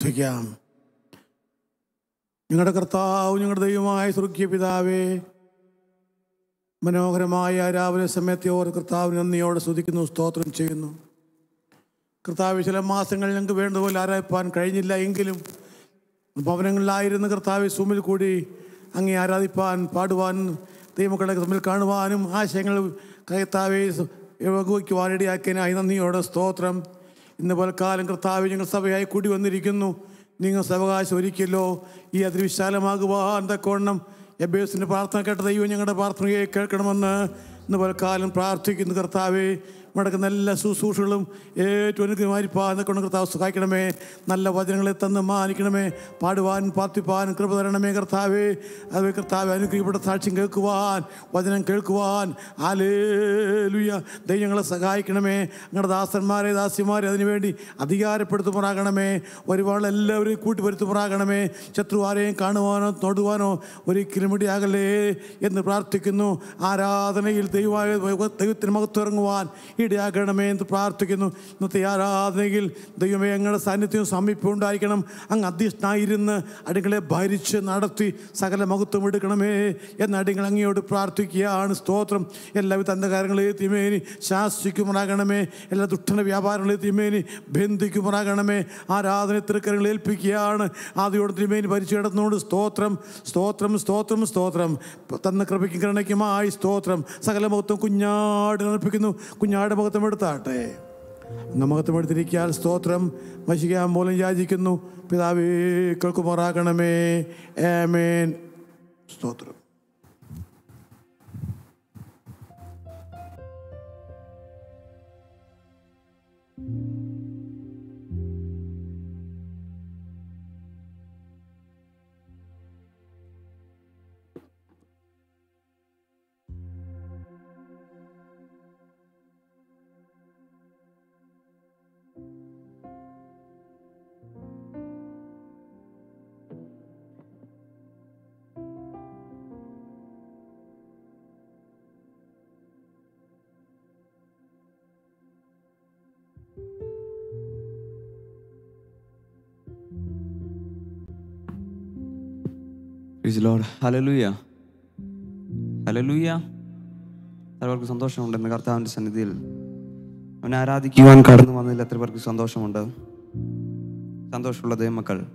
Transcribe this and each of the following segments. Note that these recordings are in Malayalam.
പ്രാർത്ഥിക്കാം. ഞങ്ങളുടെ കർത്താവ് ഞങ്ങളുടെ ദൈവമായ സുഖ്യ പിതാവേ മനോഹരമായ രാവിലെ സമയത്തെ ഓരോ കർത്താവിന് നന്ദിയോടെ സ്തുതിക്കുന്നു സ്തോത്രം ചെയ്യുന്നു. കർത്താവ് ചില മാസങ്ങൾ ഞങ്ങൾക്ക് വേണ്ടതുപോലെ ആരാധിപ്പാൻ കഴിഞ്ഞില്ല എങ്കിലും ഭവനങ്ങളിലായിരുന്ന കർത്താവ് സൂമിൽ കൂടി അങ്ങേ ആരാധിപ്പാൻ പാടുവാൻ ദൈവമക്കളെ തമ്മിൽ കാണുവാനും ആശയങ്ങൾ കർത്താവെ വകുവയ്ക്കുവാൻ ഇടയാക്കിയതിനായി നന്ദിയോടെ സ്തോത്രം. ഇന്ന് പോൽക്കാലം കർത്താവ് ഞങ്ങൾ സഭയായി കൂടി വന്നിരിക്കുന്നു. നിങ്ങൾ സവകാശം ഒരിക്കലോ ഈ അതിൽ വിശാലമാകുവാൻ തക്കവണ്ണം എബേസിന്റെ പ്രാർത്ഥന കേട്ട ദൈവം ഞങ്ങളുടെ പ്രാർത്ഥനയെ കേൾക്കണമെന്ന് ഇന്ന് പോൽക്കാലം പ്രാർത്ഥിക്കുന്നു കർത്താവെ. നടക്കുന്ന എല്ലാ ശുശ്രൂഷകളും ഏറ്റവും അനുഗ്രഹമായിരിക്കാൻ ഉണ്ട് കർത്താവ് സഹായിക്കണമേ. നല്ല വചനങ്ങളെ തന്ന് മാനിക്കണമേ. പാടുവാൻ പ്രാർത്ഥിപ്പാൻ കൃപ തരണമേ കർത്താവേ. അത് കർത്താവ് അനുഗ്രഹിക്കപ്പെട്ട സാക്ഷ്യം കേൾക്കുവാൻ വചനം കേൾക്കുവാൻ. ആലേലുയ ദൈവങ്ങളെ സഹായിക്കണമേ. ഞങ്ങളുടെ ദാസന്മാരെ ദാസിമാരെ അതിനുവേണ്ടി അധികാരപ്പെടുത്തുമാറാകണമേ. ഒരുപാട് എല്ലാവരെയും കൂട്ടിവരുത്തുമാറാകണമേ. ശത്രു ആരെയും കാണുവാനോ തൊടുവാനോ ഒരിക്കലും ഇടയാകല്ലേ എന്ന് പ്രാർത്ഥിക്കുന്നു. ആരാധനയിൽ ദൈവമായ ദൈവത്തിന് മഹത്വം ഇടയാകണമേ എന്ന് പ്രാർത്ഥിക്കുന്നു. ഇന്നത്തെ ആരാധനയിൽ ദൈവമേ ഞങ്ങളുടെ സാന്നിധ്യവും സമീപം ഉണ്ടായിരിക്കണം. അങ്ങ് അധ്യക്ഷനായിരുന്ന് അടികളെ ഭരിച്ച് നടത്തി സകല മഹത്വം എടുക്കണമേ എന്ന് അടികൾ അങ്ങയോട് പ്രാർത്ഥിക്കുകയാണ്. സ്തോത്രം. എല്ലാവിധ അന്ധകാരങ്ങളെ തിമേനി ശാസിക്കുമാറാകണമേ. എല്ലാ ദുഷ്ടന വ്യാപാരങ്ങളെ തിമേനി ബന്ധിക്കുമാറാകണമേ. ആരാധന തിരുക്കരങ്ങൾ ഏൽപ്പിക്കുകയാണ്. ആദ്യോട് തിരുമേനി ഭരിച്ചു കിടന്നുകൊണ്ട് സ്തോത്രം. സ്തോത്രം സ്തോത്രം സ്തോത്രം. തന്ന കൃപയ്ക്കും കരുണയ്ക്കുമായി സ്തോത്രം. സകല മഹത്വം കുഞ്ഞാട് അർപ്പിക്കുന്നു. കുഞ്ഞാട് അങ്ങ് മഹത്വം എടുത്തിരിക്കാൻ സ്തോത്രം. വശിക്കാൻ പോലും യാചിക്കുന്നു. പിതാവേ കേൾക്കുമാറാകണമേ. ഏമേൻ സ്തോത്രം. Praise ലോഡ് ഹലലൂയ ഹലലൂയ. അവർക്ക് സന്തോഷമുണ്ട്. ഇന്ന് കർത്താവിന്റെ സന്നിധിയിൽ അവനെ ആരാധിക്കുവാൻ കടന്നു വന്നതിൽ എത്ര പേർക്ക് സന്തോഷമുണ്ട്. സന്തോഷമുള്ള ദൈവമക്കൾ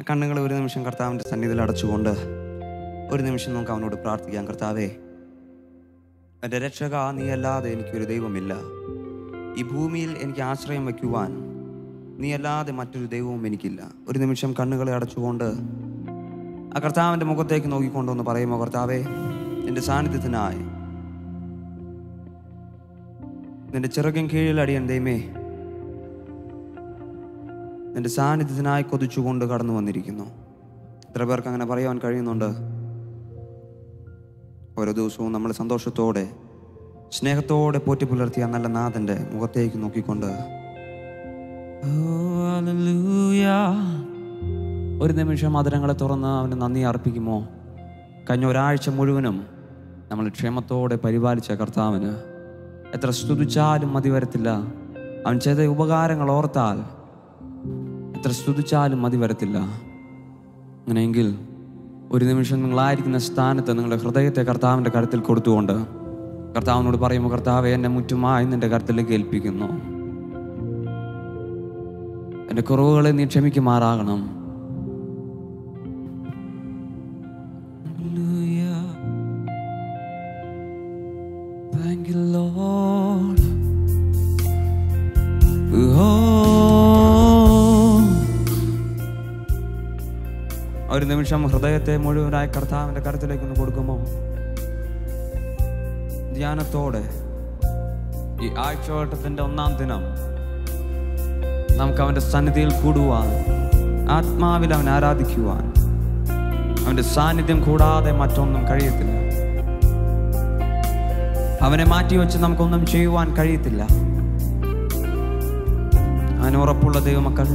ആ കണ്ണുകളെ ഒരു നിമിഷം കർത്താവിന്റെ സന്നിധിയിൽ അടച്ചുകൊണ്ട് ഒരു നിമിഷം നമുക്ക് അവനോട് പ്രാർത്ഥിക്കാം. കർത്താവേ എന്റെ രക്ഷക നീ അല്ലാതെ എനിക്കൊരു ദൈവമില്ല. ഈ ഭൂമിയിൽ എനിക്ക് ആശ്രയം വയ്ക്കുവാൻ നീ അല്ലാതെ മറ്റൊരു ദൈവവും എനിക്കില്ല. ഒരു നിമിഷം കണ്ണുകളെ അടച്ചുകൊണ്ട് ആ കർത്താവിന്റെ മുഖത്തേക്ക് നോക്കിക്കൊണ്ടുവന്ന് പറയുമോ കർത്താവേ നിന്റെ സാന്നിധ്യത്തിനായി നിന്റെ ചിറകും കീഴിൽ അടിയൻ ദൈമേ നിന്റെ സാന്നിധ്യത്തിനായി കൊതിച്ചുകൊണ്ട് കടന്നു വന്നിരിക്കുന്നു എത്ര പേർക്ക് അങ്ങനെ പറയുവാൻ കഴിയുന്നുണ്ട് ഓരോ ദിവസവും നമ്മൾ സന്തോഷത്തോടെ സ്നേഹത്തോടെ പോറ്റി പുലർത്തിയ നല്ല നാഥന്റെ മുഖത്തേക്ക് നോക്കിക്കൊണ്ട് "Oh, hallelujah." ഒരു നിമിഷം മധുരങ്ങളെ തുറന്ന് അവന് നന്ദി അർപ്പിക്കുമോ? കഴിഞ്ഞ ഒരാഴ്ച മുഴുവനും നമ്മൾ ക്ഷേമത്തോടെ പരിപാലിച്ച കർത്താവിന് എത്ര സ്തുതിച്ചാലും മതി വരത്തില്ല. അവൻ ചെയ്ത ഉപകാരങ്ങൾ ഓർത്താൽ എത്ര സ്തുതിച്ചാലും മതി വരത്തില്ല. അങ്ങനെയെങ്കിൽ ഒരു നിമിഷം നിങ്ങളായിരിക്കുന്ന സ്ഥാനത്ത് നിങ്ങളുടെ ഹൃദയത്തെ കർത്താവിന്റെ കരത്തിൽ കൊടുത്തുകൊണ്ട് കർത്താവിനോട് പറയുമ്പോൾ കർത്താവ് എന്നെ മുറ്റുമായി നിന്റെ കരുത്തിലേക്ക് ഏൽപ്പിക്കുന്നു. എന്റെ കുറവുകളെ നീ ക്ഷമിക്കുമാറാകണം. നിമിഷം ഹൃദയത്തെ മുഴുവനായി കർത്താവിന്റെ കരത്തിലേക്ക് ഒന്ന് കൊടുക്കുമോ ധ്യാനത്തോടെ ഈ ആഴ്ചവട്ടത്തിന്റെ ഒന്നാം ദിനം നമുക്ക് അവന്റെ സന്നിധിയിൽ കൂടുവാൻ ആത്മാവിൽ അവൻ ആരാധിക്കുവാൻ അവന്റെ സാന്നിധ്യം കൂടാതെ മറ്റൊന്നും കഴിയത്തില്ല. അവനെ മാറ്റിവെച്ച് നമുക്കൊന്നും ചെയ്യുവാൻ കഴിയത്തില്ല. അവനുറപ്പുള്ള ദൈവമക്കൾ.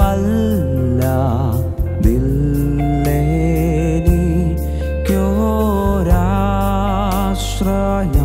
എന്നേശുവല്ല ദില്ലേനിക്കോരാശ്രയം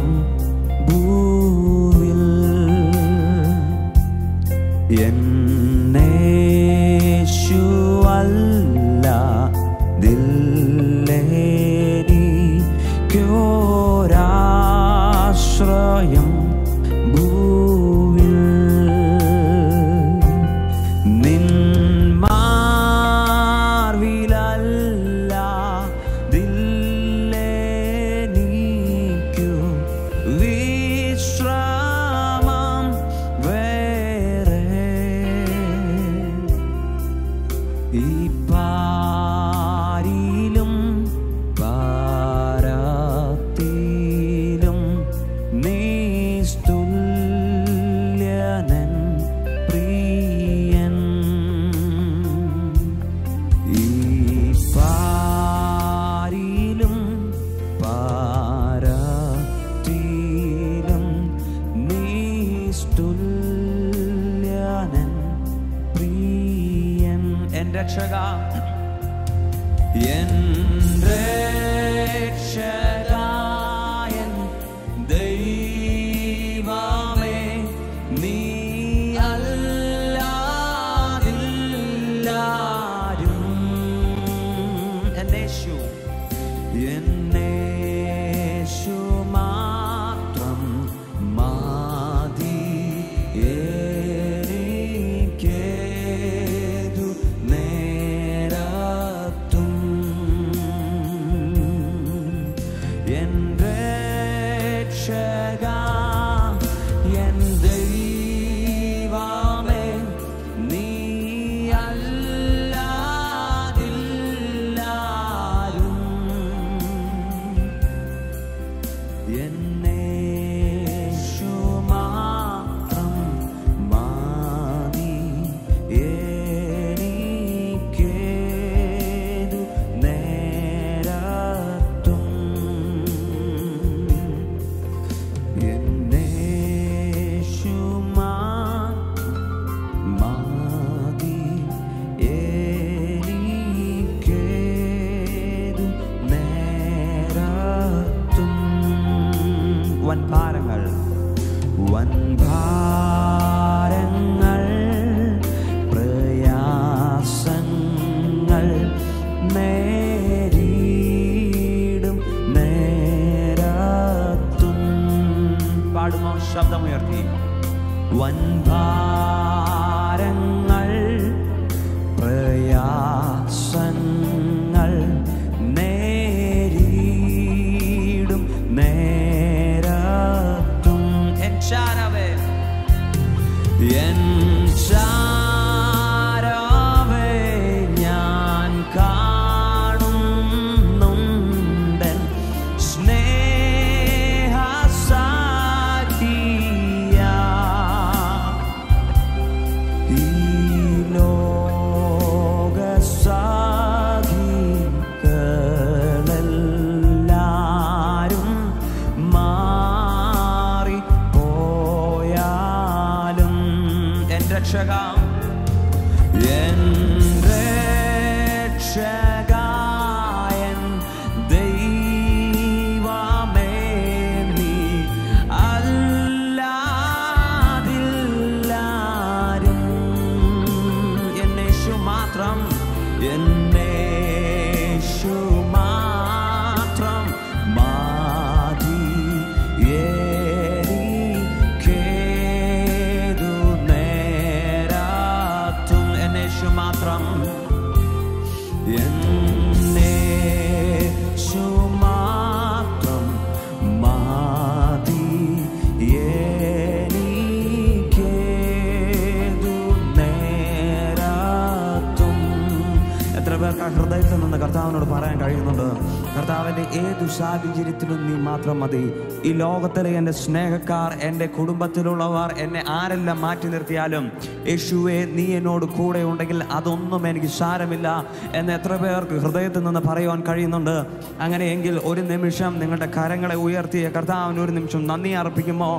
സാഹചര്യത്തിലും നീ മാത്രം മതി. ഈ ലോകത്തിലെ എന്റെ സ്നേഹക്കാർ എന്റെ കുടുംബത്തിലുള്ളവർ എന്നെ ആരെല്ലാം മാറ്റി നിർത്തിയാലും യേശുവെ നീ എന്നോട് കൂടെ ഉണ്ടെങ്കിൽ അതൊന്നും എനിക്ക് സാരമില്ല എന്ന് എത്ര പേർക്ക് ഹൃദയത്തിൽ നിന്ന് പറയുവാൻ കഴിയുന്നുണ്ട്. അങ്ങനെയെങ്കിൽ ഒരു നിമിഷം നിങ്ങളുടെ കരങ്ങളെ ഉയർത്തിയ കർത്താവിന് ഒരു നിമിഷം നന്ദി അർപ്പിക്കുമ്പോൾ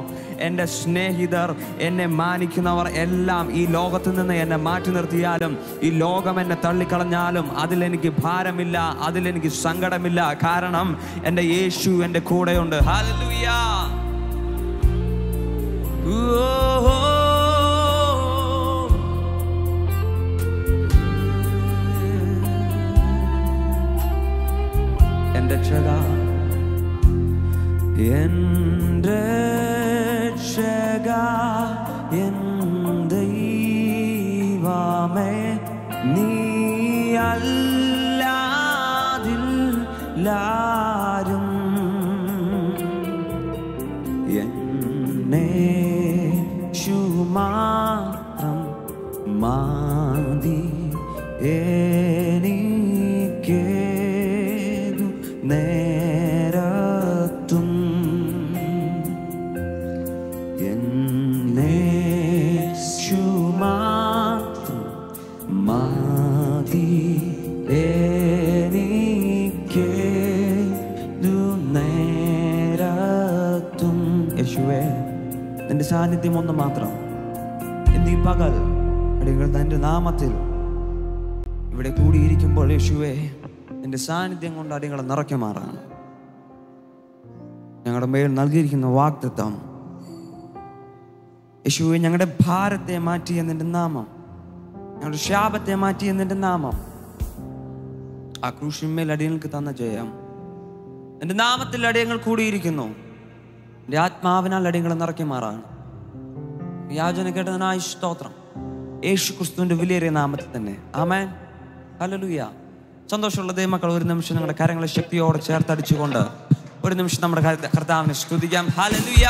എന്റെ സ്നേഹിതർ എന്നെ മാനിക്കുന്നവർ എല്ലാം ഈ ലോകത്ത് നിന്ന് എന്നെ മാറ്റി നിർത്തിയാലും ഈ ലോകം എന്നെ തള്ളിക്കളഞ്ഞാലും അതിലെനിക്ക് ഭാരമില്ല അതിലെനിക്ക് സങ്കടമില്ല. കാരണം എന്റെ യേശു എന്റെ കൂടെയുണ്ട്. എന്റെ രക്ഷക എൻ രക്ഷക എൻ ദൈവമേ നീയല്ലാതില്ലാരും എന്നെ ശുമാത്രം മാതി ഏ സാന്നിധ്യം ഒന്ന് മാത്രം. എന്ത് ഈ പകൽ? അടികൾ തന്റെ നാമത്തിൽ ഇവിടെ കൂടിയിരിക്കുമ്പോൾ യേശുവെ എന്റെ സാന്നിധ്യം കൊണ്ട് അടികളെ നിറയ്ക്കുമാറാണ് ഞങ്ങളുടെ മേൽ നൽകിയിരിക്കുന്ന വാക്തത്വം യേശുവെ ഞങ്ങളുടെ ഭാരത്തെ മാറ്റി എന്നിന്റെ നാമം. ഞങ്ങളുടെ ശാപത്തെ മാറ്റി എന്നിന്റെ നാമം. ആ ക്രൂശിന്മേൽ അടിയങ്ങൾക്ക് തന്ന ജയം. എന്റെ നാമത്തിൽ അടിയങ്ങൾ കൂടിയിരിക്കുന്നു. എന്റെ ആത്മാവിനാൽ അടിയങ്ങൾ നിറയ്ക്കുമാറാണ് യാചന കേട്ടതിനായി സ്തോത്രം. യേശു ക്രിസ്തുവിന്റെ വിലയേറിയ നാമത്തിൽ തന്നെ. ആമേൻ. ഹലലുയ സന്തോഷമുള്ള ദൈവമക്കൾ ഒരു നിമിഷം നിങ്ങളുടെ കാര്യങ്ങളെ ശക്തിയോടെ ചേർത്തടിച്ചുകൊണ്ട് ഒരു നിമിഷം നമ്മുടെ കർത്താവിനെ സ്തുതിക്കാം. ഹലലുയ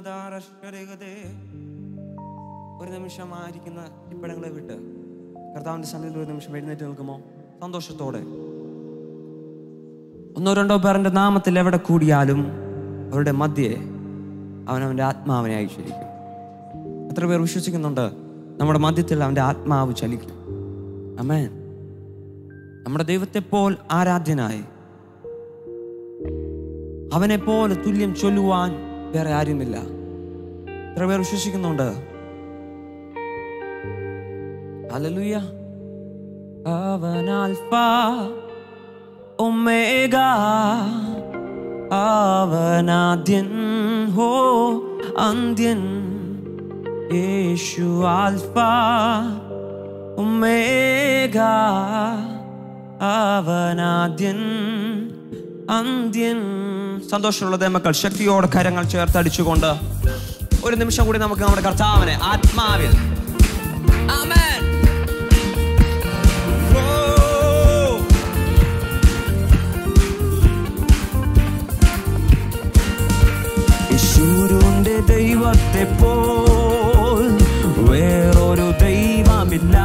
സ്ത്രീകൾ നിമിഷം ആയിരിക്കുന്ന ഇപ്പടങ്ങളെ വിട്ട് കർത്താവിന്റെ സന്നിധിയിൽ ഒരു നിമിഷം എഴുന്നേറ്റ് നിൽക്കുമോ? സന്തോഷത്തോടെ. ഒന്നോ രണ്ടോ പേരുടെ നാമത്തിൽ എവിടെ കൂടിയാലും അവരുടെ മധ്യേ അവനവന്റെ ആത്മാവിനെ അയച്ചിരിക്കും എത്ര പേർ വിശ്വസിക്കുന്നുണ്ട്? നമ്മുടെ മധ്യത്തിൽ അവന്റെ ആത്മാവ് ചലിക്കും. അമേ നമ്മുടെ ദൈവത്തെ പോൽ ആരാധ്യനായി. അവനെപ്പോലെ പോലെ തുല്യം ചൊല്ലുവാൻ വേറെ ആരുമില്ല. എത്ര പേർ വിശ്വസിക്കുന്നുണ്ട്? അലലുയ അവൻ അവനാദ്യൻ ഹോ അന്ത്യൻ യേശു ആൽഫ ഒമേഗ അവനാദ്യൻ അന്ത്യൻ സന്തോഷമുള്ള ദൈവമക്കൾ ശക്തിയോടെ കരങ്ങൾ ചേർത്തടിച്ചുകൊണ്ട് ഒരു നിമിഷം കൂടി നമുക്ക് നമ്മുടെ കർത്താവിനെ ആത്മാവിൽ. ദൈവത്തെ പോൽ വേറൊരു ദൈവമില്ല.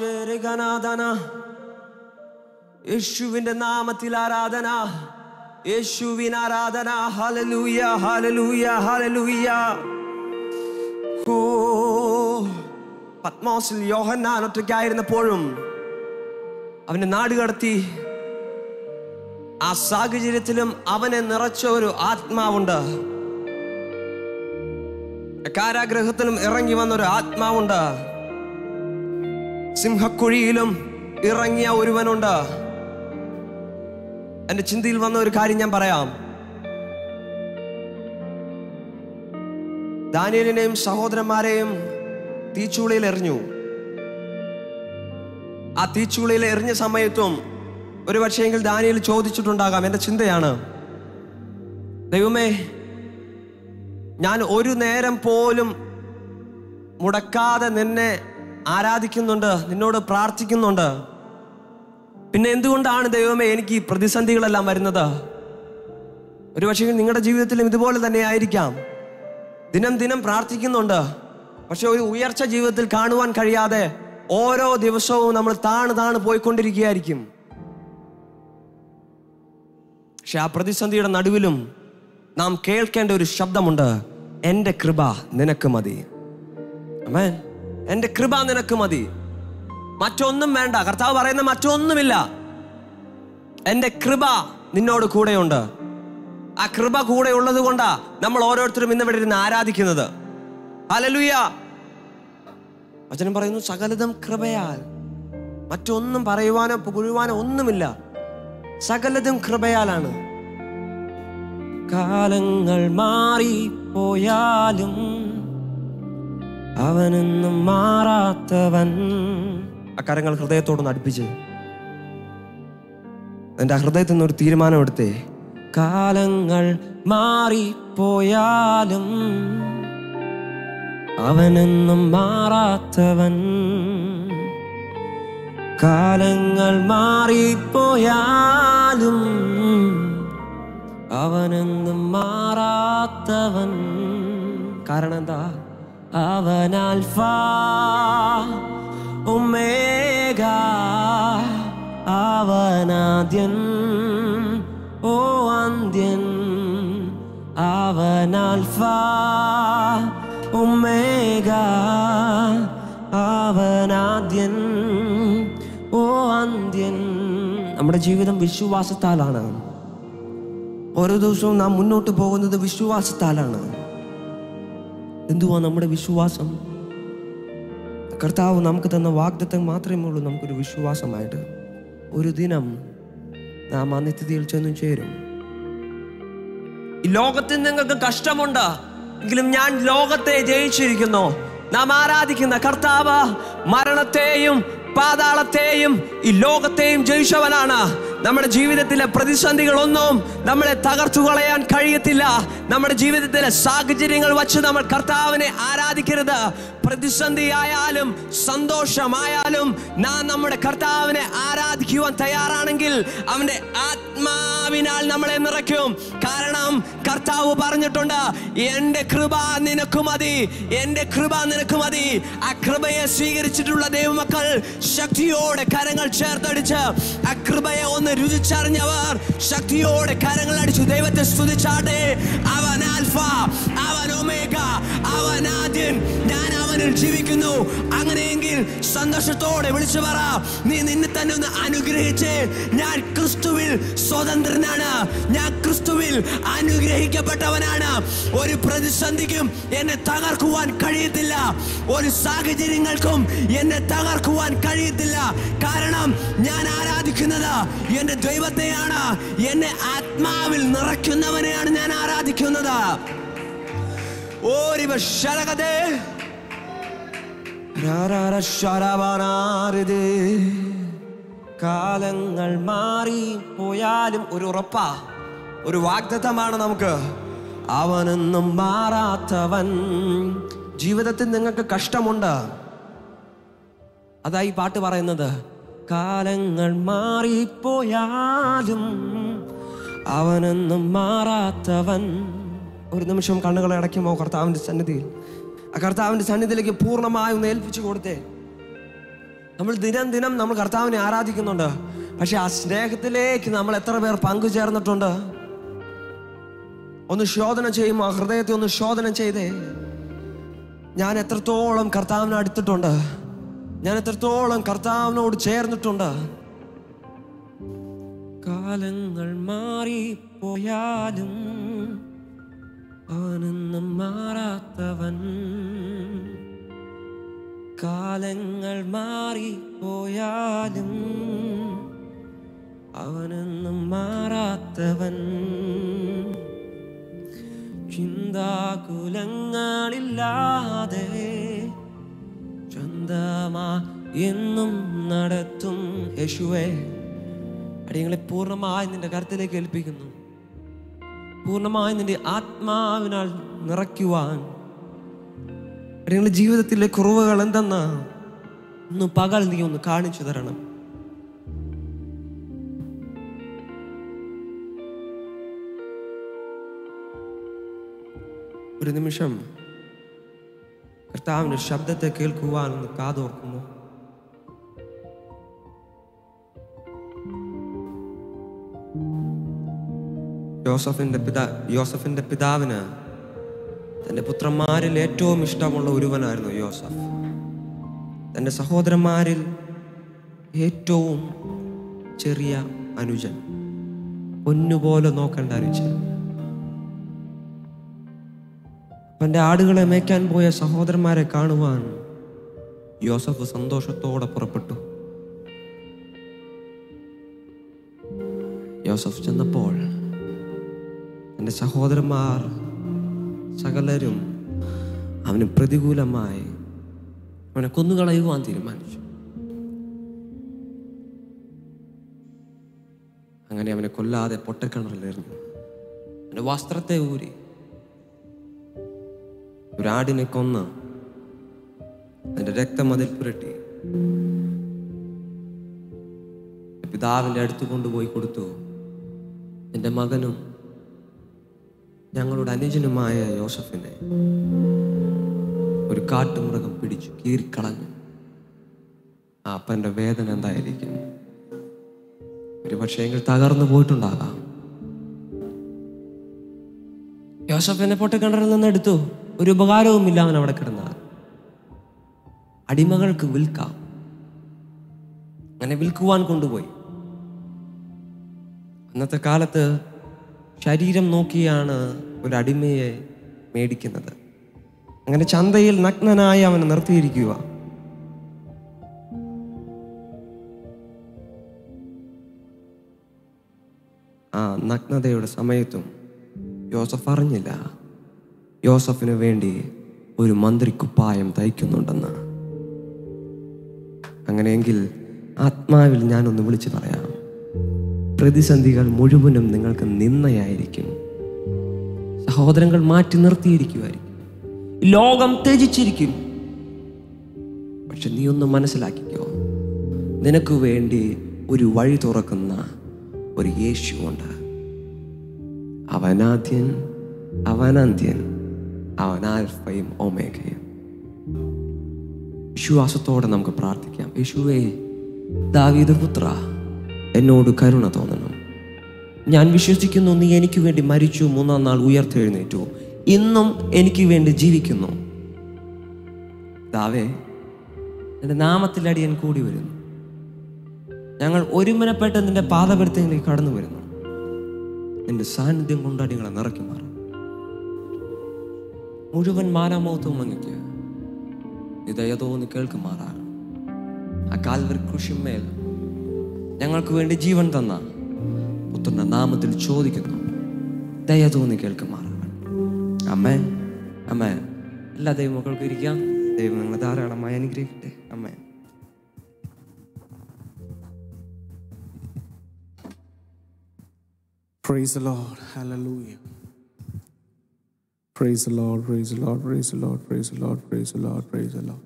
ബാബ യേശുവിന്റെ നാമത്തിൽ ആരാധന. യേശുവിൻ ആരാധന. ഹലലൂയ ഹലലൂയ ഹലലൂയ ഓ പത്മോസിൽ യോഹന്നാൻ ഒറ്റയ്ക്കായിരുന്നപ്പോഴും അവനെ നാട് കടത്തി. ആ സാഹചര്യത്തിലും അവനെ നിറച്ച ഒരു ആത്മാവുണ്ട്. കാരാഗ്രഹത്തിലും ഇറങ്ങി വന്ന ഒരു ആത്മാവുണ്ട്. സിംഹക്കുഴിയിലും ഇറങ്ങിയ ഒരുവനുണ്ട്. എന്റെ ചിന്തയിൽ വന്ന ഒരു കാര്യം ഞാൻ പറയാം. ദാനിയലിനെയും സഹോദരന്മാരെയും തീച്ചുളിയിൽ എറിഞ്ഞു. ആ തീച്ചുളിയിൽ എറിഞ്ഞ സമയത്തും ഒരു പക്ഷേങ്കിൽ ദാനിയൽ ചോദിച്ചിട്ടുണ്ടാകാം എന്റെ ചിന്തയാണ്. ദൈവമേ ഞാൻ ഒരു നേരം പോലും മുടക്കാതെ നിന്നെ ആരാധിക്കുന്നുണ്ട്? നിന്നോട് പ്രാർത്ഥിക്കുന്നുണ്ട്. പിന്നെ എന്തുകൊണ്ടാണ് ദൈവമേ എനിക്ക് ഈ പ്രതിസന്ധികളെല്ലാം വരുന്നത്? ഒരു പക്ഷേ നിങ്ങളുടെ ജീവിതത്തിലും ഇതുപോലെ തന്നെ ആയിരിക്കാം. ദിനം ദിനം പ്രാർത്ഥിക്കുന്നുണ്ട്. പക്ഷെ ഒരു ഉയർച്ച ജീവിതത്തിൽ കാണുവാൻ കഴിയാതെ ഓരോ ദിവസവും നമ്മൾ താണ് താണ് പോയിക്കൊണ്ടിരിക്കുകയായിരിക്കും. പക്ഷെ ആ പ്രതിസന്ധിയുടെ നടുവിലും നാം കേൾക്കേണ്ട ഒരു ശബ്ദമുണ്ട്. എന്റെ കൃപ നിനക്ക് മതി. അമേൻ എന്റെ കൃപ നിനക്ക് മതി. മറ്റൊന്നും വേണ്ട. കർത്താവ് പറയുന്ന മറ്റൊന്നുമില്ല. എന്റെ കൃപ നിന്നോട് കൂടെയുണ്ട്. ആ കൃപ കൂടെ ഉള്ളത് കൊണ്ടാ നമ്മൾ ഓരോരുത്തരും ഇന്ന് ഇവിടെ ഇരുന്ന് ആരാധിക്കുന്നത്. അലലുയ വചനം പറയുന്നു സകലതും കൃപയാൽ. മറ്റൊന്നും പറയുവാനോ പുകഴുവാനോ ഒന്നുമില്ല. സകലതും കൃപയാലാണ്. കാലങ്ങൾ മാറി പോയാലും അവനെന്നും മാറാത്തവൻ. ആ കരങ്ങൾ ഹൃദയത്തോടൊന്ന് അടുപ്പിച്ച്. എന്റെ ഹൃദയത്തിൽ നിന്നൊരു ഒരു തീരുമാനം എടുത്തേ. കാലങ്ങൾ മാറിപ്പോയാലും അവനെന്നും മാറാത്തവൻ. കാലങ്ങൾ മാറിപ്പോയാലും അവനെന്നും മാറാത്തവൻ. കാരണം എന്താ? അവൻ ആൽഫ ഒമേഗ അവനാദ്യൻ ഓ അന്ത്യൻ. അവൻ ആൽഫ ഒമേഗ അവനാദ്യൻ ഓ അന്ത്യൻ. നമ്മുടെ ജീവിതം വിശ്വാസത്താലാണ്. ഓരോ ദിവസവും നാം മുന്നോട്ട് പോകുന്നത് വിശ്വാസത്താലാണ്. എന്തുവാ നമ്മുടെ വിശ്വാസം? കർത്താവ് നമുക്ക് തന്ന വാഗ്ദത്തം മാത്രമേ ഉള്ളൂ നമുക്കൊരു വിശ്വാസമായിട്ട്. ഒരു ദിനം നാം ആ നിത്യതയിൽ ചെന്നു ചേരും. ഈ ലോകത്തിൽ നിങ്ങൾക്ക് കഷ്ടമുണ്ട് എങ്കിലും ഞാൻ ലോകത്തെ ജയിച്ചിരിക്കുന്നു. നാം ആരാധിക്കുന്ന കർത്താവ് മരണത്തെയും പാതാളത്തെയും ഈ ലോകത്തെയും ജയിച്ചവനാണ്. നമ്മുടെ ജീവിതത്തിലെ പ്രതിസന്ധികളൊന്നും നമ്മളെ തകർത്തു കളയാൻ കഴിയത്തില്ല. നമ്മുടെ ജീവിതത്തിലെ സാഹചര്യങ്ങൾ വച്ച് നമ്മൾ കർത്താവിനെ ആരാധിക്കരുത്. പ്രതിസന്ധി ആയാലും സന്തോഷമായാലും നാം നമ്മുടെ കർത്താവിനെ ആരാധിക്കുവാൻ തയ്യാറാണെങ്കിൽ അവന്റെ ആത്മാവിനാൽ നമ്മളെ നിറയ്ക്കും. കാരണം കർത്താവ് പറഞ്ഞിട്ടുണ്ട് എന്റെ കൃപ നിനക്ക് മതി എന്റെ കൃപ നിനക്ക് മതി. ആ കൃപയെ സ്വീകരിച്ചിട്ടുള്ള ദൈവമക്കൾ ശക്തിയോടെ കരങ്ങൾ ചേർത്തടിച്ച് ആ കൃപയെ ഒന്ന് രുചിച്ചറിഞ്ഞവർ ശക്തിയോടെ കരങ്ങൾ അടിച്ചു ദൈവത്തെ സ്തുതിച്ചാട്ടെ. അവൻ ആൽഫ അവൻ ഒമേഗ അവൻ ആദ്യൻ ഞാൻ അവനിൽ ജീവിക്കുന്നു. അങ്ങനെയെങ്കിൽ സന്തോഷത്തോടെ വിളിച്ചു പറ. നീ നിന്നെ തന്നെ ഒന്ന് അനുഗ്രഹിച്ച്. ഞാൻ ക്രിസ്തുവിൽ സ്വതന്ത്രനാണ്. ഞാൻ ക്രിസ്തുവിൽ അനുഗ്രഹിക്കപ്പെട്ടവനാണ്. ഒരു പ്രതിസന്ധിക്കും എന്നെ തകർക്കുവാൻ കഴിയത്തില്ല. ഒരു സാഹചര്യങ്ങൾക്കും എന്നെ തകർക്കുവാൻ കഴിയത്തില്ല. കാരണം ഞാൻ ആരാധിക്കുന്നത് എന്റെ ദൈവത്തെയാണ്. എന്നെ ആത്മാവിൽ നിറയ്ക്കുന്നവനെയാണ് ഞാൻ ആരാധിക്കുന്നത്. ഓരിവ ശരകതേ രാരാര ശരവനാരിതേ. കാലങ്ങൾ മാറി പോയാലും ഒരു ഉറപ്പാ ഒരു വാഗ്ദത്തമാണ് നമുക്ക്. അവനെന്നും മാറാത്തവൻ. ജീവിതത്തിൽ നിങ്ങൾക്ക് കഷ്ടമുണ്ട്. അതായി പാട്ട് പറയുന്നത്. കാലങ്ങൾ മാറിപ്പോയാലും അവനെന്നും മാറാത്തവൻ. ഒരു നിമിഷം കണ്ണുകളെ അടയ്ക്കുമോ കർത്താവിന്റെ സന്നിധിയിൽ? ആ കർത്താവിന്റെ സന്നിധിയിലേക്ക് പൂർണമായി ഒന്ന് ഏൽപ്പിച്ചു കൊടുത്തേ. നമ്മൾ ദിനം ദിനം നമ്മൾ കർത്താവിനെ ആരാധിക്കുന്നുണ്ട്. പക്ഷെ ആ സ്നേഹത്തിലേക്ക് നമ്മൾ എത്ര പേർ പങ്കുചേർന്നിട്ടുണ്ട്. ഒന്ന് ശോധന ചെയ്യുമോ? ആ ഹൃദയത്തെ ഒന്ന് ശോധന ചെയ്തേ. ഞാൻ എത്രത്തോളം കർത്താവിനെ അടുത്തിട്ടുണ്ട്. ഞാൻ എത്രത്തോളം കർത്താവിനോട് ചേർന്നിട്ടുണ്ട്. കാലങ്ങൾ മാറിപ്പോയാലും അവനെന്നും മാറാത്തവൻ. കാലങ്ങൾ മാറിപ്പോയാലും അവനെന്നും മാറാത്തവൻ. ചിന്താകുലങ്ങളില്ലാതെ ചന്തമാ എന്നും നടത്തും യേശുവേ. അടിയങ്ങളെ പൂർണമായി നിന്റെ കരുത്തിലേക്ക് ഏൽപ്പിക്കുന്നു. പൂർണമായി നിന്റെ ആത്മാവിനാൽ നിറയ്ക്കുവാൻ. നിങ്ങളുടെ ജീവിതത്തിലെ കുറവുകൾ എന്തെന്ന്? ഒന്ന് പകൽ നീ ഒന്ന് കാണിച്ചു തരണം. ഒരു നിമിഷം കർത്താവിന്റെ ശബ്ദത്തെ കേൾക്കുവാൻ ഒന്ന് കാതോർക്കുമോ യോസഫിന്റെ പിതാ യോസഫിന്റെ പിതാവിന് തന്റെ പുത്രന്മാരിൽ ഏറ്റവും ഇഷ്ടമുള്ള ഒരുവനായിരുന്നു യോസഫ്. തന്റെ സഹോദരന്മാരിൽ ഏറ്റവും ചെറിയ അനുജൻ. പൊന്നുപോലെ നോക്കേണ്ട അനുജൻ. തന്റെ ആടുകളെ മേയ്ക്കാൻ പോയ സഹോദരന്മാരെ കാണുവാൻ യോസഫ് സന്തോഷത്തോടെ പുറപ്പെട്ടു. യോസഫ് ചെന്നപ്പോൾ എന്റെ സഹോദരന്മാർ സകലരും അവന് പ്രതികൂലമായി അവനെ കൊന്നുകളയുവാൻ തീരുമാനിച്ചു. അങ്ങനെ അവനെ കൊല്ലാതെ പൊട്ടക്കിണറിലെറിഞ്ഞു. അവന്റെ വസ്ത്രത്തെ ഊരി ഒരാടിനെ കൊന്ന് അതിന്റെ രക്തം അതിൽ പുരട്ടി. പിതാവിന്റെ അടുത്ത് കൊണ്ടുപോയി കൊടുത്തു. എന്റെ മകനും ഞങ്ങളുടെ അനുജനുമായ യോസഫിനെ ഒരു കാട്ടുമൃഗം പിടിച്ചു കീറിക്കളഞ്ഞു. ആ അപ്പന്റെ വേദന എന്തായിരിക്കും? ഒരു പക്ഷേ എങ്കിൽ തകർന്നു പോയിട്ടുണ്ടാകാം. യോസഫിനെ പൊട്ടക്കിണറിൽ നിന്ന് എടുത്തു. ഒരു ഉപകാരവുമില്ല അവൻ അവിടെ കിടന്നാൽ. അടിമകൾക്ക് വിൽക്കാം. അങ്ങനെ വിൽക്കുവാൻ കൊണ്ടുപോയി. അന്നത്തെ കാലത്ത് ശരീരം നോക്കിയാണ് ഒരു അടിമയെ മേടിക്കുന്നത്. അങ്ങനെ ചന്തയിൽ നഗ്നനായി അവനെ നിർത്തിയിരിക്കുക. ആ നഗ്നതയുടെ സമയത്തും യോസഫ് അറിഞ്ഞില്ല. യോസഫിന് വേണ്ടി ഒരു മന്ത്രി കുപ്പായം തയ്ക്കുന്നുണ്ടെന്ന്. അങ്ങനെയെങ്കിൽ ആത്മാവിൽ ഞാനൊന്ന് വിളിച്ചു പറയാം. പ്രതിസന്ധികൾ മുഴുവനും നിങ്ങൾക്ക് നിന്നയായിരിക്കും സഹോദരങ്ങൾ മാറ്റി നിർത്തിയിരിക്കുമായിരിക്കും. ലോകം ത്യജിച്ചിരിക്കും. പക്ഷെ നീ ഒന്ന് മനസ്സിലാക്കിക്കോ. നിനക്ക് വേണ്ടി ഒരു വഴി തുറക്കുന്ന ഒരു യേശുവുണ്ട്. അവനാദ്യൻ അവനന്ത്യൻ അവനാൽഫയും ഒമേഖയും വിശ്വാസത്തോടെ നമുക്ക് പ്രാർത്ഥിക്കാം. യേശുവേ ദാവീദ് പുത്ര എന്നോട് കരുണ തോന്നണം ഞാൻ വിശ്വസിക്കുന്നു നീ എനിക്ക് വേണ്ടി മരിച്ചു മൂന്നാം നാൾ ഉയർത്തെഴുന്നേറ്റു. ഇന്നും എനിക്ക് വേണ്ടി ജീവിക്കുന്നു. ദാവേ എന്റെ നാമത്തിൽ അടിയൻ കൂടി വരുന്നു. ഞങ്ങൾ ഒരുമനപ്പെട്ട് നിന്റെ പാദപരത്തിലേക്ക് കടന്നു വരുന്നു. നിന്റെ സാന്നിധ്യം കൊണ്ട് അടികളെ നിറയ്ക്കും മാറും. മുഴുവൻ മാനാമോത്വം ഇതയതോ ഇതയതോന്ന് കേൾക്കുമാറാണ്. ആ കാൽവർ കൃഷിമേൽ ഞങ്ങൾക്ക് വേണ്ടി ജീവൻ തന്ന പുത്രന്റെ നാമത്തിൽ ചോദിക്കുന്നു ദയ തോന്നി കേൾക്കുമാറാണ് അമ്മേ അമ്മേ എല്ലാ ദൈവമക്കൾക്കും ഇരിക്കാം ദൈവം നിങ്ങളെ ധാരാളമായി അനുഗ്രഹിക്കട്ടെ അമ്മേ Praise the Lord. Hallelujah. Praise the Lord, praise the Lord, praise the Lord, praise the Lord, praise the Lord, praise the Lord.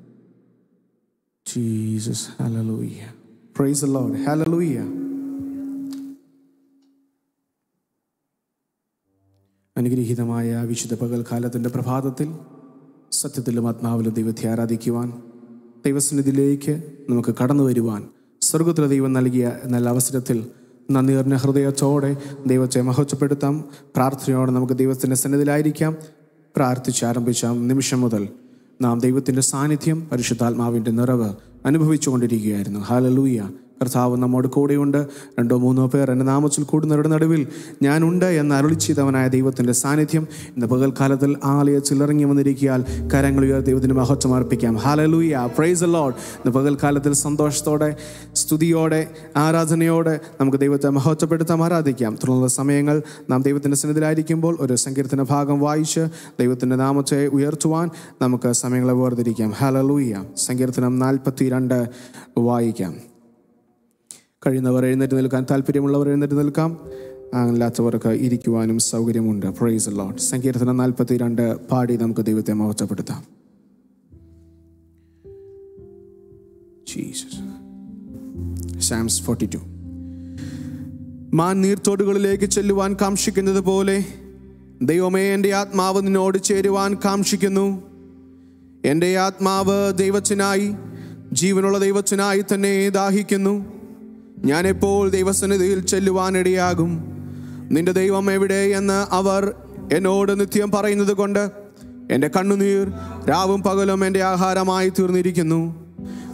Jesus, hallelujah. Praise the Lord, hallelujah. അനുഗ്രഹീതമായ വിശുദ്ധ പകൽക്കാലത്തിന്റെ പ്രഭാതത്തിൽ സത്യത്തിലും ആത്മാവിലും ദൈവത്തെ ആരാധിക്കുവാൻ ദൈവസന്നിധിയിലേക്ക് നമുക്ക് കടന്നു വരുവാൻ സ്വർഗത്തിലെ ദൈവം നൽകിയ നല്ല അവസരത്തിൽ നന്ദി നിറഞ്ഞ ഹൃദയത്തോടെ ദൈവത്തെ മഹത്വപ്പെടുത്താം. പ്രാർത്ഥനയോടെ നമുക്ക് ദൈവത്തിന്റെ സന്നിധിയിലായിരിക്കാം. പ്രാർത്ഥിച്ച് ആരംഭിച്ച നിമിഷം മുതൽ നാം ദൈവത്തിന്റെ സാന്നിധ്യം പരിശുദ്ധാത്മാവിന്റെ നിറവ് അനുഭവിച്ചുകൊണ്ടിരിക്കുകയായിരുന്നു. ഹാലലൂയ കർത്താവ് നമ്മോട് കൂടെയുണ്ട്. രണ്ടോ മൂന്നോ പേർ എന്റെ നാമത്തിൽ കൂടുന്നവരുടെ നടുവിൽ ഞാനുണ്ട് എന്ന് അരുളി ദൈവത്തിന്റെ സാന്നിധ്യം ഇന്ന് പകൽക്കാലത്തിൽ ആലയത്തിൽ ഇറങ്ങി വന്നിരിക്കിയാൽ കരങ്ങൾ ഉയർ ദൈവത്തിന് മഹത്വം അർപ്പിക്കാം. ഹാലലൂയ പ്രൈസ് ലോഡ് ഇന്ന് പകൽക്കാലത്തിൽ സന്തോഷത്തോടെ സ്തുതിയോടെ ആരാധനയോടെ നമുക്ക് ദൈവത്തെ മഹത്വപ്പെടുത്താം ആരാധിക്കാം. തുടർന്നുള്ള സമയങ്ങൾ നാം ദൈവത്തിന്റെ സന്നിധിയിലായിരിക്കുമ്പോൾ ഒരു സങ്കീർത്തന ഭാഗം വായിച്ച് ദൈവത്തിന്റെ നാമത്തെ ഉയർത്തുവാൻ നമുക്ക് സമയങ്ങളെ വേർതിരിക്കാം. ഹാലലൂയ സങ്കീർത്തനം നാൽപ്പത്തി രണ്ട് വായിക്കാം. കഴിയുന്നവർ എഴുന്നേറ്റ് നിൽക്കാൻ താല്പര്യമുള്ളവർ എഴുന്നേറ്റ് നിൽക്കാം. അല്ലാത്തവർക്ക് ഇരിക്കുവാനും സൗകര്യമുണ്ട്. പ്രൈസ് ലോഡ് സങ്കീർത്തനം നാൽപ്പത്തി രണ്ട് പാടി നമുക്ക് ദൈവത്തെ മഹത്വപ്പെടുത്താം. സാംസ് മാൻ നീർത്തോടുകളിലേക്ക് ചെല്ലുവാൻ കാക്ഷിക്കുന്നത് പോലെ ദൈവമേ എന്റെ ആത്മാവ് നിന്നോട് ചേരുവാൻ കാക്ഷിക്കുന്നു. എന്റെ ആത്മാവ് ദൈവത്തിനായി ജീവനുള്ള ദൈവത്തിനായി തന്നെ ദാഹിക്കുന്നു. ഞാൻ എപ്പോൾ ദൈവസന്നിധിയിൽ ചെല്ലുവാനിടയാകും? നിന്റെ ദൈവം എവിടെ എന്ന് അവർ എന്നോട് നിത്യം പറയുന്നത് കൊണ്ട് എന്റെ കണ്ണുനീർ രാവും പകലും എന്റെ ആഹാരമായി തീർന്നിരിക്കുന്നു.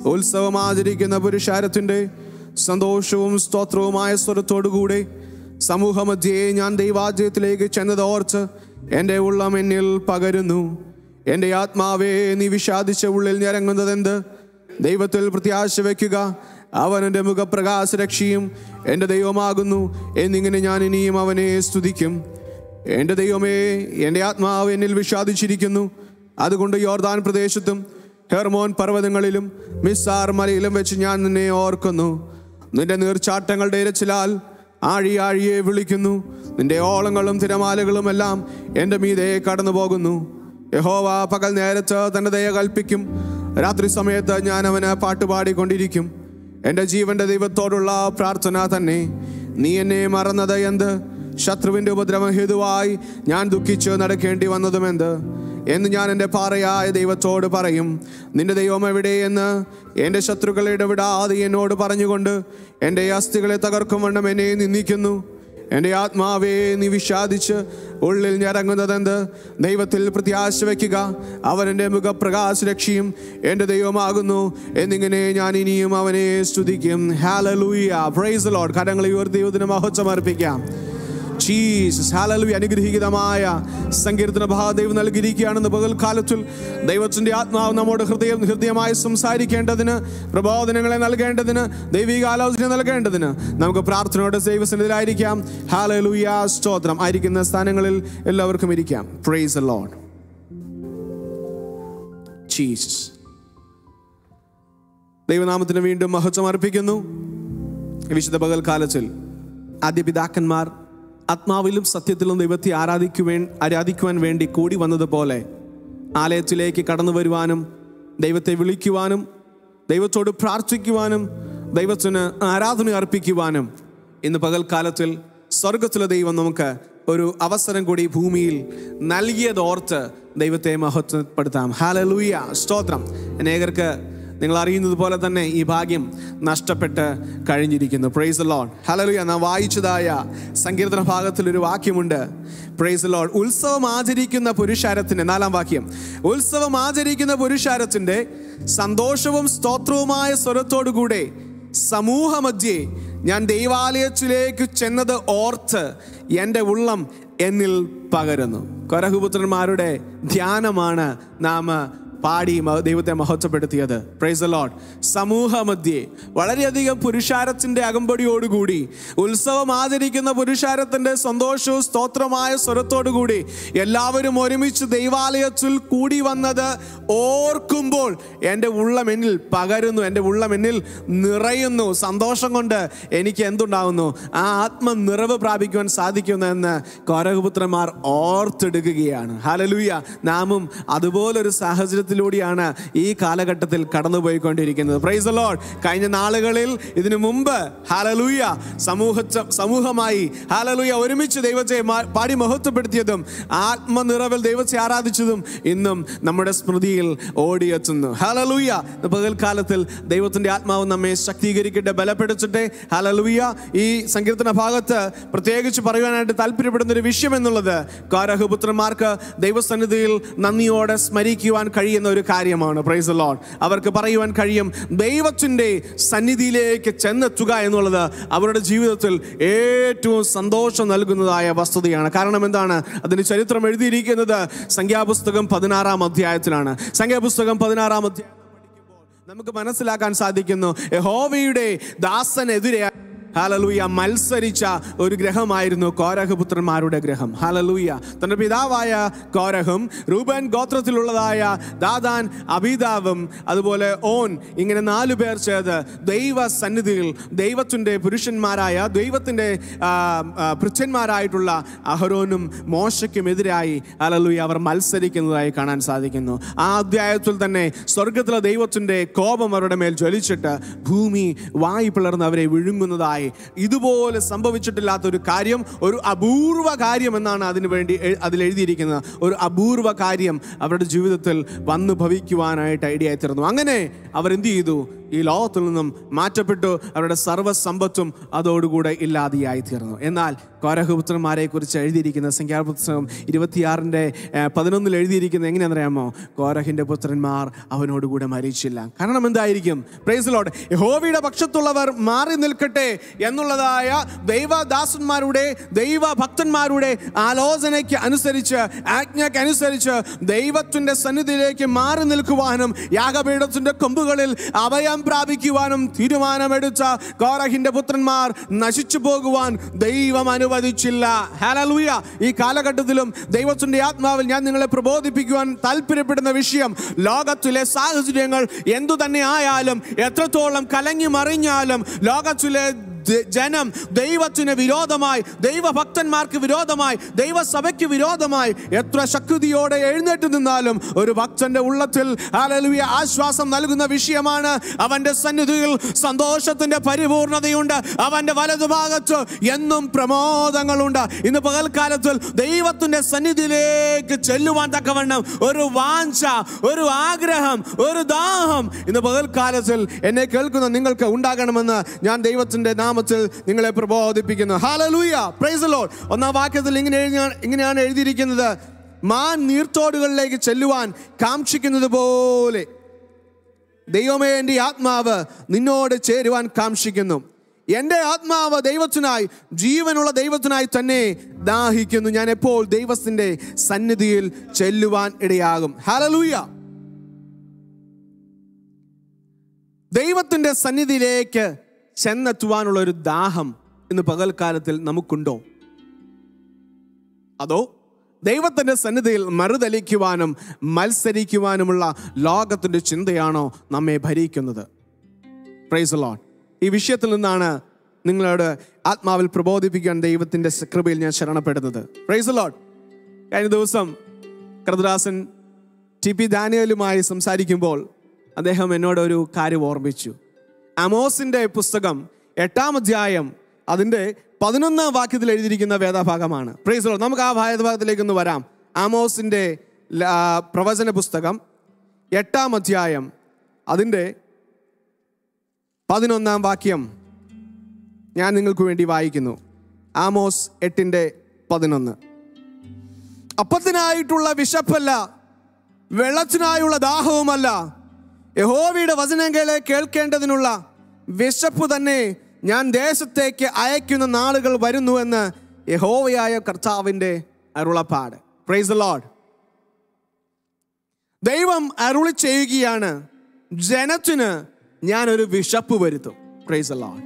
ഉത്സവം ആചരിക്കുന്ന പുരുഷാരത്തിന്റെ സന്തോഷവും സ്തോത്രവുമായ സ്വരത്തോടുകൂടെ സമൂഹമധ്യയെ ഞാൻ ദൈവാജ്യത്തിലേക്ക് ചെന്നത് ഓർത്ത് എന്റെ ഉള്ളം എന്നിൽ പകരുന്നു. എന്റെ ആത്മാവേ നീ വിഷാദിച്ച ഉള്ളിൽ ഞരങ്ങുന്നതെന്ത്? ദൈവത്തിൽ പ്രത്യാശ വയ്ക്കുക. അവൻ എന്റെ മുഖപ്രകാശ രക്ഷയും എന്റെ ദൈവമാകുന്നു എന്നിങ്ങനെ ഞാൻ ഇനിയും അവനെ സ്തുതിക്കും. എന്റെ ദൈവമേ എന്റെ ആത്മാവ് എന്നിൽ വിഷാദിച്ചിരിക്കുന്നു. അതുകൊണ്ട് യോർദാൻ പ്രദേശത്തും ഹെർമോൻ പർവതങ്ങളിലും മിസ്സാർ മലയിലും വെച്ച് ഞാൻ നിന്നെ ഓർക്കുന്നു. നിന്റെ നീർച്ചാട്ടങ്ങളുടെ ഇരച്ചിലാൽ ആഴി ആഴിയെ വിളിക്കുന്നു. നിന്റെ ഓളങ്ങളും തിരമാലകളും എല്ലാം എന്റെ മീതെ കടന്നു പോകുന്നു യഹോവ പകൽ നേരത്ത് തന്റെ ദയ കൽപ്പിക്കും. രാത്രി സമയത്ത് ഞാൻ അവന് പാട്ടുപാടിക്കൊണ്ടിരിക്കും. എന്റെ ജീവന്റെ ദൈവത്തോടുള്ള പ്രാർത്ഥന തന്നെ. നീ എന്നെ മറന്നത് എന്ത്? ശത്രുവിന്റെ ഉപദ്രവം ഹേതുവായി ഞാൻ ദുഃഖിച്ച് നടക്കേണ്ടി വന്നതുമെന്ത് എന്ന് ഞാൻ എന്റെ പാറയായ ദൈവത്തോട് പറയും. നിന്റെ ദൈവം എവിടെയെന്ന് എന്റെ ശത്രുക്കളെ ഇടപെടാതെ എന്നോട് പറഞ്ഞുകൊണ്ട് എന്റെ അസ്ഥികളെ തകർക്കും വണ്ണം എന്നെ നിന്ദിക്കുന്നു. എന്റെ ആത്മാവേ നീ വിഷാദിച്ച് ഉള്ളിൽ ഞരങ്ങുന്നതെന്ത് ദൈവത്തിൽ പ്രത്യാശ വയ്ക്കുക. അവൻ എന്റെ മുഖപ്രകാശ രക്ഷയും എന്റെ ദൈവമാകുന്നു. എന്നിങ്ങനെ ഞാൻ ഇനിയും അവനെ സ്തുതിക്കും. ഹാലലൂയ പ്രൈസ് ലോഡ് കരങ്ങൾ ഉയർത്തി ദൈവത്തിന് മഹോത്സവം അർപ്പിക്കാം. ജീസസ് ഹാലലൂയ അനുഗ്രഹീതമായ സങ്കീർത്തന ഭാഗദൈവം നൽകിയിരിക്കുകയാണെന്ന് പകൽക്കാലത്തിൽ ദൈവത്തിന്റെ ആത്മാവ് നമ്മുടെ ഹൃദയം ഹൃദയമായി സംസാരിക്കേണ്ടതിന് പ്രബോധനങ്ങളെ നൽകേണ്ടതിന് ദൈവിക ആലോചന നൽകേണ്ടതിന് നമുക്ക് പ്രാർത്ഥനയോടെ ദൈവസന്നിധിയിലായിരിക്കാം. ഹാലലൂയ സ്തോത്രം. ആയിരിക്കുന്ന സ്ഥാനങ്ങളിൽ എല്ലാവർക്കും ഇരിക്കാം. പ്രൈസ് ലോഡ് ജീസസ് ദൈവനാമത്തിന് വീണ്ടും മഹത്വം അർപ്പിക്കുന്നു. വിശുദ്ധ പകൽക്കാലത്തിൽ ആദ്യ പിതാക്കന്മാർ ആത്മാവിലും സത്യത്തിലും ദൈവത്തെ ആരാധിക്കുവേ ആരാധിക്കുവാൻ വേണ്ടി കൂടി വന്നതുപോലെ ആലയത്തിലേക്ക് കടന്നു വരുവാനും ദൈവത്തെ വിളിക്കുവാനും ദൈവത്തോട് പ്രാർത്ഥിക്കുവാനും ദൈവത്തിന് ആരാധന അർപ്പിക്കുവാനും ഇന്ന് പകൽക്കാലത്തിൽ സ്വർഗത്തിലെ ദൈവം നമുക്ക് ഒരു അവസരം കൂടി ഭൂമിയിൽ നൽകിയതോർത്ത് ദൈവത്തെ മഹത്വപ്പെടുത്താം. ഹാലലൂയ സ്തോത്രം. അനേകർക്ക് നിങ്ങൾ അറിയുന്നത് പോലെ തന്നെ ഈ ഭാഗ്യം നഷ്ടപ്പെട്ട് കഴിഞ്ഞിരിക്കുന്നു. പ്രൈസ് ലോൺ ഹലലുയ നാം വായിച്ചതായ സങ്കീർത്തന ഭാഗത്തിൽ ഒരു വാക്യമുണ്ട്. പ്രൈസ് ലോൺ ഉത്സവം ആചരിക്കുന്ന പുരുഷാരത്തിന്റെ നാലാം വാക്യം. ഉത്സവം ആചരിക്കുന്ന പുരുഷാരത്തിന്റെ സന്തോഷവും സ്തോത്രവുമായ സ്വരത്തോടുകൂടെ സമൂഹമധ്യേ ഞാൻ ദൈവാലയത്തിലേക്ക് ചെന്നത് ഓർത്ത് എന്റെ ഉള്ളം എന്നിൽ പകരുന്നു. കൊരഹുപുത്രന്മാരുടെ ധ്യാനമാണ് നാം പാടി ദൈവത്തെ മഹത്വപ്പെടുത്തിയത്. പ്രൈസ് ലോഡ് സമൂഹ മധ്യേ വളരെയധികം പുരുഷാരത്തിന്റെ അകമ്പടിയോടുകൂടി ഉത്സവം ആചരിക്കുന്ന പുരുഷാരത്തിന്റെ സന്തോഷവും സ്തോത്രമായ സ്വരത്തോടുകൂടി എല്ലാവരും ഒരുമിച്ച് ദൈവാലയത്തിൽ കൂടി വന്നത് ഓർക്കുമ്പോൾ എന്റെ ഉള്ളമെന്നിൽ പകരുന്നു എന്റെ ഉള്ളമെന്നിൽ നിറയുന്നു. സന്തോഷം കൊണ്ട് എനിക്ക് എന്തുണ്ടാവുന്നു? ആ ആത്മ നിറവ് പ്രാപിക്കുവാൻ എന്ന് കോരകപുത്രന്മാർ ഓർത്തെടുക്കുകയാണ്. ഹലലൂയ നാമും അതുപോലൊരു സാഹചര്യത്തിലൂടെയാണ് ഈ കാലഘട്ടത്തിൽ കടന്നുപോയിക്കൊണ്ടിരിക്കുന്നത്. പ്രൈസ് ലോഡ് കഴിഞ്ഞ നാളുകളിൽ ഇതിനു മുമ്പ് ഹാലലൂയ സമൂഹ സമൂഹമായി ഹാലലൂയ ഒരുമിച്ച് ദൈവത്തെ പാടി മഹത്വപ്പെടുത്തിയതും ആത്മനിറവിൽ ദൈവത്തെ ആരാധിച്ചതും ഇന്നും നമ്മുടെ സ്മൃതിയിൽ ഓടിയെത്തുന്നു. ഹാലലൂയ പകൽക്കാലത്തിൽ ദൈവത്തിന്റെ ആത്മാവ് നമ്മെ ശക്തീകരിക്കട്ടെ ബലപ്പെടുത്തട്ടെ. ഹാലലൂയ ഈ സങ്കീർത്തന ഭാഗത്ത് പ്രത്യേകിച്ച് പറയുവാനായിട്ട് താല്പര്യപ്പെടുന്ന ഒരു വിഷയം എന്നുള്ളത് കാരഹപുത്രന്മാർക്ക് ദൈവസന്നിധിയിൽ നന്ദിയോടെ സ്മരിക്കുവാൻ കഴിയുന്ന ഒരു കാര്യമാണ്. പ്രൈസ് ലോൺ അവർക്ക് പറയുവാൻ കഴിയും ദൈവത്തിന്റെ സന്നിധിയിലേക്ക് ചെന്നെത്തുക എന്നുള്ളത് അവരുടെ ജീവിതത്തിൽ ഏറ്റവും സന്തോഷം നൽകുന്നതായ വസ്തുതയാണ്. കാരണം എന്താണ്? അതിന് ചരിത്രം എഴുതിയിരിക്കുന്നത് സംഖ്യാപുസ്തകം പതിനാറാം അധ്യായത്തിലാണ്. സംഖ്യാപുസ്തകം പതിനാറാം അധ്യായം നമുക്ക് മനസ്സിലാക്കാൻ സാധിക്കുന്നു യഹോവയുടെ ദാസനെതിരെ ഹാലലൂയ മത്സരിച്ച ഒരു ഗ്രഹമായിരുന്നു കോരഹപുത്രന്മാരുടെ ഗ്രഹം. ഹാലലൂയ തന്റെ പിതാവായ കോരഹും റൂബൻ ഗോത്രത്തിലുള്ളതായ ദാദാൻ അബിതാവും അതുപോലെ ഓൻ ഇങ്ങനെ നാലു പേർ ചേർത്ത് ദൈവ സന്നിധിയിൽ ദൈവത്തിന്റെ പുരുഷന്മാരായ ദൈവത്തിന്റെ പൃച്ഛന്മാരായിട്ടുള്ള അഹരോനും മോശയ്ക്കുമെതിരായി ഹാലലൂയ അവർ മത്സരിക്കുന്നതായി കാണാൻ സാധിക്കുന്നു. ആ അധ്യായത്തിൽ തന്നെ സ്വർഗത്തിലെ ദൈവത്തിന്റെ കോപം അവരുടെ മേൽ ജ്വലിച്ചിട്ട് ഭൂമി വായി പിളർന്ന് അവരെ വിഴുങ്ങുന്നതായി ഇതുപോലെ സംഭവിച്ചിട്ടില്ലാത്ത ഒരു കാര്യം ഒരു അപൂർവ കാര്യം എന്നാണ് അതിന് വേണ്ടി അതിൽ എഴുതിയിരിക്കുന്നത്. ഒരു അപൂർവ കാര്യം അവരുടെ ജീവിതത്തിൽ വന്നു ഭവിക്കുവാനായിട്ട് ഐഡിയ തീർന്നു. അങ്ങനെ അവരെന്ത് ചെയ്തു? ഈ ലോകത്തിൽ നിന്നും മാറ്റപ്പെട്ടു. അവരുടെ സർവസമ്പത്തും അതോടുകൂടെ ഇല്ലാതെയായി തീർന്നു. എന്നാൽ കോരഹപുത്രന്മാരെ കുറിച്ച് എഴുതിയിരിക്കുന്ന സംഖ്യാപുസ്തകം ഇരുപത്തിയാറിന്റെ പതിനൊന്നിൽ എഴുതിയിരിക്കുന്നത് എങ്ങനെയാണെന്നറിയാമോ? കോരഹിന്റെ പുത്രന്മാർ അവനോടുകൂടെ മരിച്ചില്ല. കാരണം എന്തായിരിക്കും? പ്രൈസ് ലോഡ് യഹോവയുടെ പക്ഷത്തുള്ളവർ മാറി നിൽക്കട്ടെ എന്നുള്ളതായ ദൈവദാസന്മാരുടെ ദൈവഭക്തന്മാരുടെ ആലോചനയ്ക്ക് അനുസരിച്ച് ആജ്ഞയ്ക്ക് അനുസരിച്ച് ദൈവത്തിന്റെ സന്നിധിയിലേക്ക് മാറി നിൽക്കുവാനും യാഗപീഠത്തിന്റെ കൊമ്പുകളിൽ അഭയം പ്രാപിക്കുവാനും തീരുമാനമെടുത്ത കോറഹിന്റെ പുത്രന്മാർ നശിച്ചു പോകുവാൻ ദൈവം അനുവദിച്ചില്ല. ഹലലൂയ ഈ കാലഘട്ടത്തിലും ദൈവത്തിന്റെ ആത്മാവിൽ ഞാൻ നിങ്ങളെ പ്രബോധിപ്പിക്കുവാൻ താല്പര്യപ്പെടുന്ന വിഷയം ലോകത്തിലെ സാഹചര്യങ്ങൾ എന്തു തന്നെ ആയാലും എത്രത്തോളം കലങ്ങി മറിഞ്ഞാലും ലോകത്തിലെ ജനം ദൈവത്തിന് വിരോധമായി ദൈവഭക്തന്മാർക്ക് വിരോധമായി ദൈവസഭയ്ക്ക് വിരോധമായി എത്ര ശക്തിയോടെ എഴുന്നേറ്റ് നിന്നാലും ഒരു ഭക്തന്റെ ഉള്ളത്തിൽ ആലലുവിയ ആശ്വാസം നൽകുന്ന വിഷയമാണ് അവന്റെ സന്നിധിയിൽ സന്തോഷത്തിന്റെ പരിപൂർണതയുണ്ട്. അവന്റെ വലതുഭാഗത്ത് എന്നും പ്രമോദങ്ങളുണ്ട്. ഇന്ന് പകൽക്കാലത്തിൽ ദൈവത്തിന്റെ സന്നിധിയിലേക്ക് ചെല്ലുവാൻ തക്കവണ്ണം ഒരു വാഞ്ച ഒരു ആഗ്രഹം ഒരു ദാഹം ഇന്ന് പകൽക്കാലത്തിൽ എന്നെ കേൾക്കുന്ന നിങ്ങൾക്ക് ഉണ്ടാകണമെന്ന് ഞാൻ ദൈവത്തിന്റെ നാമത്തിൽ നിങ്ങളെ പ്രബോധിപ്പിക്കുന്നു. ഹാലലൂയ പ്രൈസ് ലോൺ ഒന്നാം വാക്യത്തിൽ ഇങ്ങനെ ഇങ്ങനെയാണ് എഴുതിയിരിക്കുന്നത്. മാൻ നീർത്തോടുകളിലേക്ക് ചെല്ലുവാൻ കാക്ഷിക്കുന്നത് പോലെ. ദൈവമേ എന്റെ ആത്മാവ് നിന്നോട് ചേരുവാൻ കാക്ഷിക്കുന്നു. എന്റെ ആത്മാവ് ദൈവത്തിനായി ജീവനുള്ള ദൈവത്തിനായി തന്നെ ദാഹിക്കുന്നു. ഞാൻ എപ്പോൾ ദൈവത്തിന്റെ സന്നിധിയിൽ ചെല്ലുവാൻ ഇടയാകും. ഹലലൂയ ദൈവത്തിന്റെ സന്നിധിയിലേക്ക് ചെന്നെത്തുവാനുള്ള ഒരു ദാഹം ഇന്ന് പകൽക്കാലത്തിൽ നമുക്കുണ്ടോ? അതോ ദൈവത്തിന്റെ സന്നിധിയിൽ മറുതലിക്കുവാനും മത്സരിക്കുവാനുമുള്ള ലോകത്തിന്റെ ചിന്തയാണോ നമ്മെ ഭരിക്കുന്നത്? പ്രൈസ് ലോൺ ഈ വിഷയത്തിൽ നിന്നാണ് നിങ്ങളോട് ആത്മാവിൽ പ്രബോധിപ്പിക്കാൻ ദൈവത്തിന്റെ കൃപയിൽ ഞാൻ ശരണപ്പെടുന്നത്. പ്രൈസ് ലോഡ് കഴിഞ്ഞ ദിവസം കൃതദാസൻ ടി പി ദാനിയലുമായി സംസാരിക്കുമ്പോൾ അദ്ദേഹം എന്നോട് ഒരു കാര്യം ഓർമ്മിച്ചു. അമോസിന്റെ പുസ്തകം എട്ടാം അധ്യായം അതിന്റെ പതിനൊന്നാം വാക്യത്തിൽ എഴുതിയിരിക്കുന്ന വേദഭാഗമാണ്. പ്രൈസ് നമുക്ക് ആ വേദഭാഗത്തിലേക്ക് ഒന്ന് വരാം. ആമോസിന്റെ പ്രവചന പുസ്തകം എട്ടാം അധ്യായം അതിന്റെ പതിനൊന്നാം വാക്യം ഞാൻ നിങ്ങൾക്ക് വേണ്ടി വായിക്കുന്നു. ആമോസ് എട്ടിന്റെ പതിനൊന്ന്. അപ്പത്തിനായിട്ടുള്ള വിശപ്പല്ല വെള്ളത്തിനായുള്ള ദാഹവുമല്ല യഹോവയുടെ വചനങ്ങളെ കേൾക്കേണ്ടതിനുള്ള വിശപ്പ് തന്നെ ഞാൻ ദേശത്തേക്ക് അയക്കുന്ന നാളുകൾ വരുന്നു എന്ന് യഹോവയായ കർത്താവിന്റെ അരുളപ്പാട്. പ്രൈസ് ലോഡ് ദൈവം അരുളി ചെയ്യുകയാണ് ജനത്തിന് ഞാനൊരു വിശപ്പ് വരുത്തും. പ്രൈസ് ലോഡ്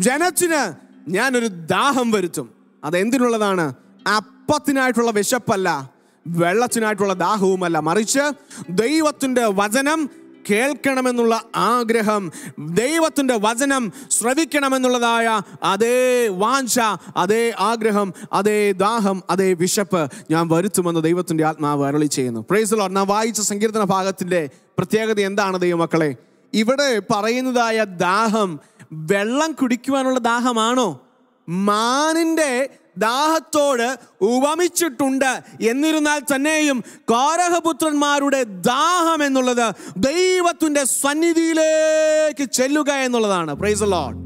ജനത്തിന് ഒരു ദാഹം വരുത്തും. അതെന്തിനുള്ളതാണ്? അപ്പത്തിനായിട്ടുള്ള വിശപ്പല്ല വെള്ളത്തിനായിട്ടുള്ള ദാഹവുമല്ല. മറിച്ച് ദൈവത്തിന്റെ വചനം കേൾക്കണമെന്നുള്ള ആഗ്രഹം ദൈവത്തിന്റെ വചനം ശ്രവിക്കണമെന്നുള്ളതായ അതേ വാഞ്ച അതേ ആഗ്രഹം അതേ ദാഹം അതേ വിശപ്പ് ഞാൻ വരുത്തുമെന്ന് ദൈവത്തിന്റെ ആത്മാവ് അരളി ചെയ്യുന്നു. പ്രൈസ് ലോർഡ് നാം വായിച്ച സങ്കീർത്തന ഭാഗത്തിന്റെ പ്രത്യേകത എന്താണ് ദൈവമക്കളെ? ഇവിടെ പറയുന്നതായ ദാഹം വെള്ളം കുടിക്കുവാനുള്ള ദാഹമാണോ? മാനിന്റെ ദാഹത്തോട് ഉപമിച്ചിട്ടുണ്ട്. എന്നിരുന്നാൽ തന്നെയും കാരഹപുത്രന്മാരുടെ ദാഹം എന്നുള്ളത് ദൈവത്തിന്റെ സന്നിധിയിലേക്ക് ചെല്ലുക എന്നുള്ളതാണ്. പ്രൈസ് ലോഡ്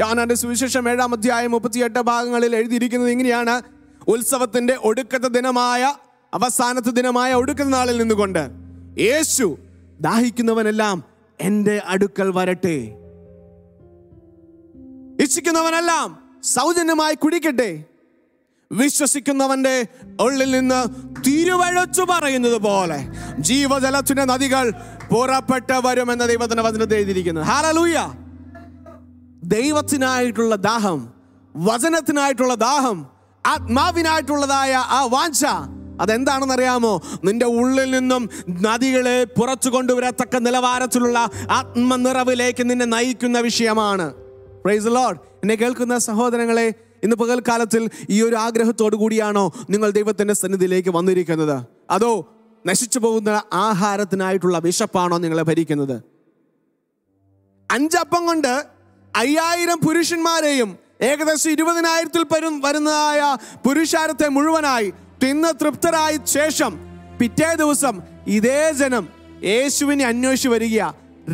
യോഹന്നാന്റെ സുവിശേഷം ഏഴാം അധ്യായം മുപ്പത്തിയെട്ട് ഭാഗങ്ങളിൽ എഴുതിയിരിക്കുന്നത് ഇങ്ങനെയാണ്. ഉത്സവത്തിന്റെ ഒടുക്കത്തെ ദിനമായ അവസാനത്തെ ദിനമായ ഒടുക്കുന്ന നാളിൽ നിന്നുകൊണ്ട് യേശു ദാഹിക്കുന്നവനെല്ലാം എന്റെ അടുക്കൽ വരട്ടെ. ഇച്ഛിക്കുന്നവനെല്ലാം സൗജന്യമായി കുടിക്കട്ടെ. വിശ്വസിക്കുന്നവന്റെ ഉള്ളിൽ നിന്ന് തിരുവഴച്ചു പറയുന്നത് പോലെ ജീവജലത്തിന്റെ നദികൾ പുറപ്പെട്ട് വരുമെന്ന ദൈവത്തിന്റെ വചനത്തെ എഴുതിയിരിക്കുന്നത് ഹാലലൂയ ദൈവത്തിനായിട്ടുള്ള ദാഹം വചനത്തിനായിട്ടുള്ള ദാഹം ആത്മാവിനായിട്ടുള്ളതായ ആ വാഞ്ച അതെന്താണെന്നറിയാമോ? നിന്റെ ഉള്ളിൽ നിന്നും നദികളെ പുറത്തു കൊണ്ടുവരത്തക്ക നിലവാരത്തിലുള്ള ആത്മനിറവിലേക്ക് നിന്നെ നയിക്കുന്ന വിഷയമാണ്. പ്രൈസ് ലോഡ് എന്നെ കേൾക്കുന്ന സഹോദരങ്ങളെ ഇന്ന് പകൽക്കാലത്തിൽ ഈ ഒരു ആഗ്രഹത്തോടു കൂടിയാണോ നിങ്ങൾ ദൈവത്തിന്റെ സന്നിധിയിലേക്ക് വന്നിരിക്കുന്നത്? അതോ നശിച്ചു പോകുന്ന ആഹാരത്തിനായിട്ടുള്ള വിശപ്പാണോ നിങ്ങളെ ഭരിക്കുന്നത്? അഞ്ചപ്പം കൊണ്ട് അയ്യായിരം പുരുഷന്മാരെയും ഏകദേശം ഇരുപതിനായിരത്തിൽ പരും വരുന്നതായ പുരുഷാരത്തെ മുഴുവനായി തിന്ന് തൃപ്തരായ ശേഷം പിറ്റേ ദിവസം ഇതേ ജനം യേശുവിനെ അന്വേഷിച്ച് വരിക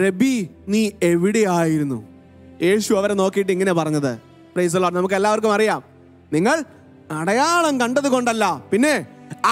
റബി നീ എവിടെയായിരുന്നു? യേശു അവരെ നോക്കിയിട്ട് ഇങ്ങനെ പറഞ്ഞത്. പ്രൈസ് ലോർഡ് നമുക്ക് എല്ലാവർക്കും അറിയാം. നിങ്ങൾ അടയാളം കണ്ടത് കൊണ്ടല്ല പിന്നെ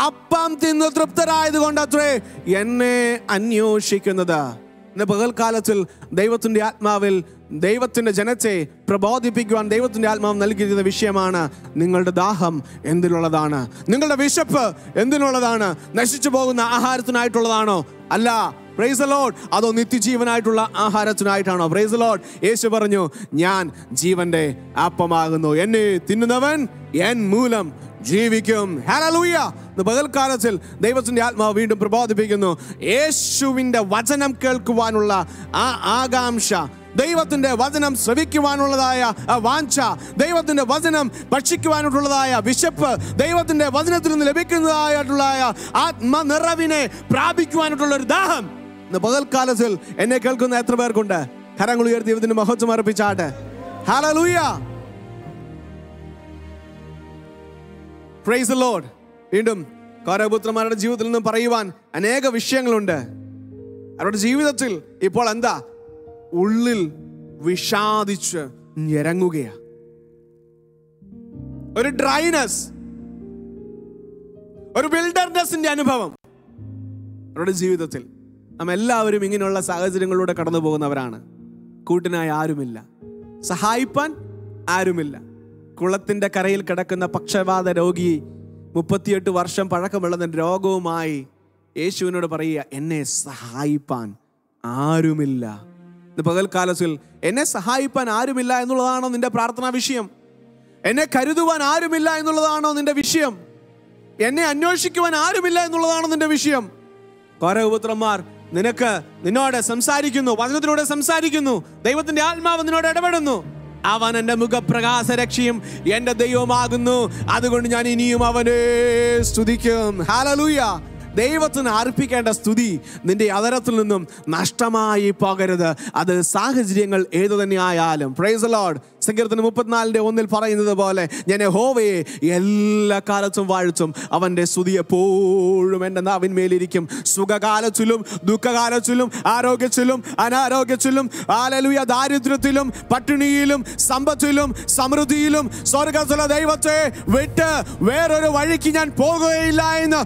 അപ്പം തിന്ന് തൃപ്തരായത് കൊണ്ടത്രേ എന്നെ അന്വേഷിക്കുന്നത്. പകൽക്കാലത്തിൽ ദൈവത്തിന്റെ ആത്മാവിൽ ദൈവത്തിന്റെ ജനത്തെ പ്രബോധിപ്പിക്കുവാൻ ദൈവത്തിന്റെ ആത്മാവ് നൽകിയിരുന്ന വിഷയമാണ് നിങ്ങളുടെ ദാഹം എന്തിനുള്ളതാണ്. നിങ്ങളുടെ വിശപ്പ് എന്തിനുള്ളതാണ്. നശിച്ചു പോകുന്ന ആഹാരത്തിനായിട്ടുള്ളതാണോ? അല്ല പ്രൈസ് ലോഡ് അതോ നിത്യജീവനായിട്ടുള്ള ആഹാരത്തിനായിട്ടാണോ? പ്രൈസ് ലോഡ് യേശു പറഞ്ഞു ഞാൻ ജീവന്റെ അപ്പമാകുന്നു. എന്നെ തിന്നുന്നവൻ എൻ മൂലം ജീവിക്കും. ഹലൂയ പകൽക്കാലത്തിൽ ദൈവത്തിന്റെ ആത്മാവ് വീണ്ടും പ്രബോധിപ്പിക്കുന്നു. യേശുവിന്റെ വചനം കേൾക്കുവാനുള്ള ആ ആകാംക്ഷ ദൈവത്തിന്റെ വചനം ശ്രവിക്കുവാനുള്ളതായ വാഞ്ച ദൈവത്തിന്റെ വചനം ഭക്ഷിക്കുവാനുള്ളതായ വിശപ്പ് ദൈവത്തിന്റെ വചനത്തിൽ നിന്ന് ലഭിക്കുന്നതായിട്ടുള്ള ആത്മനിറവിനെ പ്രാപിക്കുവാനായിട്ടുള്ള ഒരു ദാഹം. പകൽക്കാലത്തിൽ എന്നെ കേൾക്കുന്ന എത്ര പേർക്കുണ്ട്? കരങ്ങൾ ഉയർത്തി ഇതിന് മഹത്വം അർപ്പിച്ചാട്ടെ. പ്രൈസ് ലോഡ് വീണ്ടും കൗരവപുത്രന്മാരുടെ ജീവിതത്തിൽ നിന്നും പറയുവാൻ അനേക വിഷയങ്ങളുണ്ട്. അവരുടെ ജീവിതത്തിൽ ഇപ്പോൾ എന്താ? ഉള്ളിൽ വിഷാദിച്ച് ഞെരങ്ങുകയാ. ഒരു ഡ്രൈനസ് ഒരു ബിൽഡർനെസിന്റെ അനുഭവം അവരുടെ ജീവിതത്തിൽ. നാം എല്ലാവരും ഇങ്ങനെയുള്ള സാഹചര്യങ്ങളിലൂടെ കടന്നു പോകുന്നവരാണ്. കൂട്ടിനായി ആരുമില്ല. സഹായിപ്പാൻ ആരുമില്ല. കുളത്തിന്റെ കരയിൽ കിടക്കുന്ന പക്ഷപാത രോഗി മുപ്പത്തിയെട്ട് വർഷം പഴക്കമുള്ള രോഗവുമായി യേശുവിനോട് പറയുക എന്നെ സഹായിപ്പാൻ ആരുമില്ല. ഇന്ന് പകൽക്കാലത്തിൽ എന്നെ സഹായിപ്പാൻ ആരുമില്ല എന്നുള്ളതാണോ നിന്റെ പ്രാർത്ഥനാ വിഷയം? എന്നെ കരുതുവാൻ ആരുമില്ല എന്നുള്ളതാണോ നിന്റെ വിഷയം? എന്നെ അന്വേഷിക്കുവാൻ ആരുമില്ല എന്നുള്ളതാണോ നിന്റെ വിഷയം? കോരപുത്രന്മാർ നിനക്ക് നിന്നോട് സംസാരിക്കുന്നു വചനത്തിലൂടെ സംസാരിക്കുന്നു. ദൈവത്തിന്റെ ആത്മാവ് നിന്നോട് ഇടപെടുന്നു. അവൻ എന്റെ മുഖപ്രകാശ രക്ഷയും എന്റെ ദൈവമാകുന്നു. അതുകൊണ്ട് ഞാൻ ഇനിയും അവനെ സ്തുതിക്കും. ഹാലലൂയ ദൈവത്തിന് അർപ്പിക്കേണ്ട സ്തുതി നിന്റെ അതരത്തിൽ നിന്നും നഷ്ടമായി പോകരുത്. അത് സാഹചര്യങ്ങൾ ഏതു തന്നെ ആയാലും. പ്രൈസ് ലോഡ് സങ്കീർത്തനം മുപ്പത്തിനാലിന്റെ ഒന്നിൽ പറയുന്നത് പോലെ ഞാൻ ഹോവയെ എല്ലാ കാലത്തും വാഴ്ത്തും. അവന്റെ സ്തുതി എപ്പോഴും എന്റെ നാവിന്മേലിരിക്കും. സുഖകാലത്തിലും ദുഃഖകാലത്തിലും ആരോഗ്യത്തിലും അനാരോഗ്യത്തിലും ആലലുയ ദാരിദ്ര്യത്തിലും പട്ടിണിയിലും സമ്പത്തിലും സമൃദ്ധിയിലും സ്വർഗത്തിലെ ദൈവത്തെ വിട്ട് വേറൊരു വഴിക്ക് ഞാൻ പോകുകയില്ല എന്ന്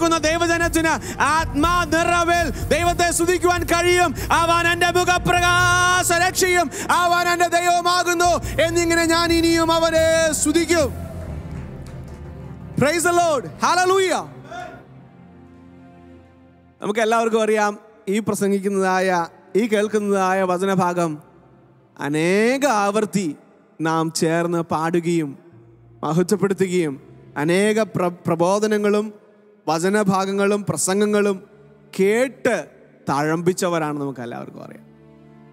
തീരുമാനമെടുക്കുന്ന ദൈവജനത്തിന് ആത്മാ നിറവിൽ ദൈവത്തെ സ്തുതിക്കുവാൻ കഴിയും. അവൻ എന്റെ മുഖപ്രകാശ രക്ഷയും. അവൻ എന്റെ ദൈവമാകുന്നു എന്നിങ്ങനെ ഞാൻ ഇനിയും അവരെ സ്തുതിക്കും. നമുക്ക് എല്ലാവർക്കും അറിയാം ഈ പ്രസംഗിക്കുന്നതായ ഈ കേൾക്കുന്നതായ വചനഭാഗം അനേക ആവർത്തി നാം ചേർന്ന് പാടുകയും മഹത്വപ്പെടുത്തുകയും അനേക പ്ര പ്രബോധനങ്ങളും വചനഭാഗങ്ങളും പ്രസംഗങ്ങളും കേട്ട് തഴമ്പിച്ചവരാണ് നമുക്ക് എല്ലാവർക്കും അറിയാം.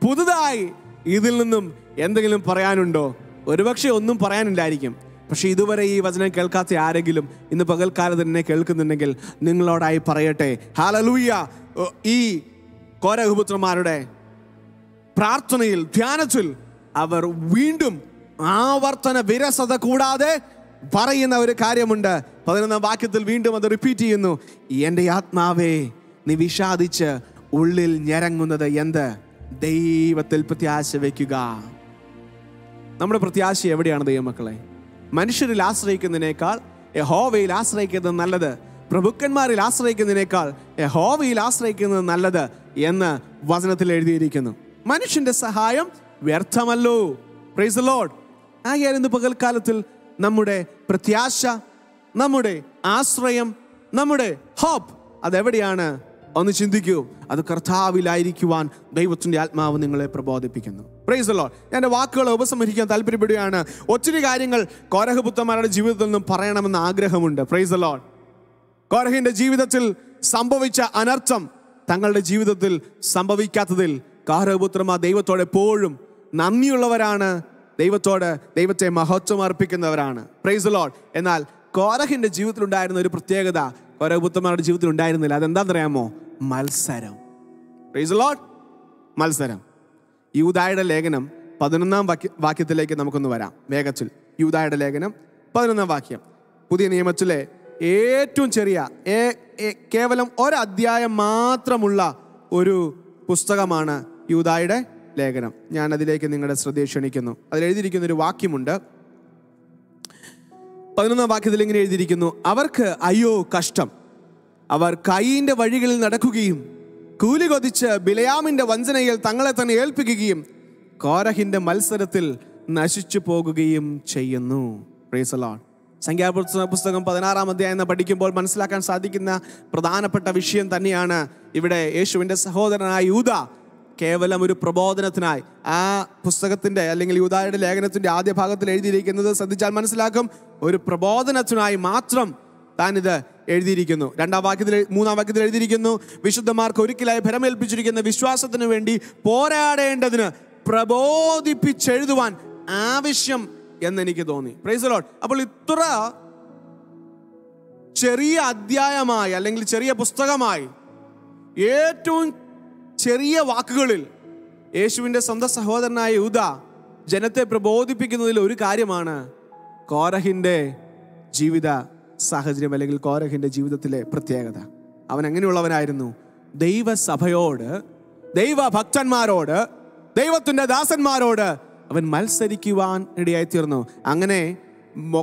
പുതുതായി ഇതിൽ നിന്നും എന്തെങ്കിലും പറയാനുണ്ടോ? ഒരുപക്ഷെ ഒന്നും പറയാനില്ലായിരിക്കും. പക്ഷെ ഇതുവരെ ഈ വചനം കേൾക്കാത്ത ആരെങ്കിലും ഇന്ന് പകൽക്കാലത്ത് തന്നെ കേൾക്കുന്നുണ്ടെങ്കിൽ നിങ്ങളോടായി പറയട്ടെ. ഹാലലൂയ ഈ കോരഹുപുത്രന്മാരുടെ പ്രാർത്ഥനയിൽ ധ്യാനത്തിൽ അവർ വീണ്ടും ആവർത്തന വിരസത കൂടാതെ പറയുന്ന ഒരു കാര്യമുണ്ട്. പതിനൊന്നാം വാക്യത്തിൽ വീണ്ടും അത് റിപ്പീറ്റ് ചെയ്യുന്നു. എന്റെ ആത്മാവേ നീ വിഷാദിച്ച് ഉള്ളിൽ ഞരങ്ങുന്നത് എന്ത്? ദൈവത്തിൽ പ്രത്യാശ വയ്ക്കുക. നമ്മുടെ പ്രത്യാശ എവിടെയാണ് ദൈവമക്കളെ? മനുഷ്യരിൽ ആശ്രയിക്കുന്നതിനേക്കാൾ യഹോവയിൽ ആശ്രയിക്കുന്നത് നല്ലത് പ്രഭുക്കന്മാരിൽ ആശ്രയിക്കുന്നതിനേക്കാൾ യഹോവയിൽ ആശ്രയിക്കുന്നത് നല്ലത് എന്ന് വചനത്തിൽ എഴുതിയിരിക്കുന്നു. മനുഷ്യന്റെ സഹായം വ്യർത്ഥമല്ലോ. പ്രൈസ് ലോഡ് ആകയാൽ ഇന്ന് പകൽക്കാലത്തിൽ നമ്മുടെ പ്രത്യാശ നമ്മുടെ ആശ്രയം നമ്മുടെ ഹോപ്പ്. അതെവിടെയാണ്? ഒന്ന് ചിന്തിക്കൂ. അത് കർത്താവിലായിരിക്കുവാൻ ദൈവത്തിന്റെ ആത്മാവ് നിങ്ങളെ പ്രബോധിപ്പിക്കുന്നു. പ്രൈസ് അല്ലോ എന്റെ വാക്കുകളെ ഉപസംഹരിക്കാൻ താല്പര്യപ്പെടുകയാണ്. ഒത്തിരി കാര്യങ്ങൾ കോരഹപുത്രന്മാരുടെ ജീവിതത്തിൽ നിന്നും പറയണമെന്ന് ആഗ്രഹമുണ്ട്. പ്രൈസ് അല്ലോ കോരഹിന്റെ ജീവിതത്തിൽ സംഭവിച്ച അനർത്ഥം തങ്ങളുടെ ജീവിതത്തിൽ സംഭവിക്കാത്തതിൽ കാരഹപുത്രന്മാർ ദൈവത്തോട് എപ്പോഴും നന്ദിയുള്ളവരാണ്. ദൈവത്തോട് ദൈവത്തെ മഹത്വം അർപ്പിക്കുന്നവരാണ്. പ്രൈസ് ലോഡ് എന്നാൽ കോരഹിന്റെ ജീവിതത്തിലുണ്ടായിരുന്ന ഒരു പ്രത്യേകത കോരഹപുത്രന്മാരുടെ ജീവിതത്തിൽ ഉണ്ടായിരുന്നില്ല അതെന്താണെന്നറിയാമോ? മത്സരം. പ്രൈസ് ലോഡ് മത്സരം. യൂതായുടെ ലേഖനം പതിനൊന്നാം വാക്യ വാക്യത്തിലേക്ക് നമുക്കൊന്ന് വരാം. വേഗത്തിൽ. യൂതായുടെ ലേഖനം പതിനൊന്നാം വാക്യം. പുതിയ നിയമത്തിലെ ഏറ്റവും ചെറിയ കേവലം ഒരധ്യായം മാത്രമുള്ള ഒരു പുസ്തകമാണ് യൂതായുടെ ലേഖനം. ഞാൻ അതിലേക്ക് നിങ്ങളുടെ ശ്രദ്ധയെ ക്ഷണിക്കുന്നു. അതിൽ എഴുതിയിരിക്കുന്ന ഒരു വാക്യമുണ്ട്. പതിനൊന്നാം വാക്യത്തിൽ ഇങ്ങനെ എഴുതിയിരിക്കുന്നു? അവർക്ക് അയ്യോ കഷ്ടം. അവർ കൈയിന്റെ വഴികളിൽ നടക്കുകയും കൂലി കൊതിച്ച് ബിലയാമിന്റെ വഞ്ചനയിൽ തങ്ങളെ തന്നെ ഏൽപ്പിക്കുകയും കോരഹിന്റെ മത്സരത്തിൽ നശിച്ചു പോകുകയും ചെയ്യുന്നു. പ്രേസലോൺ. സംഖ്യാപുസ്തക പുസ്തകം പതിനാറാം അധ്യായം പഠിക്കുമ്പോൾ മനസ്സിലാക്കാൻ സാധിക്കുന്ന പ്രധാനപ്പെട്ട വിഷയം തന്നെയാണ് ഇവിടെ യേശുവിന്റെ സഹോദരനായ യൂത കേവലം ഒരു പ്രബോധനത്തിനായി ആ പുസ്തകത്തിന്റെ അല്ലെങ്കിൽ യൂതായുടെ ലേഖനത്തിന്റെ ആദ്യ ഭാഗത്തിൽ എഴുതിയിരിക്കുന്നത് ശ്രദ്ധിച്ചാൽ മനസ്സിലാക്കും. ഒരു പ്രബോധനത്തിനായി മാത്രം താൻ ഇത് എഴുതിയിരിക്കുന്നു. രണ്ടാം വാക്യത്തിൽ മൂന്നാം വാക്യത്തിൽ എഴുതിയിരിക്കുന്നു വിശുദ്ധമാർക്ക് ഒരിക്കലായി ഭരമേൽപ്പിച്ചിരിക്കുന്ന വിശ്വാസത്തിന് വേണ്ടി പോരാടേണ്ടതിന് പ്രബോധിപ്പിച്ചെഴുതുവാൻ ആവശ്യം എന്നെനിക്ക് തോന്നി. പ്രൈസ് അപ്പോൾ ഇത്ര ചെറിയ അധ്യായമായി അല്ലെങ്കിൽ ചെറിയ പുസ്തകമായി ഏറ്റവും ചെറിയ വാക്കുകളിൽ യേശുവിന്റെ സ്വന്തം സഹോദരനായ യൂത ജനത്തെ പ്രബോധിപ്പിക്കുന്നതിൽ ഒരു കാര്യമാണ് കോരഹിന്റെ ജീവിത സാഹചര്യം അല്ലെങ്കിൽ കോരഹിന്റെ ജീവിതത്തിലെ പ്രത്യേകത. അവൻ എങ്ങനെയുള്ളവനായിരുന്നു? ദൈവസഭയോട് ദൈവഭക്തന്മാരോട് ദൈവത്തിന്റെ ദാസന്മാരോട് അവൻ മത്സരിക്കുവാൻ ഇടയായിത്തീർന്നു. അങ്ങനെ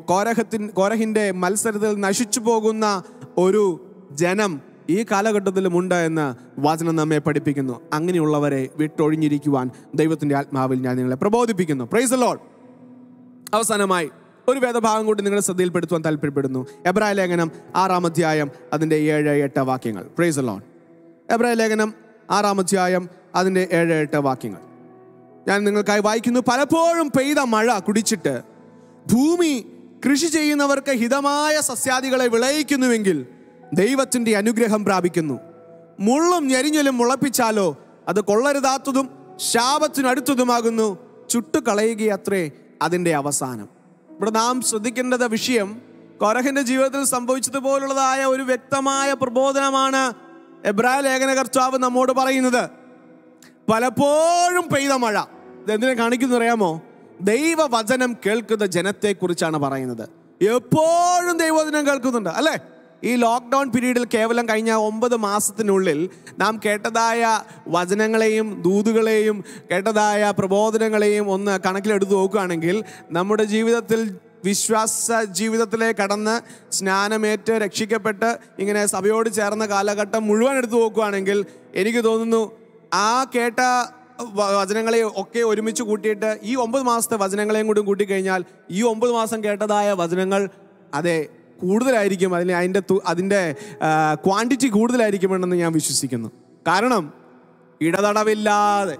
കോരഹത്തിൻ കോരഹിന്റെ മത്സരത്തിൽ നശിച്ചു പോകുന്ന ഒരു ജനം ഈ കാലഘട്ടത്തിലും ഉണ്ട് എന്ന് വചനം നമ്മെ പഠിപ്പിക്കുന്നു. അങ്ങനെയുള്ളവരെ വിട്ടൊഴിഞ്ഞിരിക്കുവാൻ ദൈവത്തിന്റെ ആത്മാവിൽ ഞാൻ നിങ്ങളെ പ്രബോധിപ്പിക്കുന്നു. പ്രൈസ് ലോഡ് അവസാനമായി ഒരു വേദഭാഗം കൂടി നിങ്ങളുടെ ശ്രദ്ധയിൽപ്പെടുത്തുവാൻ താല്പര്യപ്പെടുന്നു. എബ്രായ ലേഖനം ആറാം അധ്യായം അതിന്റെ ഏഴ് എട്ട് വാക്യങ്ങൾ. പ്രൈസ് ലോൺ എബ്രായ ലേഖനം ആറാം അധ്യായം അതിന്റെ ഏഴ് എട്ട് വാക്യങ്ങൾ. ഞാൻ നിങ്ങൾക്കായി വായിക്കുന്നു. പലപ്പോഴും പെയ്ത മഴ കുടിച്ചിട്ട് ഭൂമി കൃഷി ചെയ്യുന്നവർക്ക് ഹിതമായ സസ്യാദികളെ വിളയിക്കുന്നുവെങ്കിൽ ദൈവത്തിന്റെ അനുഗ്രഹം പ്രാപിക്കുന്നു. മുള്ളും ഞെരിഞ്ഞലും മുളപ്പിച്ചാലോ അത് കൊള്ളരുതാത്തതും ശാപത്തിനടുത്തതുമാകുന്നു. ചുട്ടുകളയുകയത്രേ അതിന്റെ അവസാനം. ഇവിടെ നാം ശ്രദ്ധിക്കേണ്ടത് വിഷയം കൊരഹിന്റെ ജീവിതത്തിൽ സംഭവിച്ചതുപോലുള്ളതായ ഒരു വ്യക്തമായ പ്രബോധനമാണ് എബ്രായ ലേഖന കർത്താവ് നമ്മോട് പറയുന്നത്. പലപ്പോഴും പെയ്ത മഴ. ഇതെന്തിനെ കാണിക്കുന്നു അറിയാമോ? ദൈവവചനം കേൾക്കുന്ന ജനത്തെക്കുറിച്ചാണ് പറയുന്നത്. എപ്പോഴും ദൈവവചനം കേൾക്കുന്നുണ്ട് അല്ലേ? ഈ ലോക്ക്ഡൗൺ പീരീഡിൽ കേവലം കഴിഞ്ഞ ഒമ്പത് മാസത്തിനുള്ളിൽ നാം കേട്ടതായ വചനങ്ങളെയും ദൂതുകളെയും കേട്ടതായ പ്രബോധനങ്ങളെയും ഒന്ന് കണക്കിലെടുത്ത് നോക്കുകയാണെങ്കിൽ നമ്മുടെ ജീവിതത്തിൽ വിശ്വാസ ജീവിതത്തിലെ കടന്ന് സ്നാനമേറ്റ് രക്ഷിക്കപ്പെട്ട് ഇങ്ങനെ സഭയോട് ചേർന്ന കാലഘട്ടം മുഴുവൻ എടുത്തു നോക്കുകയാണെങ്കിൽ എനിക്ക് തോന്നുന്നു ആ കേട്ട വചനങ്ങളെ ഒക്കെ ഒരുമിച്ച് കൂട്ടിയിട്ട് ഈ ഒമ്പത് മാസത്തെ വചനങ്ങളെയും കൂടി കൂട്ടിക്കഴിഞ്ഞാൽ ഈ ഒമ്പത് മാസം കേട്ടതായ വചനങ്ങൾ അതെ കൂടുതലായിരിക്കും അതിന് അതിന്റെ അതിന്റെ ക്വാണ്ടിറ്റി കൂടുതലായിരിക്കുമെന്ന് ഞാൻ വിശ്വസിക്കുന്നു. കാരണം ഇടതടവില്ലാതെ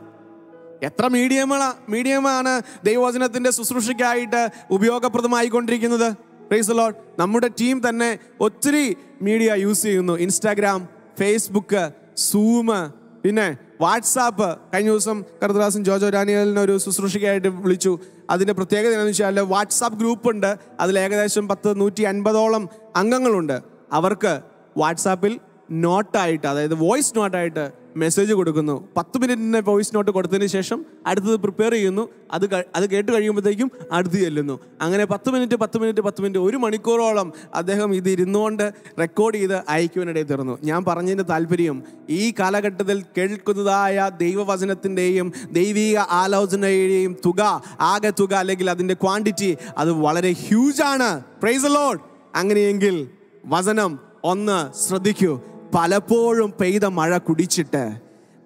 എത്ര മീഡിയമാണ് മീഡിയമാണ് ദൈവവചനത്തിന്റെ ശുശ്രൂഷയ്ക്കായിട്ട് ഉപയോഗപ്രദമായിക്കൊണ്ടിരിക്കുന്നത്? പ്രൈസ് ലോഡ് നമ്മുടെ ടീം തന്നെ ഒത്തിരി മീഡിയ യൂസ് ചെയ്യുന്നു. ഇൻസ്റ്റാഗ്രാം ഫേസ്ബുക്ക് സൂമ് പിന്നെ വാട്സാപ്പ് കഴിഞ്ഞ ദിവസം കർദ്ദാസും ജോജോ ഡാനിയലിനെ ഒരു ശുശ്രൂഷയ്ക്കായിട്ട് വിളിച്ചു. അതിന്റെ പ്രത്യേകത എന്താണെന്ന് വെച്ചാൽ വാട്സാപ്പ് ഗ്രൂപ്പ് ഉണ്ട്. അതിൽ ഏകദേശം പത്ത് നൂറ്റി അൻപതോളം അംഗങ്ങളുണ്ട്. അവർക്ക് വാട്സാപ്പിൽ നോട്ടായിട്ട് അതായത് വോയിസ് നോട്ടായിട്ട് മെസ്സേജ് കൊടുക്കുന്നു. പത്ത് മിനിറ്റിന്റെ വോയിസ് നോട്ട് കൊടുത്തതിന് ശേഷം അടുത്തത് പ്രിപ്പയർ ചെയ്യുന്നു. അത് അത് കേട്ട് കഴിയുമ്പോഴത്തേക്കും അടുത്ത് ചെല്ലുന്നു. അങ്ങനെ പത്ത് മിനിറ്റ് പത്ത് മിനിറ്റ് പത്ത് മിനിറ്റ് ഒരു മണിക്കൂറോളം അദ്ദേഹം ഇത് ഇരുന്നുകൊണ്ട് റെക്കോർഡ് ചെയ്ത് അയക്കുവാനിടയിൽ തീർന്നു. ഞാൻ പറഞ്ഞതിന്റെ താല്പര്യം ഈ കാലഘട്ടത്തിൽ കേൾക്കുന്നതായ ദൈവവചനത്തിന്റെയും ദൈവിക ആലോചനയുടെയും തുക ആകെ തുക അല്ലെങ്കിൽ അതിന്റെ ക്വാണ്ടിറ്റി അത് വളരെ ഹ്യൂജാണ് പ്രൈസ് ലോഡ് അങ്ങനെയെങ്കിൽ വചനം ഒന്ന് ശ്രദ്ധിക്കൂ. പലപ്പോഴും പെയ്ത മഴ കുടിച്ചിട്ട്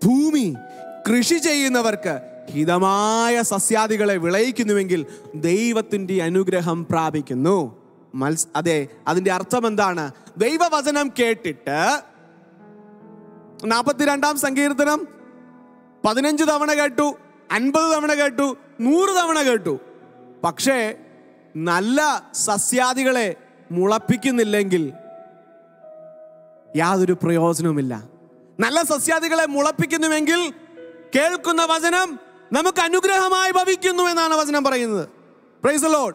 ഭൂമി കൃഷി ചെയ്യുന്നവർക്ക് ഹിതമായ സസ്യാദികളെ വിളയിക്കുന്നുവെങ്കിൽ ദൈവത്തിന്റെ അനുഗ്രഹം പ്രാപിക്കുന്നു. മത്സ് അതെ അതിന്റെ അർത്ഥം എന്താണ്? ദൈവവചനം കേട്ടിട്ട് നാൽപ്പത്തിരണ്ടാം സങ്കീർത്തനം പതിനഞ്ച് തവണ കേട്ടു അൻപത് തവണ കേട്ടു നൂറ് തവണ കേട്ടു. പക്ഷേ നല്ല സസ്യാദികളെ മുളപ്പിക്കുന്നില്ലെങ്കിൽ യാതൊരു പ്രയോജനവുമില്ല. നല്ല സസ്യാദികളെ മുളപ്പിക്കുന്നുവെങ്കിൽ കേൾക്കുന്ന വചനം നമുക്ക് അനുഗ്രഹമായി ഭവിക്കുന്നു എന്നാണ് വചനം പറയുന്നത്. പ്രൈസ് ലോഡ്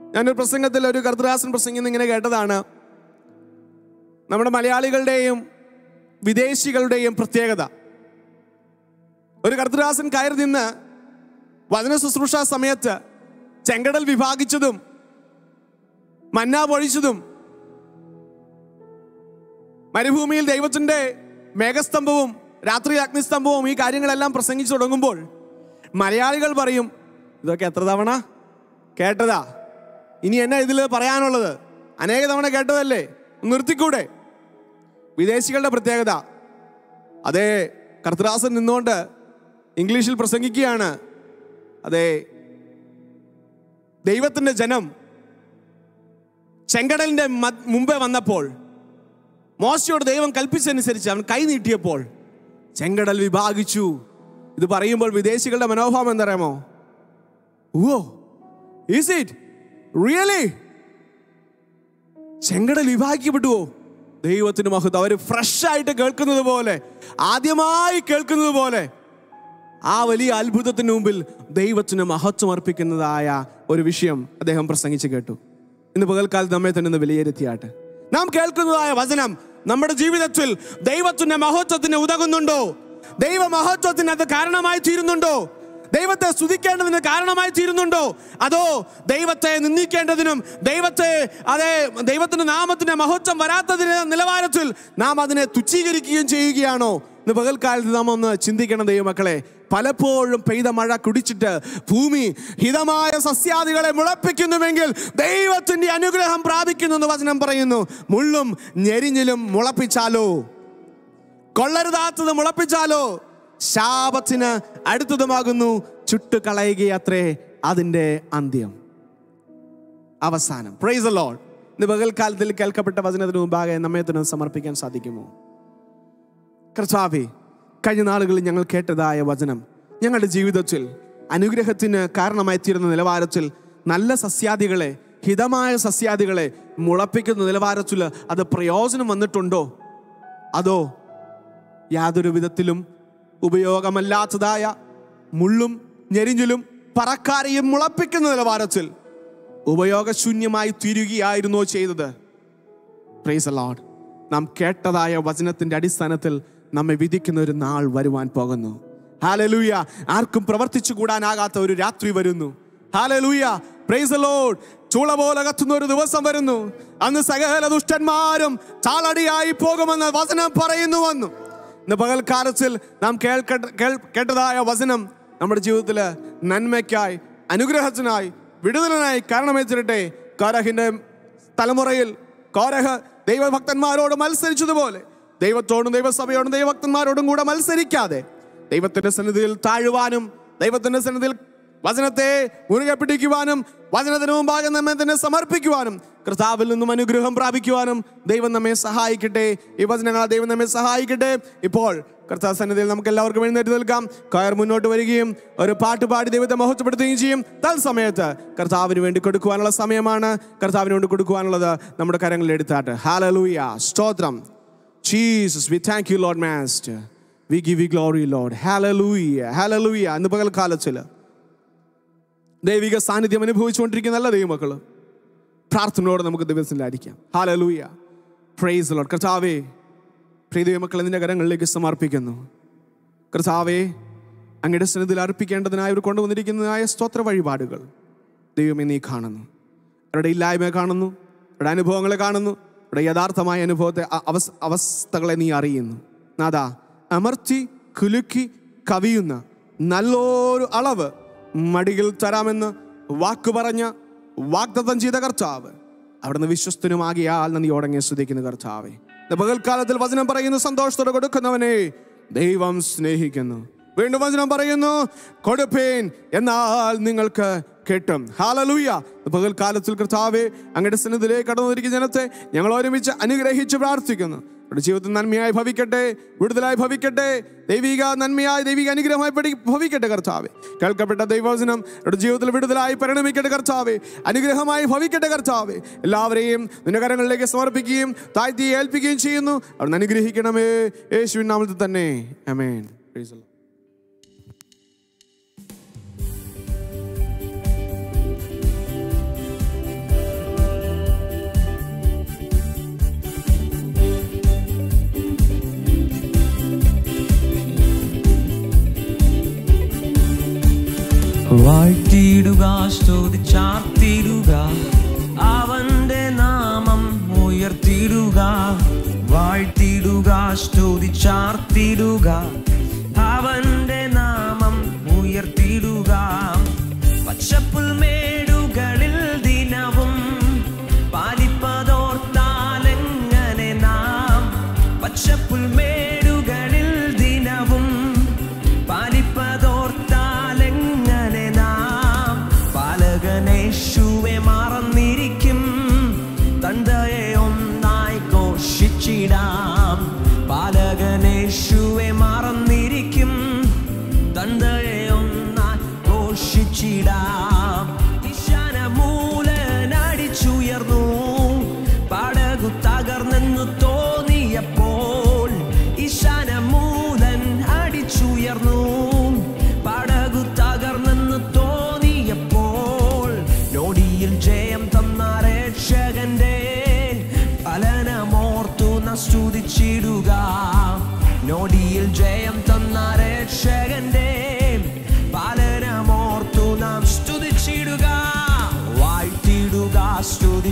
ഞാനൊരു പ്രസംഗത്തിൽ ഒരു കർദ്രാസൻ പ്രസംഗം ഇങ്ങനെ കേട്ടതാണ്. നമ്മുടെ മലയാളികളുടെയും വിദേശികളുടെയും പ്രത്യേകത. ഒരു കർദ്രാസൻ കയറി നിന്ന് വചന ശുശ്രൂഷ സമയത്ത് ചെങ്കടൽ വിഭാഗിച്ചതും മന്ന പൊഴിച്ചതും മരുഭൂമിയിൽ ദൈവത്തിന്റെ മേഘസ്തംഭവും രാത്രി അഗ്നിസ്തംഭവും ഈ കാര്യങ്ങളെല്ലാം പ്രസംഗിച്ചു തുടങ്ങുമ്പോൾ മലയാളികൾ പറയും ഇതൊക്കെ എത്ര തവണ കേട്ടതാ? ഇനി എന്നാ ഇതിൽ പറയാനുള്ളത്? അനേക തവണ കേട്ടതല്ലേ? നിർത്തിക്കൂടെ? വിദേശികളുടെ പ്രത്യേകത. അതെ കർത്തദാസൻ നിന്നുകൊണ്ട് ഇംഗ്ലീഷിൽ പ്രസംഗിക്കുകയാണ്. അതെ ദൈവത്തിന്റെ ജനം ചെങ്കടലിന്റെ മുമ്പേ വന്നപ്പോൾ മോശയോട് ദൈവം കൽപ്പിച്ചനുസരിച്ച് അവൻ കൈ നീട്ടിയപ്പോൾ ചെങ്കടൽ വിഭാഗിച്ചു. ഇത് പറയുമ്പോൾ വിദേശികളുടെ മനോഭാവം എന്തറിയാമോ? ഓ ഈസ് ഇറ്റ് റിയലി ചെങ്കടൽ വിഭാഗിക്കപ്പെട്ടുവോ? ദൈവത്തിന് മഹത്വം. അവർ ഫ്രഷായിട്ട് കേൾക്കുന്നത് പോലെ ആദ്യമായി കേൾക്കുന്നത് പോലെ ആ വലിയ അത്ഭുതത്തിന് മുമ്പിൽ ദൈവത്തിന് മഹത്വം അർപ്പിക്കുന്നതായ ഒരു വിഷയം അദ്ദേഹം പ്രസംഗിച്ച് കേട്ടു. ഇന്ന് പകൽക്കാലത്ത് നമ്മെ തന്നെ ഒന്ന് വിലയിരുത്തിയാട്ടെ. നാം കേൾക്കുന്നതായ വചനം നമ്മുടെ ജീവിതത്തിൽ ദൈവത്തിന്റെ മഹത്വത്തിന് ഉതകുന്നുണ്ടോ? ദൈവ മഹത്വത്തിന് അത് കാരണമായി തീരുന്നുണ്ടോ? ദൈവത്തെ സ്തുതിക്കേണ്ടതിന് കാരണമായി തീരുന്നുണ്ടോ? അതോ ദൈവത്തെ നിന്ദിക്കേണ്ടതിനും ദൈവത്തെ അതെ ദൈവത്തിന്റെ നാമത്തിന്റെ മഹത്വം വരാത്തതിന് നിലവാരത്തിൽ നാം അതിനെ തുച്ഛീകരിക്കുകയും ചെയ്യുകയാണോ? ഇന്ന് പകൽക്കാലത്ത് നാം ഒന്ന് ചിന്തിക്കണം ദൈവമക്കളെ. പലപ്പോഴും പെയ്ത മഴ കുടിച്ചിട്ട് ഭൂമി ഹിതമായ സസ്യാദികളെ മുളപ്പിക്കുന്നുവെങ്കിൽ ദൈവത്തിന്റെ അനുഗ്രഹം പ്രാപിക്കുന്നു എന്ന് വചനം പറയുന്നു. മുള്ളും ഞെരിഞ്ഞിലും മുളപ്പിച്ചാലോ? കൊള്ളരുതാത്തത് മുളപ്പിച്ചാലോ? ശാപത്തിന് അടുത്തതുമാകുന്നു. ചുട്ടുകളയുകയത്രേ അതിന്റെ അന്ത്യം. അവസാനം. പ്രൈസ് അലോൾ ഇന്ന് പകൽക്കാലത്തിൽ കേൾക്കപ്പെട്ട വചനത്തിന് മുമ്പാകെ നമ്മയത്തിന് സമർപ്പിക്കാൻ സാധിക്കുമോ? കർത്താവേ കഴിഞ്ഞ നാളുകളിൽ ഞങ്ങൾ കേട്ടതായ വചനം ഞങ്ങളുടെ ജീവിതത്തിൽ അനുഗ്രഹത്തിന് കാരണമായി തീരുന്ന നിലവാരത്തിൽ നല്ല സസ്യാദികളെ ഹിതമായ സസ്യാദികളെ മുളപ്പിക്കുന്ന നിലവാരത്തിൽ അത് പ്രയോജനം വന്നിട്ടുണ്ടോ? അതോ യാതൊരു വിധത്തിലും ഉപയോഗമല്ലാത്തതായ മുള്ളും ഞെരിഞ്ഞിലും പറക്കാരെയും മുളപ്പിക്കുന്ന നിലവാരത്തിൽ ഉപയോഗശൂന്യമായി തീരുകയായിരുന്നോ ചെയ്തത്? പ്രൈസ് അലോഡ് നാം കേട്ടതായ വചനത്തിന്റെ അടിസ്ഥാനത്തിൽ നമ്മെ വിധിക്കുന്ന ഒരു നാൾ വരുവാൻ പോകുന്നു. ഹാലലൂയ ആർക്കും പ്രവർത്തിച്ചു കൂടാനാകാത്ത ഒരു രാത്രി വരുന്നു. ഹാലലൂയ പ്രൈസ് ലോഡ് ചൂള പോലെ കത്തുന്ന ഒരു ദിവസം വരുന്നു. അന്ന് സകല ദുഷ്ടന്മാരും ചാളടിയായി പോകുമെന്ന് വചനം പറയുന്നു വന്നു. ഇന്ന് പകൽക്കാലത്തിൽ നാം കേട്ടതായ വചനം നമ്മുടെ ജീവിതത്തിൽ നന്മയ്ക്കായി അനുഗ്രഹത്തിനായി വിടുതലിനായി കാരണമായി കോരഹിന്റെ കാരഹിന്റെ തലമുറയിൽ കോരഹ ദൈവഭക്തന്മാരോട് മത്സരിച്ചതുപോലെ ദൈവത്തോടും ദൈവസഭയോടും ദൈവഭക്തന്മാരോടും കൂടെ മത്സരിക്കാതെ ദൈവത്തിന്റെ സന്നിധിയിൽ താഴുവാനും ദൈവത്തിന്റെ സന്നിധിയിൽ വചനത്തെ മുറുകെ പിടിക്കുവാനും വചനത്തിന് മുമ്പാകെ നമ്മെ തന്നെ സമർപ്പിക്കുവാനും കർത്താവിൽ നിന്നും അനുഗ്രഹം പ്രാപിക്കുവാനും ദൈവം നമ്മെ സഹായിക്കട്ടെ. ഈ വചനങ്ങൾ ദൈവം നമ്മെ സഹായിക്കട്ടെ. ഇപ്പോൾ കർത്താവ് സന്നിധിയിൽ നമുക്ക് എല്ലാവർക്കും എഴുന്നേറ്റ് നിൽക്കാം. കയർ മുന്നോട്ട് വരികയും ഒരു പാട്ട് പാടി ദൈവത്തെ മഹത്വപ്പെടുത്തുകയും ചെയ്യും. തത്സമയത്ത് കർത്താവിന് വേണ്ടി കൊടുക്കുവാനുള്ള സമയമാണ്. കർത്താവിന് വേണ്ടി കൊടുക്കുവാനുള്ളത് നമ്മുടെ കരങ്ങളിൽ എടുത്താട്ട്. ഹാലലൂയ സ്തോത്രം. Jesus we thank you Lord master we give you glory Lord hallelujah ഹാലലൂയ എന്ന് പകൽക്കാലത്തിൽ ദൈവിക സാന്നിധ്യം അനുഭവിച്ചുകൊണ്ടിരിക്കുന്ന എല്ലാ ദൈവമക്കളും പ്രാർത്ഥനയോടെ നമുക്ക് ദിവസത്തിലായിരിക്കാം ഹാലലൂയ പ്രൈസ് ലോഡ് കർത്താവേ പ്രിയ ദൈവമക്കളെ നിന്റെ കരങ്ങളിലേക്ക് സമർപ്പിക്കുന്നു. കർത്താവേ അങ്ങയുടെ സന്നിധിയിൽ അർപ്പിക്കേണ്ടതിനായി അവർ കൊണ്ടുവന്നിരിക്കുന്നതായ സ്തോത്ര വഴിപാടുകൾ ദൈവമേ നീ കാണുന്നു. അവരുടെ ഇല്ലായ്മയെ കാണുന്നു. അവരുടെ അനുഭവങ്ങളെ കാണുന്നു. അവരുടെ യഥാർത്ഥമായ അനുഭവത്തെ അവസ് അവസ്ഥകളെ നീ അറിയുന്നു. നാദാ അമർത്തി കുലുക്കി കവിയുന്ന നല്ലൊരു അളവ് മടിയിൽ തരാമെന്ന് വാക്ക് പറഞ്ഞ വാഗ്ദത്തം ചെയ്ത കർത്താവ് അവിടുന്ന് വിശ്വസ്തനുമാകിയാൽ നന്ദിയോടങ്ങി കർത്താവെ. കർത്താവേ പകൽക്കാലത്തിൽ വചനം പറയുന്നു സന്തോഷത്തോടെ കൊടുക്കുന്നവനെ ദൈവം സ്നേഹിക്കുന്നു. വീണ്ടും വചനം പറയുന്നു കൊടുപ്പേൻ എന്നാൽ നിങ്ങൾക്ക് കിട്ടും. ഹാലലൂയ പകൽക്കാലത്തിൽ കർത്താവേ അങ്ങയുടെ സന്നിധിയിലേക്ക് കടന്നു വന്നിരിക്കുന്ന ജനത്തെ ഞങ്ങൾ ഒരുമിച്ച് അനുഗ്രഹിച്ച് പ്രാർത്ഥിക്കുന്നു. അവരുടെ ജീവിതത്തിൽ നന്മയായി ഭവിക്കട്ടെ വിടുതലായി ഭവിക്കട്ടെ ദൈവിക നന്മയായി ദൈവിക അനുഗ്രഹമായി പഠി ഭവിക്കട്ടെ കർത്താവെ. കേൾക്കപ്പെട്ട ദൈവവചനം അവരുടെ ജീവിതത്തിൽ വിടുതലായി പരിണമിക്കട്ടെ കർത്താവെ. അനുഗ്രഹമായി ഭവിക്കട്ടെ കർത്താവെ. എല്ലാവരെയും നിന്റെ കരങ്ങളിലേക്ക് സമർപ്പിക്കുകയും താഴ്ത്തി ഏൽപ്പിക്കുകയും ചെയ്യുന്നു. അവിടെ അനുഗ്രഹിക്കണമേ. യേശുവിൻ നാമത്തിൽ തന്നെ. അമേൻ വാഴ്ത്തിയിടുക സ്തുതിച്ചാർത്തിടുക അവന്റെ നാമം ഉയർത്തിടുക വാഴ്ത്തിടുക സ്തുതിച്ചാർത്തിടുക അവന്റെ നാമം ഉയർത്തിടുക പച്ചപ്പുൽമേടുകളിൽ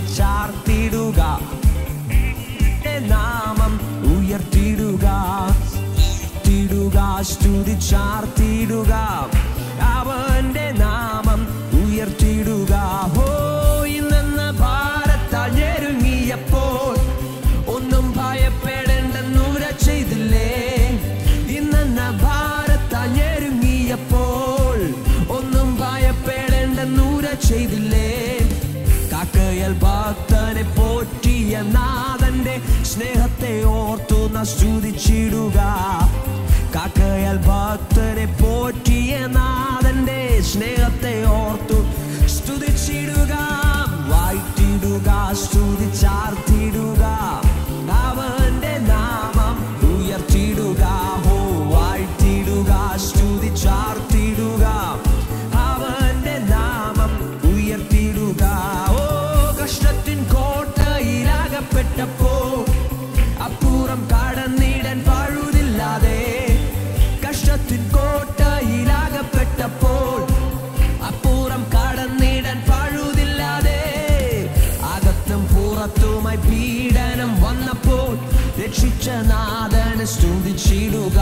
അവന്റെ നാമം ഉയർത്തിടുക. തിടുക സ്തുതി ചാർത്തിടുക. നാമം കാക്കയൽ ഭക്തനെ പോറ്റിയ നാഥന്റെ സ്നേഹത്തെ ഓർത്തു നസ്തുതിച്ചിടുക കാക്കയാൽ ഭക്തനെ പോറ്റിയ നാഥന്റെ സ്തുതിച്ചിടുക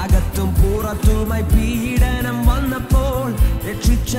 അകത്തും പുറത്തുമായി പീഡനം വന്നപ്പോൾ രക്ഷിച്ച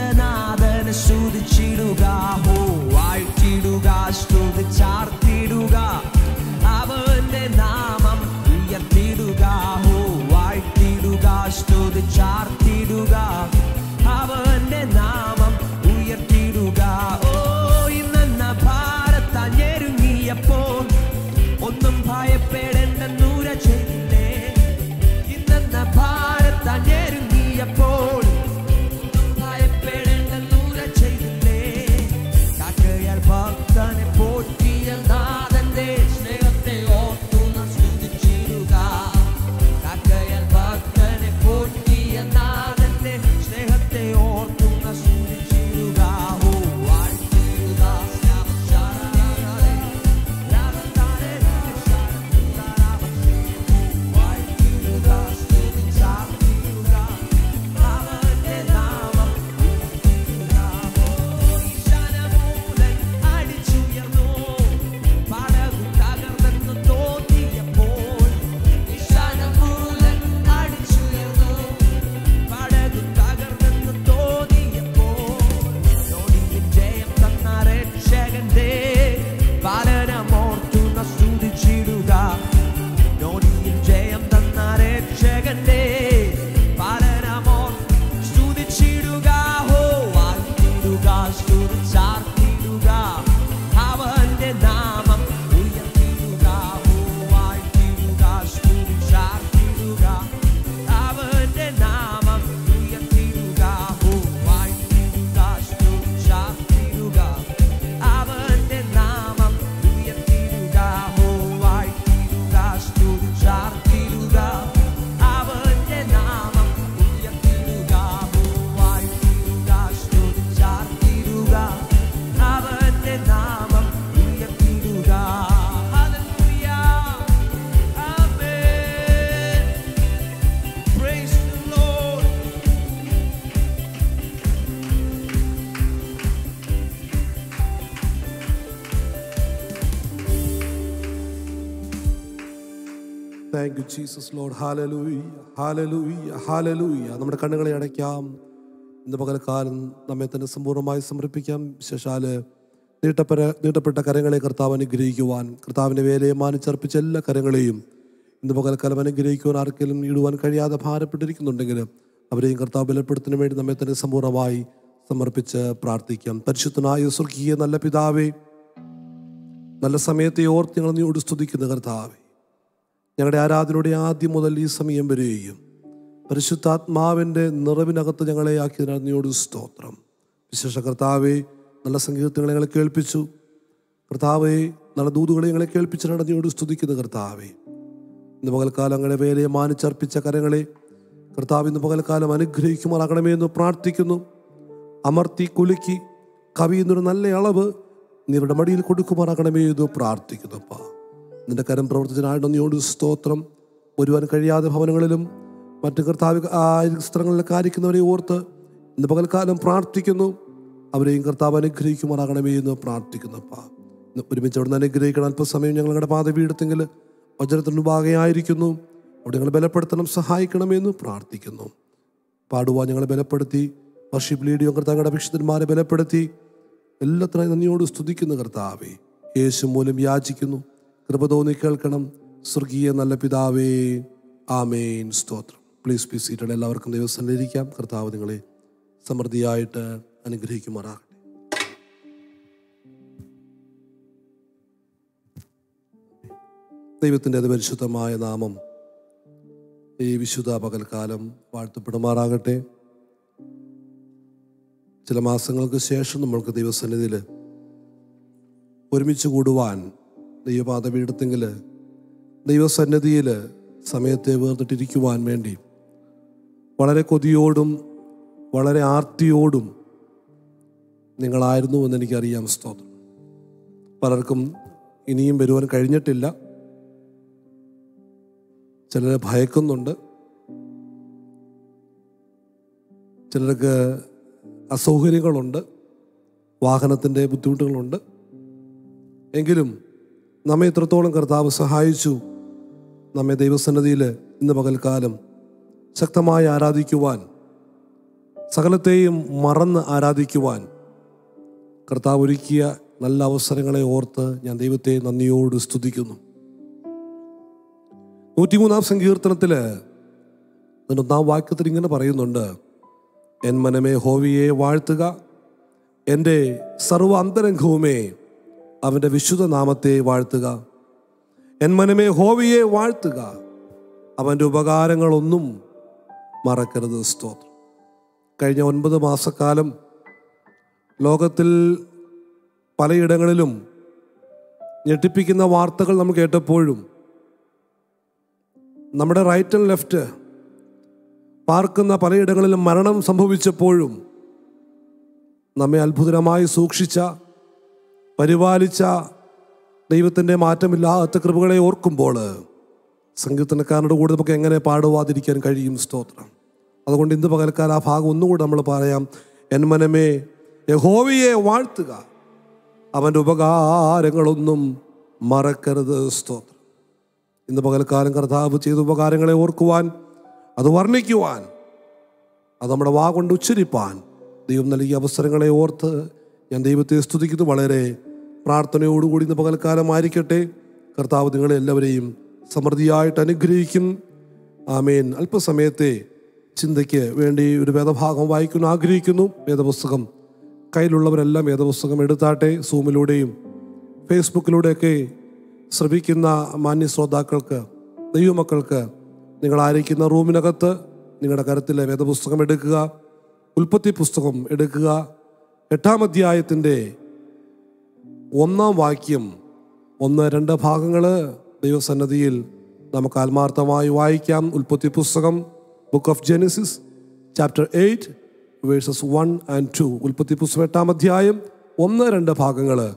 Jesus Lord hallelujah hallelujah hallelujah നമ്മുടെ കണ്ണുകളെ അടയ്ക്കാം. ഇന്ന് പകൽക്കാലം നമ്മെ തന്നെ സമ്പൂർണമായി സമർപ്പിക്കാം. ശേഷാൽ നീട്ടപ്പര നീട്ടപ്പെട്ട കരങ്ങളെ കർത്താവ് അനുഗ്രഹിക്കുവാൻ കർത്താവിന്റെ വേലയെ മാനിച്ചർപ്പിച്ച എല്ലാ കരങ്ങളെയും ഇന്ന് പകൽക്കാലം അനുഗ്രഹിക്കുവാൻ ആർക്കെങ്കിലും ഇടുവാൻ കഴിയാതെ ഭാരപ്പെട്ടിരിക്കുന്നുണ്ടെങ്കിൽ അവരെയും കർത്താവ് ബലപ്പെടുത്തുന്നതിന് വേണ്ടി നമ്മെ തന്നെ സമ്പൂർണമായി സമർപ്പിച്ച് പ്രാർത്ഥിക്കാം. പരിശുദ്ധനായ സ്വർഗീയ നല്ല പിതാവേ നല്ല സമയത്തെ ഓർത്ത് ഞങ്ങൾ നീയോട് സ്തുതിക്കുന്ന കർത്താവേ ഞങ്ങളുടെ ആരാധനയുടെ ആദ്യം മുതൽ ഈ സമയം വരികയും പരിശുദ്ധാത്മാവിന്റെ നിറവിനകത്ത് ഞങ്ങളെ ആക്കിയതിനാൽ നീയോട് സ്തോത്രം. വിശേഷ കർത്താവെ നല്ല സംഗീതത്തിൽ ഞങ്ങളെ കേൾപ്പിച്ചു. കർത്താവെ നല്ല ദൂതുകളെ ഞങ്ങളെ കേൾപ്പിച്ചിട്ടാണ് നീയോട് സ്തുതിക്കുന്ന കർത്താവെ. ഇന്ന് പകൽക്കാലം ഞങ്ങളുടെ വേലയെ മാനിച്ചർപ്പിച്ച കരങ്ങളെ കർത്താവ് ഇന്ന് പകൽക്കാലം അനുഗ്രഹിക്കുമാറാകണമേ എന്ന് പ്രാർത്ഥിക്കുന്നു. അമർത്തി കുലുക്കി കവിയുന്നൊരു നല്ല അളവ് നിങ്ങളുടെ മടിയിൽ കൊടുക്കുമാറാകണമേ എന്ന് പ്രാർത്ഥിക്കുന്നു അപ്പാ. നിന്റെ കരം പ്രവർത്തിച്ചതിനായിട്ട് നീയോട് സ്തോത്രം. ഒരുവാൻ കഴിയാതെ ഭവനങ്ങളിലും മറ്റു കർത്താവ് സ്ഥലങ്ങളിലൊക്കെ ആയിരിക്കുന്നവരെ ഓർത്ത് ഇന്ന് പകൽക്കാലം പ്രാർത്ഥിക്കുന്നു. അവരെയും കർത്താവ് അനുഗ്രഹിക്കുമാറാകണമേ എന്ന് പ്രാർത്ഥിക്കുന്നപ്പ ഇന്ന് ഒരുമിച്ച് അവിടെ നിന്ന് അനുഗ്രഹിക്കണം അല്പസമയം ഞങ്ങളുടെ പാത വീടത്തെങ്കിൽ വചനത്തിന്റെ ഭാഗമായിരിക്കുന്നു അവിടെ ഞങ്ങൾ ബലപ്പെടുത്തണം സഹായിക്കണമെന്ന് പ്രാർത്ഥിക്കുന്നു. പാടുവാൻ ഞങ്ങളെ ബലപ്പെടുത്തി വർഷിപ്പ് ലീഡിയോ കർത്താവുടെ അഭിഷിതന്മാരെ ബലപ്പെടുത്തി. എല്ലാത്തിനായി നന്ദിയോട് സ്തുതിക്കുന്ന കർത്താവേ. യേശു മൂലം യാചിക്കുന്നു. കൃപ തോന്നി കേൾക്കണം. സ്വർഗീയ നല്ല പിതാവേ ആമേൻ. സ്തോത്രം. പ്ലീസ് പി സീറ്റഡ് എല്ലാവർക്കും ദിവസം ഇരിക്കാം കർത്താവ് നിങ്ങളെ സമൃദ്ധിയായിട്ട് അനുഗ്രഹിക്കുമാറാകട്ടെ. ദൈവത്തിന്റെ അതിപരിശുദ്ധമായ നാമം ഈ വിശുദ്ധ പകൽക്കാലം വാഴ്ത്തപ്പെടുമാറാകട്ടെ. ചില മാസങ്ങൾക്ക് ശേഷം നമ്മൾക്ക് ദൈവസന്നിധിയിൽ ഒരുമിച്ച് കൂടുവാൻ ദൈവപാത വീടത്തെങ്കിൽ ദൈവസന്നിധിയിൽ സമയത്തെ വേർതിട്ടിരിക്കുവാൻ വേണ്ടി വളരെ കൊതിയോടും വളരെ ആർത്തിയോടും നിങ്ങളായിരുന്നു എന്ന് എനിക്കറിയാം സ്തോത്രം. പലർക്കും ഇനിയും വരുവാൻ കഴിഞ്ഞിട്ടില്ല. ചിലരെ ഭയക്കുന്നുണ്ട്. ചിലർക്ക് അസൗകര്യങ്ങളുണ്ട്. വാഹനത്തിന്റെ ബുദ്ധിമുട്ടുകളുണ്ട്. എങ്കിലും നമ്മെ ഇത്രത്തോളം കർത്താവ് സഹായിച്ചു? നമ്മെ ദൈവസന്നതിയിൽ ഇന്ന് പകൽക്കാലം ശക്തമായി ആരാധിക്കുവാൻ സകലത്തെയും മറന്ന് ആരാധിക്കുവാൻ കർത്താവ് ഒരുക്കിയ നല്ല അവസരങ്ങളെ ഓർത്ത് ഞാൻ ദൈവത്തെ നന്ദിയോട് സ്തുതിക്കുന്നു. നൂറ്റിമൂന്നാം സങ്കീർത്തനത്തിൽ അതിന്റെ ഒന്നാം വാക്യത്തിൽ ഇങ്ങനെ പറയുന്നുണ്ട് എൻ മനമേ ഹോവിയെ വാഴ്ത്തുക എന്റെ സർവ അന്തരംഗവുമേ അവന്റെ വിശുദ്ധ നാമത്തെ വാഴ്ത്തുക. എൻ മനമേ ഹോവിയെ വാഴ്ത്തുക. അവന്റെ ഉപകാരങ്ങളൊന്നും മറക്കരുത്. സ്തോത്രം. കഴിഞ്ഞ ഒൻപത് മാസക്കാലം ലോകത്തിൽ പലയിടങ്ങളിലും ഞെട്ടിപ്പിക്കുന്ന വാർത്തകൾ നമ്മൾ കേട്ടപ്പോഴും നമ്മുടെ റൈറ്റ് ആൻഡ് ലെഫ്റ്റ് പാർക്കുന്ന പലയിടങ്ങളിലും മരണം സംഭവിച്ചപ്പോഴും നമ്മെ അത്ഭുതമായി സൂക്ഷിച്ച പരിപാലിച്ച ദൈവത്തിന്റെ മാറ്റമില്ലാത്ത കൃപകളെ ഓർക്കുമ്പോൾ സംഗീതനക്കാരനോട് കൂടെ നമുക്ക് എങ്ങനെ പാടുവാതിരിക്കാൻ കഴിയും സ്തോത്രം. അതുകൊണ്ട് ഇന്ന് പകൽക്കാർ ആ ഭാഗം ഒന്നുകൂടെ നമ്മൾ പറയാം. എൻ മനമേ യഹോവയെ വാഴ്ത്തുക. അവന്റെ ഉപകാരങ്ങളൊന്നും മറക്കരുത് സ്തോത്രം. ഇന്ന് പകൽക്കാലം കർത്താവ് ചെയ്ത ഉപകാരങ്ങളെ ഓർക്കുവാൻ അത് വർണിക്കുവാൻ അത് നമ്മുടെ വാ കൊണ്ട് ഉച്ചരിപ്പാൻ ദൈവം നൽകിയ അവസരങ്ങളെ ഓർത്ത് ഞാൻ ദൈവത്തെ സ്തുതിക്കുന്നത് വളരെ പ്രാർത്ഥനയോടുകൂടി ഇന്ന് പകൽക്കാലമായിരിക്കട്ടെ. കർത്താവ് നിങ്ങളെ എല്ലാവരെയും സമൃദ്ധിയായിട്ട് അനുഗ്രഹിക്കും. ആമേൻ. അല്പസമയത്തെ ചിന്തയ്ക്ക് വേണ്ടി ഒരു വേദഭാഗം വായിക്കുന്നു ആഗ്രഹിക്കുന്നു. വേദപുസ്തകം കയ്യിലുള്ളവരെല്ലാം വേദപുസ്തകം എടുത്താട്ടെ. സൂമിലൂടെയും ഫേസ്ബുക്കിലൂടെയൊക്കെ ശ്രമിക്കുന്ന മാന്യ ശ്രോതാക്കൾക്ക് ദൈവമക്കൾക്ക് നിങ്ങളായിരിക്കുന്ന റൂമിനകത്ത് നിങ്ങളുടെ കരത്തിലെ വേദപുസ്തകം എടുക്കുക. ഉൽപ്പത്തി പുസ്തകം എടുക്കുക. എട്ടാം അധ്യായത്തിന്റെ ഒന്നാം വാക്യം ഒന്ന് രണ്ട് ഭാഗങ്ങൾ ദൈവസന്നദ്ധിയിൽ നമുക്ക് ആത്മാർത്ഥമായി വായിക്കാം. ഉൽപ്പത്തി പുസ്തകം book of Genesis chapter eight verses one and two ഉൽപ്പത്തി പുസ്തകം എട്ടാം അധ്യായം ഒന്ന് രണ്ട് ഭാഗങ്ങൾ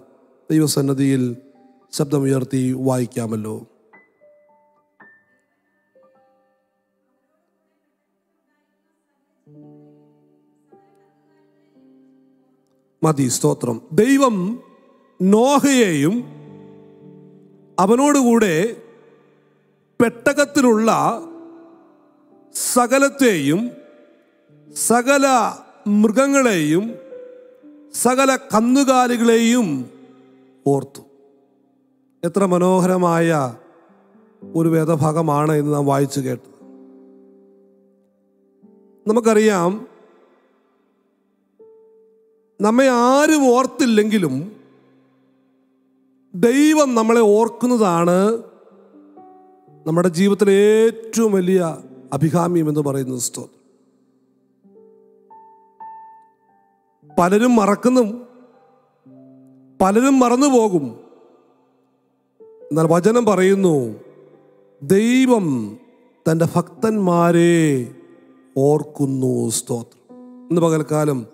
ദൈവസന്നദ്ധിയിൽ ശബ്ദമുയർത്തി വായിക്കാമല്ലോ. മതി സ്തോത്രം. ദൈവം നോഹയെയും അവനോടുകൂടെ പെട്ടകത്തിലുള്ള സകലത്തെയും സകല മൃഗങ്ങളെയും സകല കന്നുകാലികളെയും ഓർത്തു. എത്ര മനോഹരമായ ഒരു വേദഭാഗമാണ് എന്ന് നാം വായിച്ചു കേട്ടത്. നമുക്കറിയാം നമ്മെ ആരും ഓർത്തില്ലെങ്കിലും ദൈവം നമ്മളെ ഓർക്കുന്നതാണ് നമ്മുടെ ജീവിതത്തിലെ ഏറ്റവും വലിയ അഭികാമ്യം എന്ന് പറയുന്നത് സ്തോത്രം. പലരും മറക്കുന്നു പലരും മറന്നു പോകും. എന്നാൽ വചനം പറയുന്നു ദൈവം തന്റെ ഭക്തന്മാരെ ഓർക്കുന്നു സ്തോത്രം. ഇന്ന് പകൽക്കാലം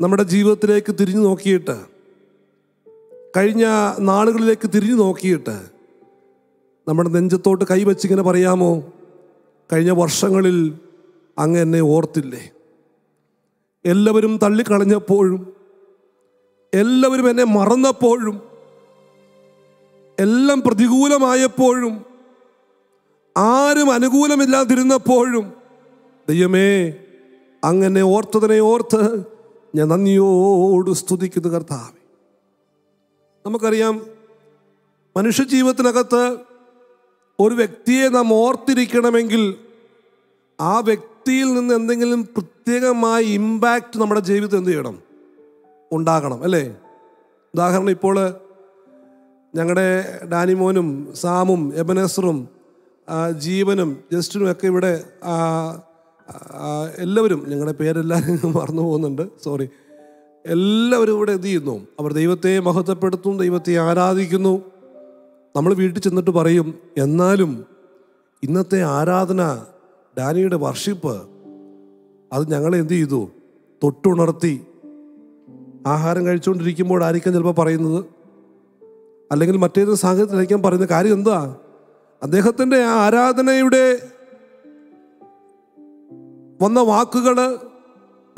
നമ്മുടെ ജീവിതത്തിലേക്ക് തിരിഞ്ഞു നോക്കിയിട്ട് കഴിഞ്ഞ നാളുകളിലേക്ക് തിരിഞ്ഞു നോക്കിയിട്ട് നമ്മുടെ നെഞ്ചത്തോട്ട് കൈവച്ചിങ്ങനെ പറയാമോ? കഴിഞ്ഞ വർഷങ്ങളിൽ അങ്ങ് എന്നെ ഓർത്തില്ലേ? എല്ലാവരും തള്ളിക്കളഞ്ഞപ്പോഴും എല്ലാവരും എന്നെ മറന്നപ്പോഴും എല്ലാം പ്രതികൂലമായപ്പോഴും ആരും അനുകൂലമില്ലാതിരുന്നപ്പോഴും ദൈവമേ അങ്ങനെ ഓർത്തതിനെ ഓർത്ത് ഞാൻ നന്ദിയോട് സ്തുതിക്കുന്നു കർത്താവെ. നമുക്കറിയാം മനുഷ്യ ജീവിതത്തിനകത്ത് ഒരു വ്യക്തിയെ നാം ഓർത്തിരിക്കണമെങ്കിൽ ആ വ്യക്തിയിൽ നിന്ന് എന്തെങ്കിലും പ്രത്യേകമായ ഇമ്പാക്റ്റ് നമ്മുടെ ജീവിതം എന്ത് ചെയ്യണം? ഉണ്ടാകണം അല്ലേ? ഉദാഹരണം ഇപ്പോൾ ഞങ്ങളുടെ ഡാനിമോനും സാമും എബനസറും ജീവനും ജസ്റ്റിനും ഒക്കെ ഇവിടെ എല്ലാവരും ഞങ്ങളുടെ പേരെല്ലാവരും മറന്നു പോകുന്നുണ്ട് സോറി എല്ലാവരും ഇവിടെ എന്ത് ചെയ്യുന്നു? അവർ ദൈവത്തെ മഹത്വപ്പെടുത്തും ദൈവത്തെ ആരാധിക്കുന്നു. നമ്മൾ വീട്ടിൽ ചെന്നിട്ട് പറയും എന്നാലും ഇന്നത്തെ ആരാധന ഡാനിയുടെ വർഷിപ്പ് അത് ഞങ്ങളെ എന്ത് ചെയ്തു? തൊട്ടുണർത്തി. ആഹാരം കഴിച്ചുകൊണ്ടിരിക്കുമ്പോഴായിരിക്കും ചിലപ്പോൾ പറയുന്നത്. അല്ലെങ്കിൽ മറ്റേത് സാഹചര്യത്തിലായിരിക്കും പറയുന്ന കാര്യം എന്താ? അദ്ദേഹത്തിന്റെ ആ ആരാധനയുടെ വന്ന വാക്കുകൾ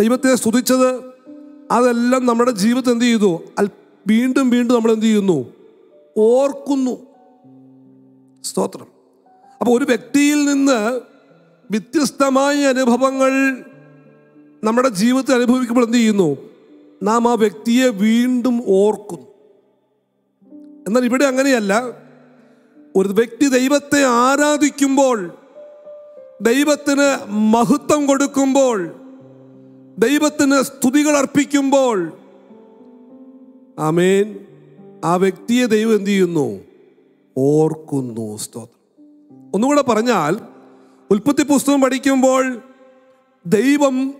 ദൈവത്തെ സ്തുതിച്ചത് അതെല്ലാം നമ്മുടെ ജീവിതം എന്ത് ചെയ്തു? അൽ- വീണ്ടും വീണ്ടും നമ്മൾ എന്ത് ചെയ്യുന്നു? ഓർക്കുന്നു. സ്തോത്രം. അപ്പോൾ ഒരു വ്യക്തിയിൽ നിന്ന് വ്യത്യസ്തമായ അനുഭവങ്ങൾ നമ്മുടെ ജീവിതത്തിൽ അനുഭവിക്കുമ്പോൾ എന്ത് ചെയ്യുന്നു? നാം ആ വ്യക്തിയെ വീണ്ടും ഓർക്കുന്നു. എന്നാൽ ഇവിടെ അങ്ങനെയല്ല. ഒരു വ്യക്തി ദൈവത്തെ ആരാധിക്കുമ്പോൾ ദൈവത്തിന് മഹത്വം കൊടുക്കുമ്പോൾ ദൈവത്തിന് സ്തുതികൾ അർപ്പിക്കുമ്പോൾ ആമേൻ. ആ വ്യക്തിയെ ദൈവം എന്ത് ചെയ്യുന്നു? ഓർക്കുന്നു. സ്തോത്രം. ഒന്നുകൂടെ പറഞ്ഞാൽ ഉൽപ്പത്തി പുസ്തകം പഠിക്കുമ്പോൾ ദൈവം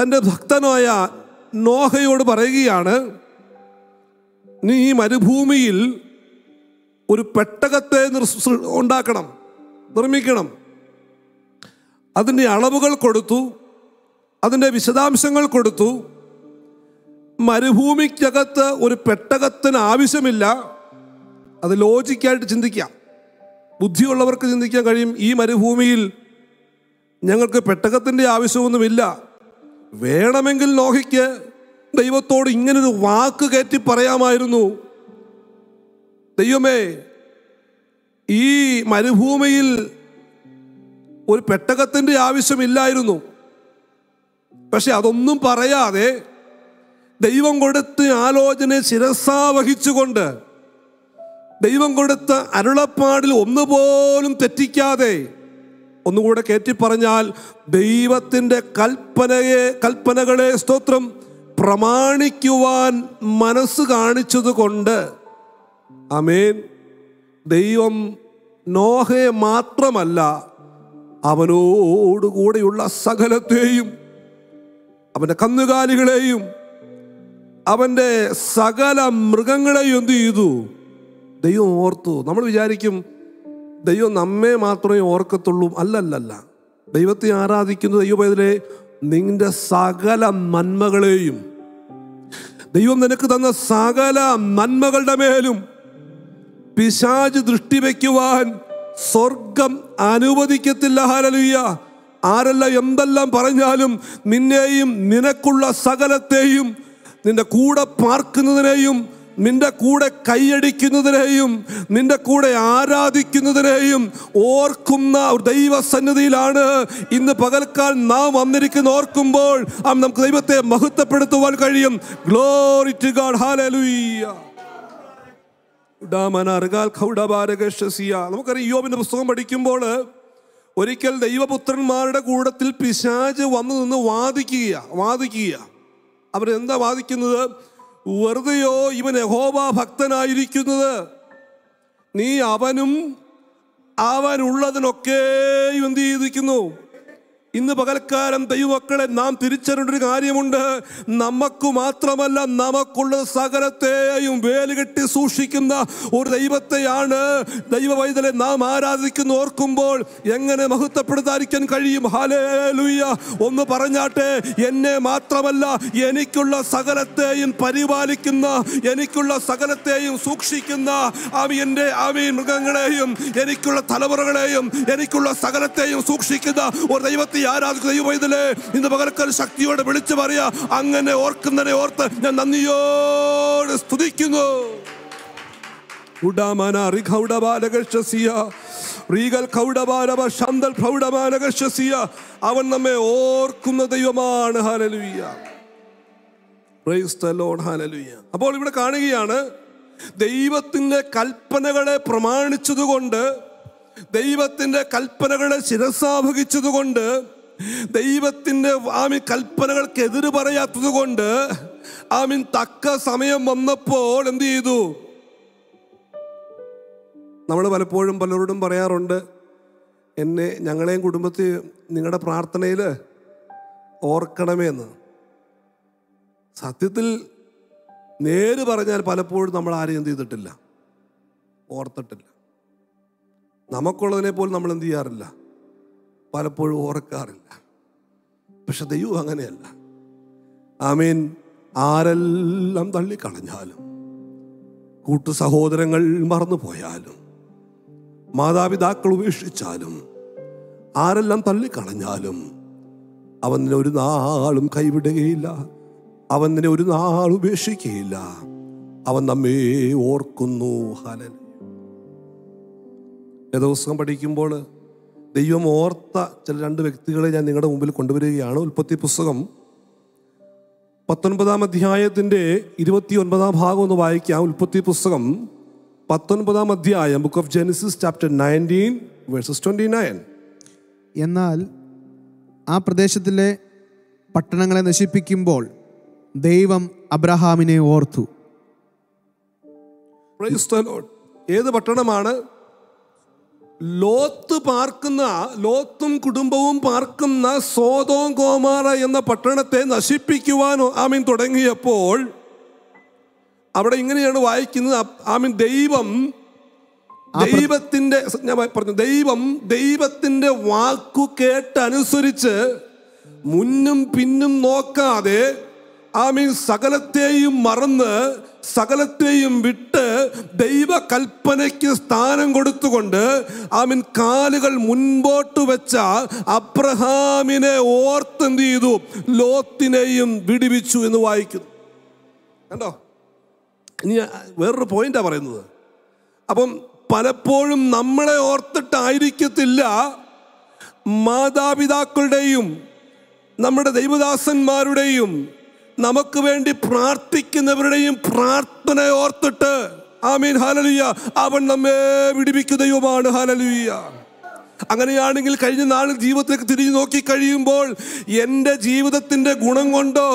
തന്റെ ഭക്തനായ നോഹയോട് പറയുകയാണ് നീ ഈ മരുഭൂമിയിൽ ഒരു പെട്ടകത്തെ ഉണ്ടാക്കണം നിർമ്മിക്കണം. അതിന്റെ അളവുകൾ കൊടുത്തു. അതിന്റെ വിശദാംശങ്ങൾ കൊടുത്തു. മരുഭൂമിക്കകത്ത് ഒരു പെട്ടകത്തിന് ആവശ്യമില്ല. അത് ലോജിക്കായിട്ട് ചിന്തിക്കാം. ബുദ്ധിയുള്ളവർക്ക് ചിന്തിക്കാൻ കഴിയും ഈ മരുഭൂമിയിൽ ഞങ്ങൾക്ക് പെട്ടകത്തിന്റെ ആവശ്യമൊന്നുമില്ല. വേണമെങ്കിൽ നോഹിക്ക് ദൈവത്തോട് ഇങ്ങനൊരു വാക്ക് കയറ്റി പറയാമായിരുന്നു. ദൈവമേ ഈ മരുഭൂമിയിൽ ഒരു പെട്ടകത്തിന്റെ ആവശ്യമില്ലായിരുന്നു. പക്ഷെ അതൊന്നും പറയാതെ ദൈവം കൊടുത്ത ആലോചന ശിരസാവഹിച്ചുകൊണ്ട് ദൈവം കൊടുത്ത അരുളപ്പാടിൽ ഒന്നുപോലും തെറ്റിക്കാതെ ഒന്നുകൂടെ കയറ്റി പറഞ്ഞാൽ ദൈവത്തിന്റെ കൽപ്പനയെ കൽപ്പനകളെ സ്തോത്രം പ്രമാണിക്കുവാൻ മനസ്സ് കാണിച്ചതുകൊണ്ട്. അമേൻ ദൈവം നോഹയെ മാത്രമല്ല അവനോടുകൂടെയുള്ള സകലത്തെയും അവന്റെ കന്നുകാലികളെയും അവന്റെ സകല മൃഗങ്ങളെയും എന്ത് ചെയ്തു? ദൈവം ഓർത്തു. നമ്മൾ വിചാരിക്കും ദൈവം നമ്മെ മാത്രമേ ഓർക്കത്തുള്ളൂ. അല്ലല്ലല്ല. ദൈവത്തെ ആരാധിക്കുന്ന ദൈവപേതിലെ നിന്റെ സകല നന്മകളെയും. ദൈവം നിനക്ക് തന്ന സകല നന്മകളുടെ മേലും പിശാജ് ദൃഷ്ടി വയ്ക്കുവാൻ സ്വർഗം അനുവദിക്കത്തില്ല. ഹാലലുയ്യ ആരെല്ലാം എന്തെല്ലാം പറഞ്ഞാലും നിന്നെയും നിനക്കുള്ള സകലത്തെയും നിന്റെ കൂടെ പാർക്കുന്നതിനെയും നിന്റെ കൂടെ കൈയടിക്കുന്നതിനെയും നിന്റെ കൂടെ ആരാധിക്കുന്നതിനെയും ഓർക്കുന്ന ഒരു ദൈവസന്നിധിയിലാണ് ഇന്ന് പകൽക്കാൽ നാം വന്നിരിക്കുന്ന ഓർക്കുമ്പോൾ നമുക്ക് ദൈവത്തെ മഹത്വപ്പെടുത്തുവാൻ കഴിയും. ഗ്ലോറി ടു ഗാഡ് ഹാലലുയ്യ. നമുക്കറിയാം യോബിന്റെ പുസ്തകം പഠിക്കുമ്പോൾ ഒരിക്കൽ ദൈവപുത്രന്മാരുടെ കൂടത്തിൽ പിശാജ് വന്നു നിന്ന് വാദിക്കുക വാദിക്കുക. അവരെന്താ വാദിക്കുന്നത്? വെറുതെയോ ഇവൻ യഹോബ ഭക്തനായിരിക്കുന്നത്? നീ അവനും അവനുള്ളതിനൊക്കെ എന്ത് ചെയ്തിരിക്കുന്നു? ഇന്ന് പകൽക്കാലം ദൈവക്കളെ നാം തിരിച്ചറിയേണ്ട ഒരു കാര്യമുണ്ട്. നമുക്ക് മാത്രമല്ല നമുക്കുള്ള സകലത്തെയും വേലുകെട്ടി സൂക്ഷിക്കുന്ന ഒരു ദൈവത്തെയാണ് ദൈവവൈതലെ നാം ആരാധിക്കുന്നു. ഓർക്കുമ്പോൾ എങ്ങനെ മഹത്വപ്പെടുത്താതിരിക്കാൻ കഴിയും? ഹാലേലുയ്യ ഒന്ന് പറഞ്ഞാട്ടെ എന്നെ മാത്രമല്ല എനിക്കുള്ള സകലത്തെയും പരിപാലിക്കുന്ന എനിക്കുള്ള സകലത്തെയും സൂക്ഷിക്കുന്ന ആമിയന്റെ അവി മൃഗങ്ങളെയും എനിക്കുള്ള തലമുറകളെയും എനിക്കുള്ള സകലത്തെയും സൂക്ഷിക്കുന്ന ഒരു ദൈവത്തെ ആരാധിക്കുന്ന ദൈവവൈതലെ ഇന്ന് പകൽക്കാൽ ശക്തിയോടെ വിളിച്ചു പറയാ അങ്ങനെ ഓർക്കുന്നതിനെ ഓർത്ത് ഞാൻ നന്ദിയോട് സ്തുതിക്കുന്നു. അവൻ നമ്മെ ഓർക്കുന്ന ദൈവമാണ്. അപ്പോൾ ഇവിടെ കാണുകയാണ് ദൈവത്തിന്റെ കൽപ്പനകളെ പ്രമാണിച്ചതുകൊണ്ട് ദൈവത്തിന്റെ കൽപ്പനകളെ ശിരസാഭഗിച്ചതുകൊണ്ട് ദൈവത്തിന്റെ ആമീൻ കൽപ്പനകൾക്ക് എതിര് പറയാത്തത് കൊണ്ട് ആമീൻ തക്ക സമയം വന്നപ്പോൾ എന്ത് ചെയ്തു? നമ്മൾ പലപ്പോഴും പലരോടും പറയാറുണ്ട് എന്നെ ഞങ്ങളെയും കുടുംബത്തെ നിങ്ങളുടെ പ്രാർത്ഥനയിൽ ഓർക്കണമെന്ന്. സത്യത്തിൽ നേര് പറഞ്ഞാൽ പലപ്പോഴും നമ്മൾ ആരെയും ചെയ്തിട്ടില്ല? ഓർത്തിട്ടില്ല. നമുക്കുള്ളതിനെ പോലും നമ്മൾ എന്ത് ചെയ്യാറില്ല. പലപ്പോഴും ഓർക്കാറില്ല. പക്ഷെ ദൈവം അങ്ങനെയല്ല. ആമീൻ. ആരെല്ലാം തള്ളിക്കളഞ്ഞാലും കൂട്ടു സഹോദരങ്ങൾ മറന്നു പോയാലും മാതാപിതാക്കൾ ഉപേക്ഷിച്ചാലും ആരെല്ലാം തള്ളിക്കളഞ്ഞാലും അവൻ നിന്നെ ഒരു നാളും കൈവിടുകയില്ല. അവൻ നിന്നെ ഒരു നാൾ ഉപേക്ഷിക്കുകയില്ല. അവൻ നമ്മെ ഓർക്കുന്നു. ഹലൻ ദിവസം പഠിക്കുമ്പോൾ ദൈവം ഓർത്ത ചില രണ്ട് വ്യക്തികളെ ഞാൻ നിങ്ങളുടെ മുമ്പിൽ കൊണ്ടുവരികയാണ്. ഉൽപ്പത്തി പുസ്തകം പത്തൊൻപതാം അധ്യായത്തിന്റെ ഇരുപത്തി ഒൻപതാം ഭാഗം ഒന്ന് വായിക്കാം. ഉൽപ്പത്തി പുസ്തകം പത്തൊൻപതാം അധ്യായം book of Genesis chapter nineteen verses twenty nine എന്നാൽ ആ പ്രദേശത്തിലെ പട്ടണങ്ങളെ നശിപ്പിക്കുമ്പോൾ ദൈവം അബ്രഹാമിനെ ഓർത്തു. ഏത് പട്ടണമാണ്? ലോത്ത് പാർക്കുന്ന ലോത്തും കുടുംബവും പാർക്കുന്ന സോതോം കോമാറ എന്ന പട്ടണത്തെ നശിപ്പിക്കുവാൻ ആമീൻ തുടങ്ങിയപ്പോൾ അവിടെ ഇങ്ങനെയാണ് വായിക്കുന്നത്. ആമിൻ ആമീൻ ദൈവം ദൈവത്തിന്റെ ഞാൻ പറഞ്ഞു ദൈവം ദൈവത്തിന്റെ വാക്കു കേട്ടനുസരിച്ച് മുന്നും പിന്നും നോക്കാതെ ആമീൻ സകലത്തെയും മറന്ന് സകലത്തെയും വിട്ട് ദൈവ കൽപ്പനയ്ക്ക് സ്ഥാനം കൊടുത്തുകൊണ്ട് ആമീൻ കാലുകൾ മുൻപോട്ട് വെച്ച അബ്രഹാമിനെ ഓർത്തെന്ത് ചെയ്തു ലോത്തിനെയും വിടിവിച്ചു എന്ന് വായിക്കുന്നു. കണ്ടോ? ഇനി വേറൊരു പോയിന്റാ പറയുന്നത്. അപ്പം പലപ്പോഴും നമ്മളെ ഓർത്തിട്ടായിരിക്കത്തില്ല മാതാപിതാക്കളുടെയും നമ്മുടെ ദൈവദാസന്മാരുടെയും നമുക്ക് വേണ്ടി പ്രാർത്ഥിക്കുന്നവരുടെയും പ്രാർത്ഥന ഓർത്തിട്ട് ആമീൻ. ഹാലലുയ്യ അവൻ നമ്മെ വിടിപ്പിക്കുകയുമാണ് ഹാലലുയ്യ അങ്ങനെയാണെങ്കിൽ കഴിഞ്ഞ നാളിൽ ജീവിതത്തിലേക്ക് തിരിഞ്ഞു നോക്കി കഴിയുമ്പോൾ എന്റെ ജീവിതത്തിന്റെ ഗുണം കൊണ്ടോ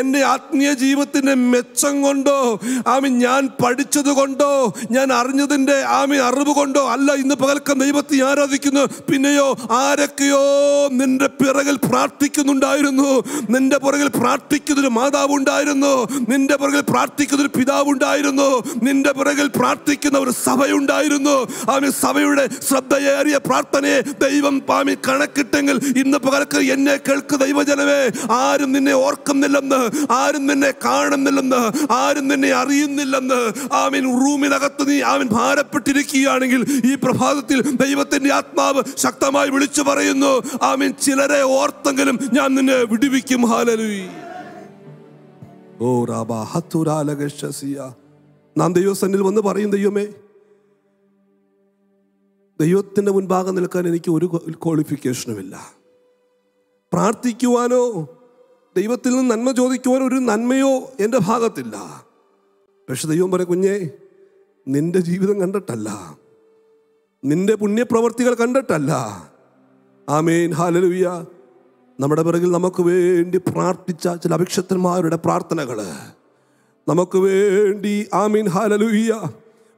എന്റെ ആത്മീയ ജീവിതത്തിന്റെ മെച്ചം കൊണ്ടോ ആമി ഞാൻ പഠിച്ചത് കൊണ്ടോ ഞാൻ അറിഞ്ഞതിന്റെ ആമി അറിവ് കൊണ്ടോ അല്ല ഇന്ന് പകൽക്കം ദൈവത്തെ ആരാധിക്കുന്നു. പിന്നെയോ ആരൊക്കെയോ നിന്റെ പിറകിൽ പ്രാർത്ഥിക്കുന്നുണ്ടായിരുന്നു. നിന്റെ പുറകിൽ പ്രാർത്ഥിക്കുന്നൊരു മാതാവ് ഉണ്ടായിരുന്നു നിന്റെ പുറകിൽ പ്രാർത്ഥിക്കുന്നൊരു പിതാവ് ഉണ്ടായിരുന്നു നിന്റെ പുറകിൽ പ്രാർത്ഥിക്കുന്ന ഒരു സഭയുണ്ടായിരുന്നു. ആമി സഭയുടെ ശ്രദ്ധയേറിയ പ്രാർത്ഥനയെ ദൈവം പാമി കണക്കിട്ടെങ്കിൽ ഇന്ന് പകൽക്ക് എന്നെ കേൾക്ക് ദൈവജനമേ. ആരും നിന്നെ ഓർക്കുന്നില്ലെന്ന് ആരും നിന്നെ കാണുന്നില്ലെന്ന് ആരും നിന്നെ അറിയുന്നില്ലെന്ന്. ആമീൻ റൂമിനകത്ത് നീ ആമീൻ ഭാരപ്പെട്ടിരിക്കുകയാണെങ്കിൽ ഈ പ്രഭാതത്തിൽ ദൈവത്തിന്റെ ആത്മാവ് ശക്തമായി വിളിച്ചു പറയുന്നു. ആമീൻ ചിലരെ ഓർത്തെങ്കിലും ഞാൻ നിന്നെ വിടുവിക്കും. ഹാലലു ഓ റാബ ഹത്തുരാലകശസിയ നാം ദൈവസന്നിൽ വന്ന് പറയും ദൈവമേ ദൈവത്തിന്റെ മുൻപാകെ നിൽക്കാൻ എനിക്ക് ഒരു ക്വാളിഫിക്കേഷനുമില്ല പ്രാർത്ഥിക്കുവാനോ ദൈവത്തിൽ നിന്ന് നന്മ ചോദിക്കുവാനോ ഒരു നന്മയോ എന്റെ ഭാഗത്തില്ല. പക്ഷെ ദൈവം പറയും കുഞ്ഞേ നിന്റെ ജീവിതം കണ്ടിട്ടല്ല. നിന്റെ പുണ്യപ്രവർത്തികൾ കണ്ടിട്ടല്ല. ആമേൻ ഹാലലുയ്യ നമ്മുടെ പിറകിൽ നമുക്ക് വേണ്ടി പ്രാർത്ഥിച്ച ചില അഭിക്ഷത്തന്മാരുടെ പ്രാർത്ഥനകൾ നമുക്ക് വേണ്ടി ആമീൻ ഹാലലുയ്യ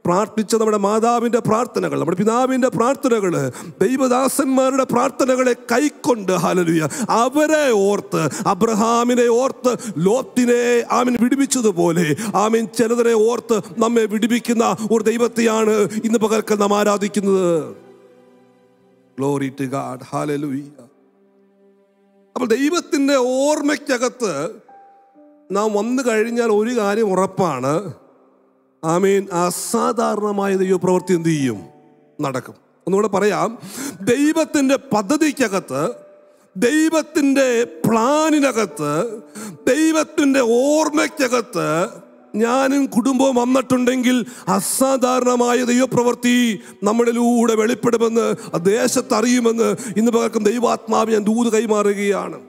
പ്രാർത്ഥിച്ച നമ്മുടെ മാതാവിന്റെ പ്രാർത്ഥനകൾ നമ്മുടെ പിതാവിന്റെ പ്രാർത്ഥനകൾ ദൈവദാസന്മാരുടെ പ്രാർത്ഥനകളെ കൈക്കൊണ്ട് ഹാലലുയ അവരെ ഓർത്ത് അബ്രഹാമിനെ ഓർത്ത് ലോത്തിനെ ആമിൻ വിടുവിച്ചതുപോലെ ആമിൻ ചിലതിനെ ഓർത്ത് നമ്മെ വിടുവിക്കുന്ന ഒരു ദൈവത്തെയാണ് ഇന്ന് പകർക്കൽ നാം ആരാധിക്കുന്നത്. ഗ്ലോറി ടു ഗാഡ് ഹാലലുയ അപ്പോൾ ദൈവത്തിന്റെ ഓർമ്മയ്ക്കകത്ത് നാം വന്നു കഴിഞ്ഞാൽ ഒരു കാര്യം ഉറപ്പാണ്. ആമീൻ. അസാധാരണമായ ദൈവപ്രവൃത്തി എന്ത് ചെയ്യും? നടക്കും. ഒന്നുകൂടെ പറയാം. ദൈവത്തിന്റെ പദ്ധതിക്കകത്ത് ദൈവത്തിന്റെ പ്ലാനിനകത്ത് ദൈവത്തിന്റെ ഓർമ്മയ്ക്കകത്ത് ഞാനും കുടുംബവും വന്നിട്ടുണ്ടെങ്കിൽ അസാധാരണമായ ദൈവപ്രവൃത്തി നമ്മളിലൂടെ വെളിപ്പെടുമെന്ന് ദേശത്ത് അറിയുമെന്ന് ഇന്ന് പകർക്കും ദൈവാത്മാവ് ഞാൻ ദൂത് കൈമാറുകയാണ്.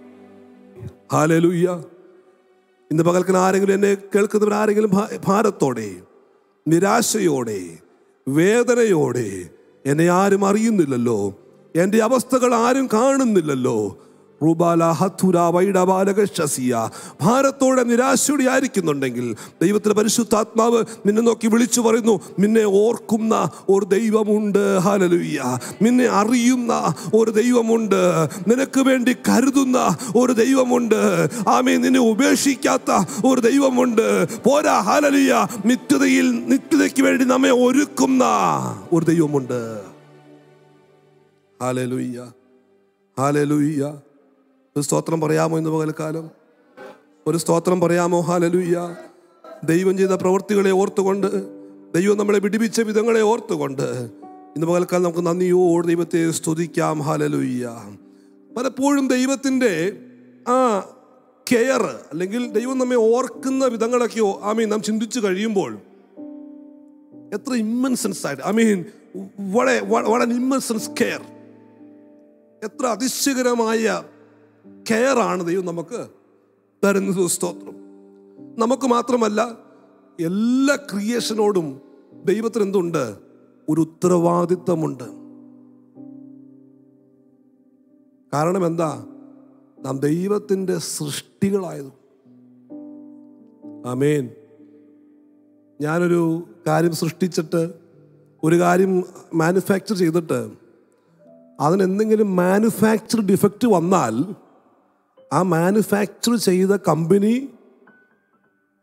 ഹാലലുയ്യ ഇന്ന് പകൽക്കൻ ആരെങ്കിലും എന്നെ കേൾക്കുന്നവർ ആരെങ്കിലും ഭാ- ഭാരത്തോടെ നിരാശയോടെ വേദനയോടെ എന്നെ ആരും അറിയുന്നില്ലല്ലോ. എന്റെ അവസ്ഥകൾ ആരും കാണുന്നില്ലല്ലോ. ഭാരത്തോടെ നിരാശയോടെ ആയിരിക്കുന്നുണ്ടെങ്കിൽ ദൈവത്തിന്റെ പരിശുദ്ധാത്മാവ് നിന്നെ നോക്കി വിളിച്ചു പറയുന്നു നിന്നെ ഓർക്കുന്ന ഒരു ദൈവമുണ്ട്. ഹാലലുയ്യ നിന്നെ അറിയുന്ന ഒരു ദൈവമുണ്ട്. നിനക്ക് വേണ്ടി കരുതുന്ന ഒരു ദൈവമുണ്ട്. ആമേ നിന്നെ ഉപേക്ഷിക്കാത്ത ഒരു ദൈവമുണ്ട്. പോരാ. ഹാലലുയ്യ നിത്യതയിൽ നിത്യതയ്ക്ക് വേണ്ടി നമ്മെ ഒരുക്കുന്ന ഒരു ദൈവമുണ്ട്. ഹാലലുയ്യ ഹാലലുയ്യ ഒരു സ്തോത്രം പറയാമോ ഇന്ന് പകൽക്കാലം? ഒരു സ്തോത്രം പറയാമോ? ഹാലലുയ്യ ദൈവം ചെയ്ത പ്രവൃത്തികളെ ഓർത്തുകൊണ്ട് ദൈവം നമ്മളെ വിടിപ്പിച്ച വിധങ്ങളെ ഓർത്തുകൊണ്ട് ഇന്ന് പകൽക്കാലം നമുക്ക് നന്ദിയോട് ദൈവത്തെ സ്തുതിക്കാം. ഹാലലുയ്യ പലപ്പോഴും ദൈവത്തിന്റെ ആ കെയർ അല്ലെങ്കിൽ ദൈവം നമ്മെ ഓർക്കുന്ന വിധങ്ങളൊക്കെയോ ഐ മീൻ നാം ചിന്തിച്ചു കഴിയുമ്പോൾ എത്ര ഇമ്മൻസൻസ് ആയിട്ട് ഐ മീൻ വളരെ വളരെ ഇമ്മൻസൻസ് കെയർ. എത്ര അതിശയകരമായ കെയർ ആണ് ദൈവം നമുക്ക് തരുന്നത് സ്തോത്രം. നമുക്ക് മാത്രമല്ല എല്ലാ ക്രിയേഷനോടും ദൈവത്തിന് എന്തുണ്ട്? ഒരു ഉത്തരവാദിത്തമുണ്ട് കാരണം എന്താ? നാം ദൈവത്തിന്റെ സൃഷ്ടികളായത്. ആമേൻ. ഞാനൊരു കാര്യം സൃഷ്ടിച്ചിട്ട് ഒരു കാര്യം മാനുഫാക്ചർ ചെയ്തിട്ട് അതിനെന്തെങ്കിലും മാനുഫാക്ചർ ഡിഫക്റ്റ് വന്നാൽ ആ മാനുഫാക്ചർ ചെയ്ത കമ്പനി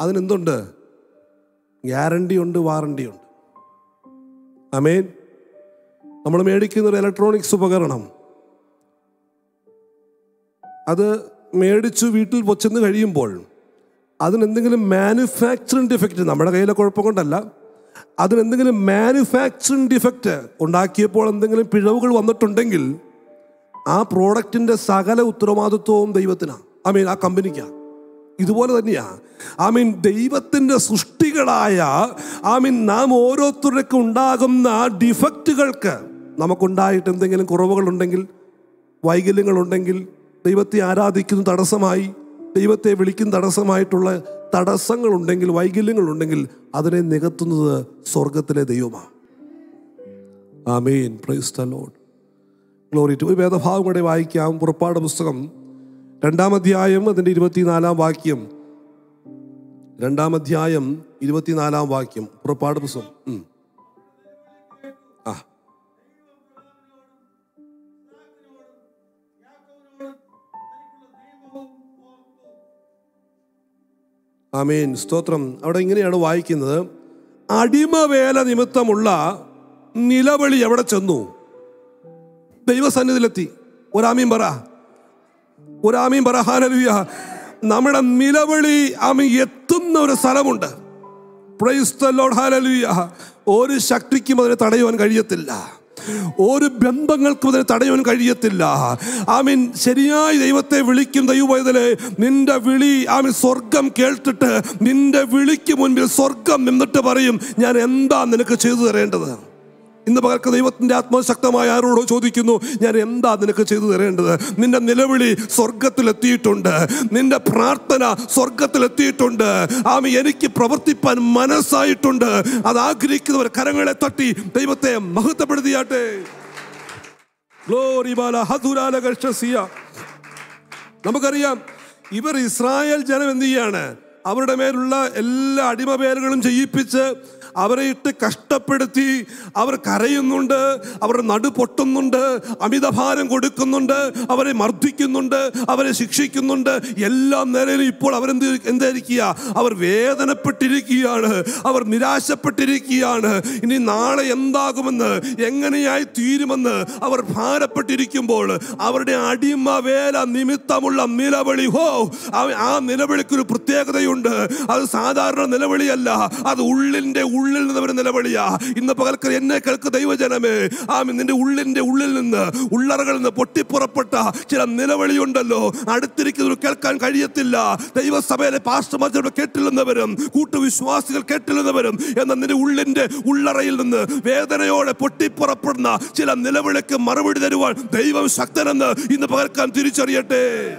അതിനെന്തുണ്ട്? ഗ്യാരണ്ടി ഉണ്ട് വാറണ്ടി ഉണ്ട്. അമേൻ നമ്മൾ മേടിക്കുന്ന ഒരു ഇലക്ട്രോണിക്സ് ഉപകരണം അത് മേടിച്ചു വീട്ടിൽ വച്ചെന്ന് കഴിയുമ്പോൾ അതിനെന്തെങ്കിലും മാനുഫാക്ചറിങ് ഡിഫക്റ്റ് നമ്മുടെ കയ്യിലെ കുഴപ്പം കൊണ്ടല്ല അതിനെന്തെങ്കിലും മാനുഫാക്ചറിങ് ഡിഫക്റ്റ് ഉണ്ടാക്കിയപ്പോൾ എന്തെങ്കിലും പിഴവുകൾ വന്നിട്ടുണ്ടെങ്കിൽ ആ പ്രോഡക്റ്റിന്റെ സകല ഉത്തരവാദിത്വവും ദൈവത്തിനാണ് ഐ മീൻ ആ കമ്പനിക്കാണ് ഇതുപോലെ തന്നെയാണ് ഐ മീൻ ദൈവത്തിന്റെ സൃഷ്ടികളായ ഐ മീൻ നാം ഓരോരുത്തർക്കും ഉണ്ടാകുന്ന ഡിഫക്റ്റുകൾക്ക് നമുക്കുണ്ടായിട്ട് എന്തെങ്കിലും കുറവുകളുണ്ടെങ്കിൽ വൈകല്യങ്ങളുണ്ടെങ്കിൽ ദൈവത്തെ ആരാധിക്കുന്ന തടസ്സമായി ദൈവത്തെ വിളിക്കുന്ന തടസ്സമായിട്ടുള്ള തടസ്സങ്ങളുണ്ടെങ്കിൽ വൈകല്യങ്ങളുണ്ടെങ്കിൽ അതിനെ നികത്തുന്നത് സ്വർഗത്തിലെ ദൈവമാണ് ആമേൻ. Praise the lord glory to ഒരു വേദഭാഗം കൂടെ വായിക്കാം. പുറപ്പാട് പുസ്തകം. രണ്ടാം അധ്യായം അതിന്റെ ഇരുപത്തിനാലാം വാക്യം. രണ്ടാം അധ്യായം ഇരുപത്തിനാലാം വാക്യം. പുറപ്പാട് പുസ്തകം. ആ. ആമേൻ. സ്തോത്രം. അവിടെ ഇങ്ങനെയാണ് വായിക്കുന്നത്. അടിമവേല നിമിത്തമുള്ള നിലവിളി എവിടെ ചെന്നു. ദൈവസന്നിധിയിലെത്തി. ഒരാമീൻ പറ. ഒരാമീൻ പറ. ഹാലലുയ നമ്മുടെ നിലവിളി ആമി എത്തുന്ന ഒരു സ്ഥലമുണ്ട്. പ്രൈസ് ദ ലോർഡ് ഹാലലുയ ഒരു ശക്തിക്കും അതിനെ തടയുവാൻ കഴിയത്തില്ല. ഒരു ബന്ധങ്ങൾക്കും അതിനെ തടയുവാൻ കഴിയത്തില്ല. ആമീൻ ശരിയായി ദൈവത്തെ വിളിക്കും ദൈവവേദലെ നിന്റെ വിളി ആമീൻ സ്വർഗം കേട്ടിട്ട് നിന്റെ വിളിക്ക് മുൻപിൽ സ്വർഗം നിന്നിട്ട് പറയും ഞാൻ എന്താ നിനക്ക് ചെയ്തു തരേണ്ടത്? ഇന്ന് പകർക്ക് ദൈവത്തിന്റെ ആത്മശക്തമായ ആരോടോ ചോദിക്കുന്നു ഞാൻ എന്താ നിനക്ക് ചെയ്തു തരേണ്ടത്? നിന്റെ നിലവിളി സ്വർഗത്തിലെത്തിയിട്ടുണ്ട് നിന്റെ പ്രാർത്ഥന സ്വർഗത്തിലെത്തിയിട്ടുണ്ട് ആമി എനിക്ക് പ്രവർത്തിപ്പാൻ മനസ്സായിട്ടുണ്ട്. അത് ആഗ്രഹിക്കുന്നവർ കരങ്ങളെ തട്ടി ദൈവത്തെ മഹത്വപ്പെടുത്തിയാട്ടെ. നമുക്കറിയാം ഇവർ ഇസ്രായേൽ ജനം എന്ത് ചെയ്യാണ്? അവരുടെ മേലുള്ള എല്ലാ അടിമ പേരുകളും ചെയ്യിപ്പിച്ച് അവരെ ഇട്ട് കഷ്ടപ്പെടുത്തി അവർ കരയുന്നുണ്ട് അവർ നടു പൊട്ടുന്നുണ്ട് അമിതഭാരം കൊടുക്കുന്നുണ്ട് അവരെ മർദ്ദിക്കുന്നുണ്ട് അവരെ ശിക്ഷിക്കുന്നുണ്ട്. എല്ലാ നിലയിലും ഇപ്പോൾ അവരെന്ത് എന്തായിരിക്കുക? അവർ വേദനപ്പെട്ടിരിക്കുകയാണ് അവർ നിരാശപ്പെട്ടിരിക്കുകയാണ്. ഇനി നാളെ എന്താകുമെന്ന് എങ്ങനെയായി തീരുമെന്ന് അവർ ഭാരപ്പെട്ടിരിക്കുമ്പോൾ അവരുടെ അടിമ വേല നിമിത്തമുള്ള നിലവിളി ഹോ ആ- നിലവിളിക്കൊരു പ്രത്യേകതയുണ്ട്. അത് സാധാരണ നിലവിളിയല്ല. അത് ഉള്ളിന്റെ ഉള്ളിൽ നിന്ന് വരുന്ന നിലവിളിയാ. ഇന്ന് പകൽക്കൽ എന്നെ കേൾക്ക് ദൈവജനമേ. ആ നിന്റെ ഉള്ളിന്റെ ഉള്ളിൽ നിന്ന് ഉള്ളറകളിൽ നിന്ന് പൊട്ടിപ്പുറപ്പെട്ട ചില നിലവിളിയുണ്ടല്ലോ. അടുത്തിരിക്കുന്നവർ കേൾക്കാൻ കഴിയത്തില്ല. ദൈവസഭയിലെ പാസ്റ്റർമാർ കേട്ടില്ലെന്നവരും കൂട്ടുവിശ്വാസികൾ കേട്ടില്ലെന്നവരും എന്ന നിന്റെ ഉള്ളിന്റെ ഉള്ളറയിൽ നിന്ന് വേദനയോടെ പൊട്ടിപ്പുറപ്പെടുന്ന ചില നിലവിളിക്ക് മറുപടി തരുവാൻ ദൈവം ശക്തനെന്ന് ഇന്ന് പകർക്കാൻ തിരിച്ചറിയട്ടെ.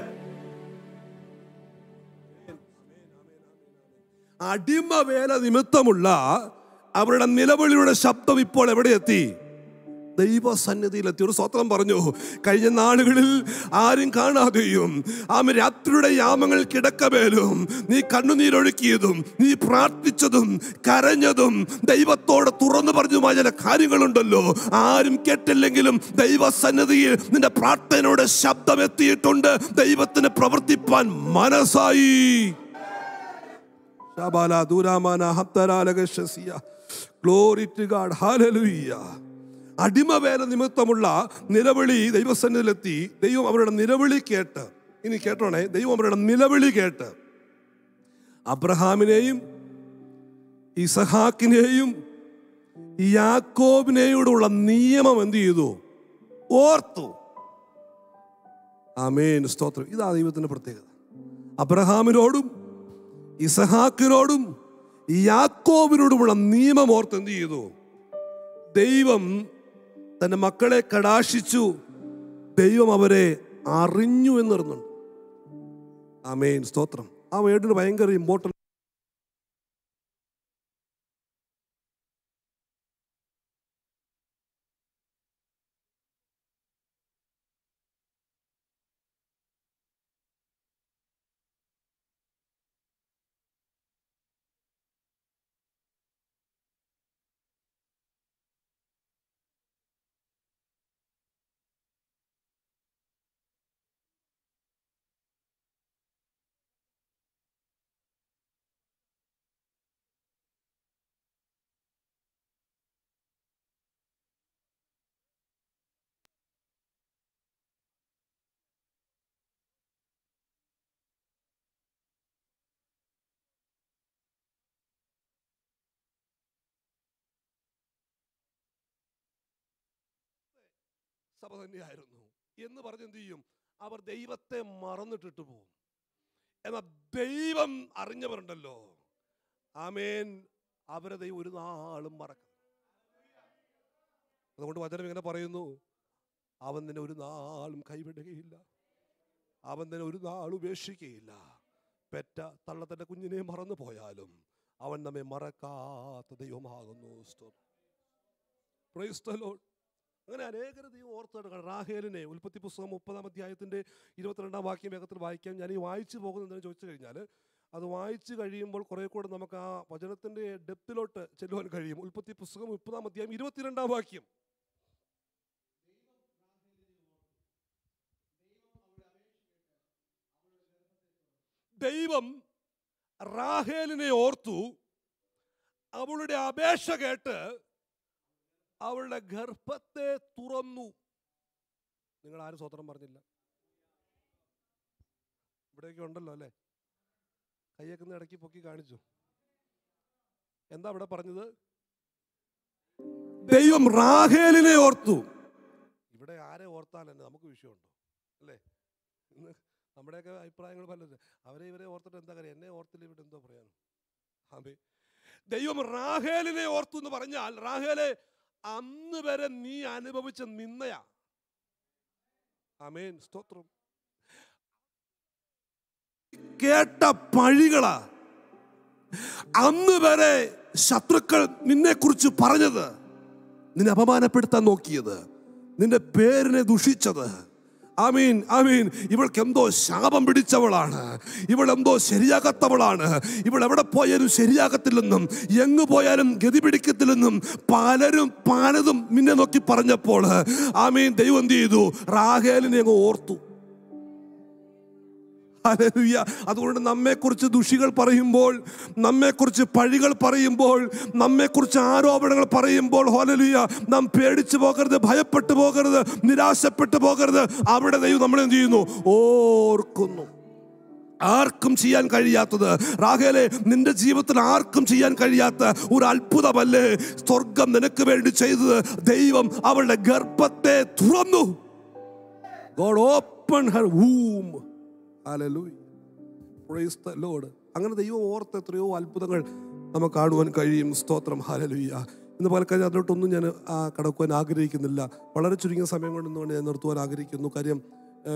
അടിമ വേല നിമിത്തമുള്ള അവരുടെ നിലവിളിയുടെ ശബ്ദം ഇപ്പോൾ എവിടെ എത്തി? ദൈവസന്നിധിയിലെത്തി. ഒരു സ്വത്രം പറഞ്ഞു. കഴിഞ്ഞ നാളുകളിൽ ആരും കാണാതെയും ആമ രാത്രിയുടെ യാമങ്ങൾ കിടക്കമേലും നീ കണ്ണുനീരൊഴുക്കിയതും നീ പ്രാർത്ഥിച്ചതും കരഞ്ഞതും ദൈവത്തോട് തുറന്നു പറഞ്ഞതുമായ ചില കാര്യങ്ങളുണ്ടല്ലോ. ആരും കേട്ടില്ലെങ്കിലും ദൈവസന്നിധിയിൽ നിന്റെ പ്രാർത്ഥനയുടെ ശബ്ദം എത്തിയിട്ടുണ്ട്. ദൈവത്തിന് പ്രവർത്തിപ്പാൻ മനസ്സായി. ദൂരാമാന ഹത്തരാലകശസിയ ഗ്ലോറി ടു ഗാഡ് ഹാലലുയ്യ അടിമവേല നിമിത്തമുള്ള നിലവിളി ദൈവസന്നിധിയിലെത്തി. ദൈവം അവരുടെ നിലവിളി കേട്ട്. ഇനി കേട്ടോണേ ദൈവം അവരുടെ നിലവിളി കേട്ട്. അബ്രഹാമിനെയും ഇസഹാക്കിനെയും യാക്കോബിനെയോടുള്ള നിയമം എന്ത് ചെയ്തു? ഓർത്തു. ആമേൻ. സ്തോത്രം. ഇതാ ദൈവത്തിന്റെ പ്രത്യേകത. അബ്രഹാമിനോടും ഇസഹാക്കിനോടും യാക്കോബിനോടുമുള്ള നിയമം ഓർത്ത് എന്ത് ചെയ്തു? ദൈവം തന്റെ മക്കളെ കടാശിച്ചു ദൈവം അവരെ അറിഞ്ഞു എന്ന് പറയുന്നുണ്ട് ആമേൻ. സ്തോത്രം. ആ വേർഡിന് ഭയങ്കര ഇമ്പോർട്ടന്റ് സഭ തന്നെയായിരുന്നു. എന്ന് പറഞ്ഞ് എന്ത് ചെയ്യും? അവർ ദൈവത്തെ മറന്നിട്ടിട്ട് പോകും. എന്നാൽ ദൈവം അറിഞ്ഞവരുണ്ടല്ലോ. ആമേൻ. അവരെ ദൈവം ഒരു നാളും മറക്കും അതുകൊണ്ട് വചനം ഇങ്ങനെ പറയുന്നു. അവൻ നിന്നെ ഒരു നാളും കൈവിടുകയില്ല. അവൻ നിന്നെ ഒരു നാൾ ഉപേക്ഷിക്കുകയില്ല. പെറ്റ തള്ളത്തന്റെ കുഞ്ഞിനെ മറന്നു പോയാലും അവൻ നമ്മെ മറക്കാത്ത ദൈവമാകുന്നു. സ്തോത്രം. അങ്ങനെ അനേകർ ദൈവം ഓർത്തെടുക്കണം റാഹേലിനെ ഉൽപ്പത്തി പുസ്തകം മുപ്പതാം അധ്യായത്തിന്റെ ഇരുപത്തിരണ്ടാം വാക്യം വേഗത്തിൽ വായിക്കാം. ഞാൻ ഈ വായിച്ചു പോകുന്നതെന്ന് ചോദിച്ചു കഴിഞ്ഞാൽ അത് വായിച്ചു കഴിയുമ്പോൾ കുറെ കൂടെ നമുക്ക് ആ വചനത്തിന്റെ ഡെപ്തിലോട്ട് ചെല്ലുവാൻ കഴിയും. ഉൽപ്പത്തി പുസ്തകം മുപ്പതാം അധ്യായം ഇരുപത്തിരണ്ടാം വാക്യം. ദൈവം റാഹേലിനെ ഓർത്തു അവളുടെ അപേക്ഷ കേട്ട് അവളുടെ ഗർഭത്തെ തുറന്നു. നിങ്ങൾ ആരും സ്വതന്ത്രം പറഞ്ഞില്ല. ഇവിടെയൊക്കെ ഉണ്ടല്ലോ അല്ലേ? കയ്യൊക്കെ ഒന്ന് ഇടയ്ക്ക് പൊക്കി കാണിച്ചു. എന്താ ഇവിടെ പറഞ്ഞത്? ദൈവം റാഹേലിനെ ഓർത്തു. ഇവിടെ ആരെ ഓർത്താൽ തന്നെ നമുക്ക് വിഷയമുണ്ടോ? അല്ലേ? ഇന്ന് നമ്മുടെയൊക്കെ അഭിപ്രായങ്ങൾ പലത് അവരെ ഇവരെ ഓർത്തിട്ട് എന്താ കാര്യം? എന്നെ ഓർത്തില്ല ഇവിടെ എന്തോ പറയാനും? അതെ ദൈവം റാഹേലിനെ ഓർത്തു എന്ന് പറഞ്ഞാൽ റാഹേലെ അന്ന് വരെ നീ അനുഭവിച്ച നിന്നയാ അമേൻ സ്തോത്രം. കേട്ട പഴികളാ. അന്ന് വരെ ശത്രുക്കൾ നിന്നെ കുറിച്ച് പറഞ്ഞത് നിന്നെ അപമാനപ്പെടുത്താൻ നോക്കിയത് നിന്റെ പേരിനെ ദുഷിച്ചത്. ആമീൻ ആമീൻ. ഇവൾക്ക് എന്തോ ശാപം പിടിച്ചവളാണ്. ഇവൾ എന്തോ ശരിയാകാത്തവളാണ്. ഇവൾ എവിടെ പോയാലും ശരിയാകത്തില്ലെന്നും എങ്ങു പോയാലും ഗതി പിടിക്കത്തില്ലെന്നും പലരും പലതും മിന്നെ നോക്കി പറഞ്ഞപ്പോൾ ആമീൻ ദൈവം എന്ത് ചെയ്തു? റാഹേലിനെ അങ്ങ് ഓർത്തു. ഹല്ലേലൂയ. അതുകൊണ്ട് നമ്മെക്കുറിച്ച് ദുഷികൾ പറയുമ്പോൾ നമ്മെക്കുറിച്ച് പഴികൾ പറയുമ്പോൾ നമ്മെക്കുറിച്ച് ആരോപണങ്ങൾ പറയുമ്പോൾ ഹോലലുയ നാം പേടിച്ചു പോകരുത് ഭയപ്പെട്ടു പോകരുത് നിരാശപ്പെട്ടു പോകരുത്. അവിടെ ദൈവം നമ്മൾ എന്ത് ചെയ്യുന്നു? ഓർക്കുന്നു. ആർക്കും ചെയ്യാൻ കഴിയാത്തത്. റാഹേലെ നിന്റെ ജീവിതത്തിൽ ആർക്കും ചെയ്യാൻ കഴിയാത്ത ഒരു അത്ഭുതമല്ലേ സ്വർഗം നിനക്ക് വേണ്ടി ചെയ്തത്. ദൈവം അവളുടെ ഗർഭത്തെ തുറന്നു. God open her Hallelujah. Praise the lord അങ്ങനെ ദൈവം ഓർത്ത് എത്രയോ അത്ഭുതങ്ങൾ നമുക്ക് കാണുവാൻ കഴിയും. സ്തോത്രം. ഹാലലുയ്യ ഇന്ന് പാലക്കാട് അതിലോട്ടൊന്നും ഞാൻ കടക്കുവാൻ ആഗ്രഹിക്കുന്നില്ല. വളരെ ചുരുങ്ങിയ സമയം കൊണ്ട് ഇന്നുകൊണ്ട് ഞാൻ നിർത്തുവാൻ ആഗ്രഹിക്കുന്നു. കാര്യം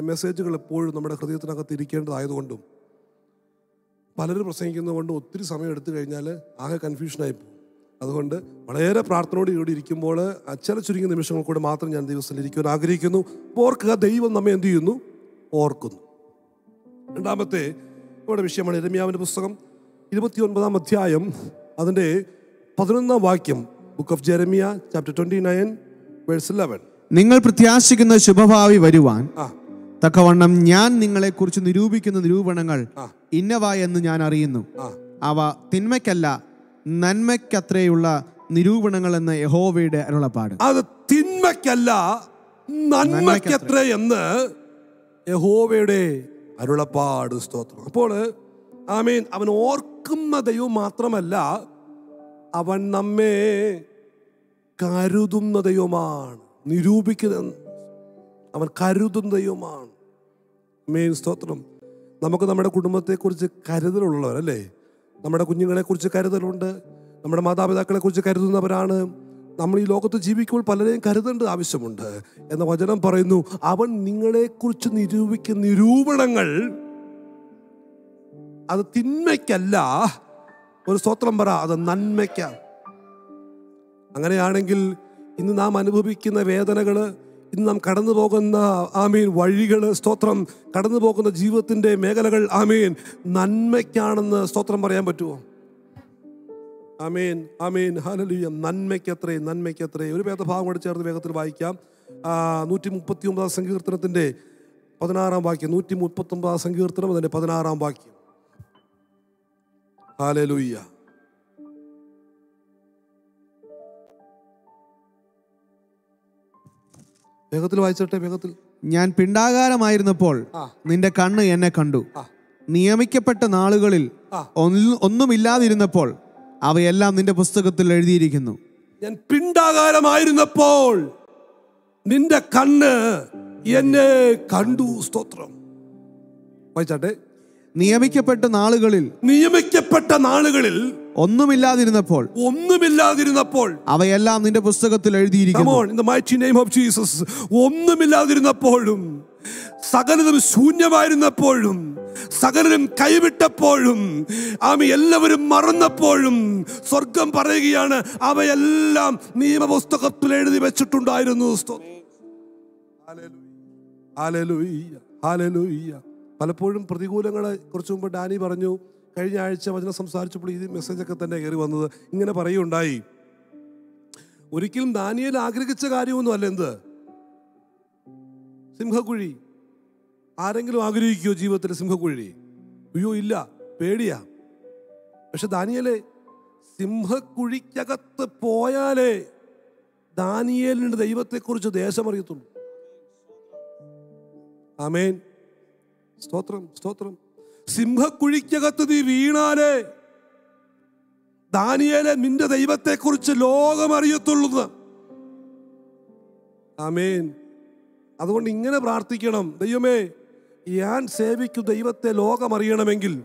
മെസ്സേജുകൾ എപ്പോഴും നമ്മുടെ ഹൃദയത്തിനകത്ത് ഇരിക്കേണ്ടതായതുകൊണ്ടും പലരും പ്രസംഗിക്കുന്നതുകൊണ്ട് ഒത്തിരി സമയം എടുത്തു കഴിഞ്ഞാൽ ആകെ കൺഫ്യൂഷനായി പോകും. അതുകൊണ്ട് വളരെ പ്രാർത്ഥനയോട് കൂടി ഇരിക്കുമ്പോൾ ചില ചുരുങ്ങിയ നിമിഷങ്ങൾ കൂടെ മാത്രം ഞാൻ ദിവസത്തിൽ ഇരിക്കുവാൻ ആഗ്രഹിക്കുന്നു. ഓർക്കുക ദൈവം നമ്മെ എന്ത് ചെയ്യുന്നു? ഓർക്കുന്നു. രണ്ടാമത്തെ നമ്മുടെ വിഷയമാണ് ഇരമ്യാവിന്റെ പുസ്തകം ഇരുപത്തി ഒൻപതാം അധ്യായം അതിന്റെ പതിനൊന്നാം വാക്യം book of Jeremiah chapter twenty nine verse eleven നിങ്ങൾ പ്രത്യാശിക്കുന്ന ശുഭഭാവി വരുവാൻ തക്കവണ്ണം ഞാൻ നിങ്ങളെക്കുറിച്ച് നിരൂപിക്കുന്ന നിരൂപണങ്ങൾ. ഇന്നവ എന്ന് ഞാൻ അറിയുന്നു. അവ തിന്മയ്ക്കല്ല നന്മയ്ക്കത്രയുള്ള നിരൂപണങ്ങൾ എന്ന് യഹോവയുടെ അരുളപ്പാട്. അത് തിന്മയ്ക്കല്ല നന്മയ്ക്കത്ര എന്ന് യഹോവയുടെ അരുളപ്പാട് സ്തോത്രം. അപ്പോൾ ആമീൻ അവൻ ഓർക്കുന്ന ദൈവം മാത്രമല്ല അവൻ നമ്മെ കരുതുന്ന ദൈവമാണ് നിരൂപിക്കുന്ന അവൻ കരുതുന്ന ദൈവമാണ്. മെയിൻ സ്തോത്രം. നമുക്ക് നമ്മുടെ കുടുംബത്തെക്കുറിച്ച് കരുതലുള്ളവരല്ലേ? നമ്മുടെ കുഞ്ഞുങ്ങളെക്കുറിച്ച് കരുതലുണ്ട്. നമ്മുടെ മാതാപിതാക്കളെക്കുറിച്ച് കരുതുന്നവരാണ്. നമ്മൾ ഈ ലോകത്ത് ജീവിക്കുമ്പോൾ പലരെയും കരുതേണ്ടത് ആവശ്യമുണ്ട്. എന്ന വചനം പറയുന്നു അവൻ നിങ്ങളെക്കുറിച്ച് നിരൂപിക്കുന്ന നിരൂപണങ്ങൾ അത് തിന്മയ്ക്കല്ല. ഒരു സ്തോത്രം പറ അത് നന്മയ്ക്ക. അങ്ങനെയാണെങ്കിൽ ഇന്ന് നാം അനുഭവിക്കുന്ന വേദനകൾ ഇന്ന് നാം കടന്നു പോകുന്ന ആമീൻ വഴികൾ സ്തോത്രം കടന്നു പോകുന്ന ജീവിതത്തിന്റെ മേഖലകൾ ആമീൻ നന്മയ്ക്കാണെന്ന് സ്തോത്രം പറയാൻ പറ്റുമോ? ആമീൻ അമീൻ ഹലലിയ നന്മയ്ക്കത്രേ നന്മയ്ക്കത്രേ. ഒരു ഭേദഭാവം കൂടെ ചേർന്ന് വേഗത്തിൽ വായിക്കാം. നൂറ്റി മുപ്പത്തി ഒമ്പതാം സങ്കീർത്തനത്തിന്റെ പതിനാറാം വാക്യം. നൂറ്റി മുപ്പത്തി ഒമ്പതാം സങ്കീർത്തനം അതിന്റെ പതിനാറാം വാക്യം. ഹാലലുയ്യ വേഗത്തിൽ വായിച്ചോട്ടെ വേഗത്തിൽ. ഞാൻ പിണ്ടാകാരമായിരുന്നപ്പോൾ നിന്റെ കണ്ണ് എന്നെ കണ്ടു. നിയമിക്കപ്പെട്ട നാളുകളിൽ ഒന്നുമില്ലാതിരുന്നപ്പോൾ അവയെല്ലാം നിന്റെ പുസ്തകത്തിൽ എഴുതിയിരിക്കുന്നു. ഞാൻ പിണ്ടാകാരമായിരുന്നപ്പോൾ നിന്റെ കണ്ണ് എന്നെ കണ്ടു. സ്തോത്രം. വായിച്ചാട്ടെ. നിയമിക്കപ്പെട്ട നാളുകളിൽ നിയമിക്കപ്പെട്ട നാളുകളിൽ ഒന്നുമില്ലാതിരുന്നപ്പോൾ ഒന്നുമില്ലാതിരുന്നപ്പോൾ അവയെല്ലാം നിന്റെ പുസ്തകത്തിൽ എഴുതിയിരിക്കുന്നു. ഒന്നുമില്ലാതിരുന്നപ്പോഴും സകലതും ശൂന്യമായിരുന്നപ്പോഴും സകലരും കൈവിട്ടപ്പോഴും ആമി എല്ലാവരും മറന്നപ്പോഴും സ്വർഗം പറയുകയാണ് അവയെല്ലാം നിയമപുസ്തകത്തിൽ എഴുതി വെച്ചിട്ടുണ്ടായിരുന്നു. പലപ്പോഴും പ്രതികൂലങ്ങളെ കുറച്ച് മുമ്പ് ഡാനി പറഞ്ഞു കഴിഞ്ഞ ആഴ്ച വചനം സംസാരിച്ചപ്പോൾ ഈ മെസ്സേജൊക്കെ തന്നെ കയറി വന്നത്. ഇങ്ങനെ പറയുണ്ടായി ഒരിക്കലും ദാനിയൽ ആഗ്രഹിച്ച കാര്യമൊന്നും അല്ല എന്ത്? സിംഹക്കുഴി. ആരെങ്കിലും ആഗ്രഹിക്കുമോ ജീവിതത്തിൽ സിംഹക്കുഴി? അയ്യോ ഇല്ല. പേടിയാ. പക്ഷെ ദാനിയലെ സിംഹക്കുഴിക്കകത്ത് പോയാലേ ദാനിയേലിന്റെ ദൈവത്തെക്കുറിച്ച് ദേശം അറിയത്തുള്ളൂ ആമേൻ. സ്തോത്രം സ്തോത്രം. സിംഹക്കുഴിക്കകത്ത് നീ വീണാലേ ദാനിയേലെ നിന്റെ ദൈവത്തെക്കുറിച്ച് ലോകം അറിയത്തുള്ളൂ ആമേൻ. അതുകൊണ്ട് ഇങ്ങനെ പ്രാർത്ഥിക്കണം. ദൈവമേ ഞാൻ സേവിക്കു ദൈവത്തെ ലോകമറിയണമെങ്കിൽ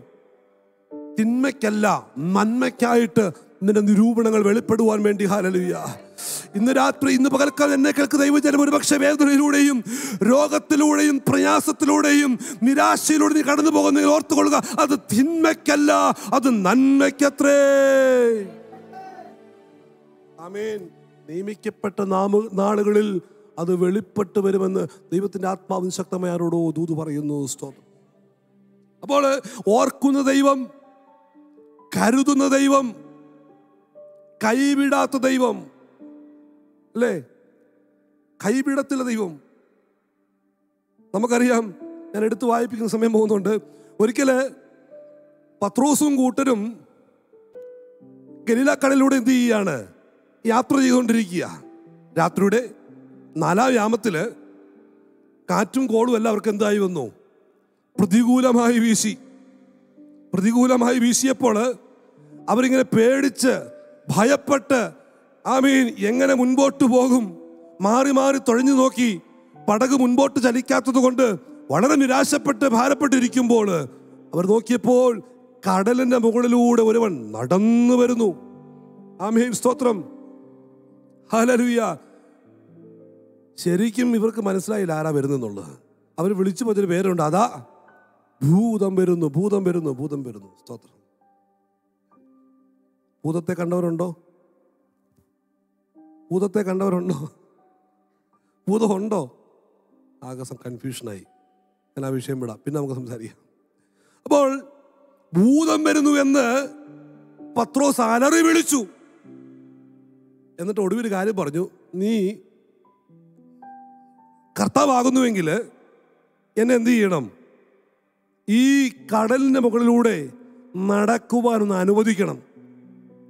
തിന്മയ്ക്കല്ല നന്മയ്ക്കായിട്ട് നിന്റെ നിരൂപണങ്ങൾ വെളിപ്പെടുവാൻ വേണ്ടി. ഹാലലുയ്യ ഇന്ന് രാത്രി ഇന്ന് പകൽക്കാലം എന്നെ കേൾക്ക് ദൈവജനം ഒരുപക്ഷെ വേദനയിലൂടെയും രോഗത്തിലൂടെയും പ്രയാസത്തിലൂടെയും നിരാശയിലൂടെ നീ കടന്നു പോകുന്ന ഓർത്തുകൊള്ളുക. അത് തിന്മയ്ക്കല്ല അത് നന്മയ്ക്കത്രേ. ആമേൻ. നിയമിക്കപ്പെട്ട നാമ നാളുകളിൽ അത് വെളിപ്പെട്ട് വരുമെന്ന് ദൈവത്തിന്റെ ആത്മാവിന് ശക്തമായ ആരോടോ ദൂത് പറയുന്നു. സ്തോത്രം. അപ്പോൾ ഓർക്കുന്ന ദൈവം കരുതുന്ന ദൈവം കൈവിടാത്ത ദൈവം അല്ലേ? കൈവിടത്തില്ല ദൈവം. നമുക്കറിയാം ഞാൻ എടുത്ത് വായിപ്പിക്കുന്ന സമയം പോകുന്നുണ്ട്. ഒരിക്കൽ പത്രോസും കൂട്ടരും ഗലീലക്കടലിലൂടെ എന്ത് ചെയ്യുകയാണ്? യാത്ര ചെയ്തുകൊണ്ടിരിക്കുക. രാത്രിയുടെ നാലാം യാമത്തിൽ കാറ്റും കോളും അവർക്ക് എന്തായി വന്നു? പ്രതികൂലമായി വീശി. പ്രതികൂലമായി വീശിയപ്പോൾ അവരിങ്ങനെ പേടിച്ച് ഭയപ്പെട്ട് ആ മീൻ എങ്ങനെ മുൻപോട്ട് പോകും? മാറി മാറി തുഴഞ്ഞു നോക്കി പടക് മുൻപോട്ട് ചലിക്കാത്തത് കൊണ്ട് വളരെ നിരാശപ്പെട്ട് ഭാരപ്പെട്ടിരിക്കുമ്പോൾ അവർ നോക്കിയപ്പോൾ കടലിന്റെ മുകളിലൂടെ ഒരുവൻ നടന്നു വരുന്നു. ആ മീൻ സ്തോത്രം. ഹലലുയ ശരിക്കും ഇവർക്ക് മനസ്സിലായില്ല ആരാ വരുന്നെന്നുള്ളത്. അവർ വിളിച്ചു പോയൊരു പേരുണ്ട്. അതാ ഭൂതം വരുന്നു ഭൂതം വരുന്നു ഭൂതം വരുന്നു. സ്തോത്രം. ഭൂതത്തെ കണ്ടവരുണ്ടോ? ഭൂതത്തെ കണ്ടവരുണ്ടോ? ഭൂതമുണ്ടോ? ആകാശം കൺഫ്യൂഷനായി ഞാൻ ആ വിഷയം വിടാം. പിന്നെ നമുക്ക് സംസാരിക്കാം. അപ്പോൾ ഭൂതം വരുന്നു എന്ന് പത്രോ അലറി വിളിച്ചു. എന്നിട്ട് ഒടുവിൽ കാര്യം പറഞ്ഞു. നീ കർത്താവാകുന്നുവെങ്കിൽ എന്നെ എന്ത് ചെയ്യണം? ഈ കടലിന്റെ മുകളിലൂടെ നടക്കുവാനൊന്ന് അനുവദിക്കണം.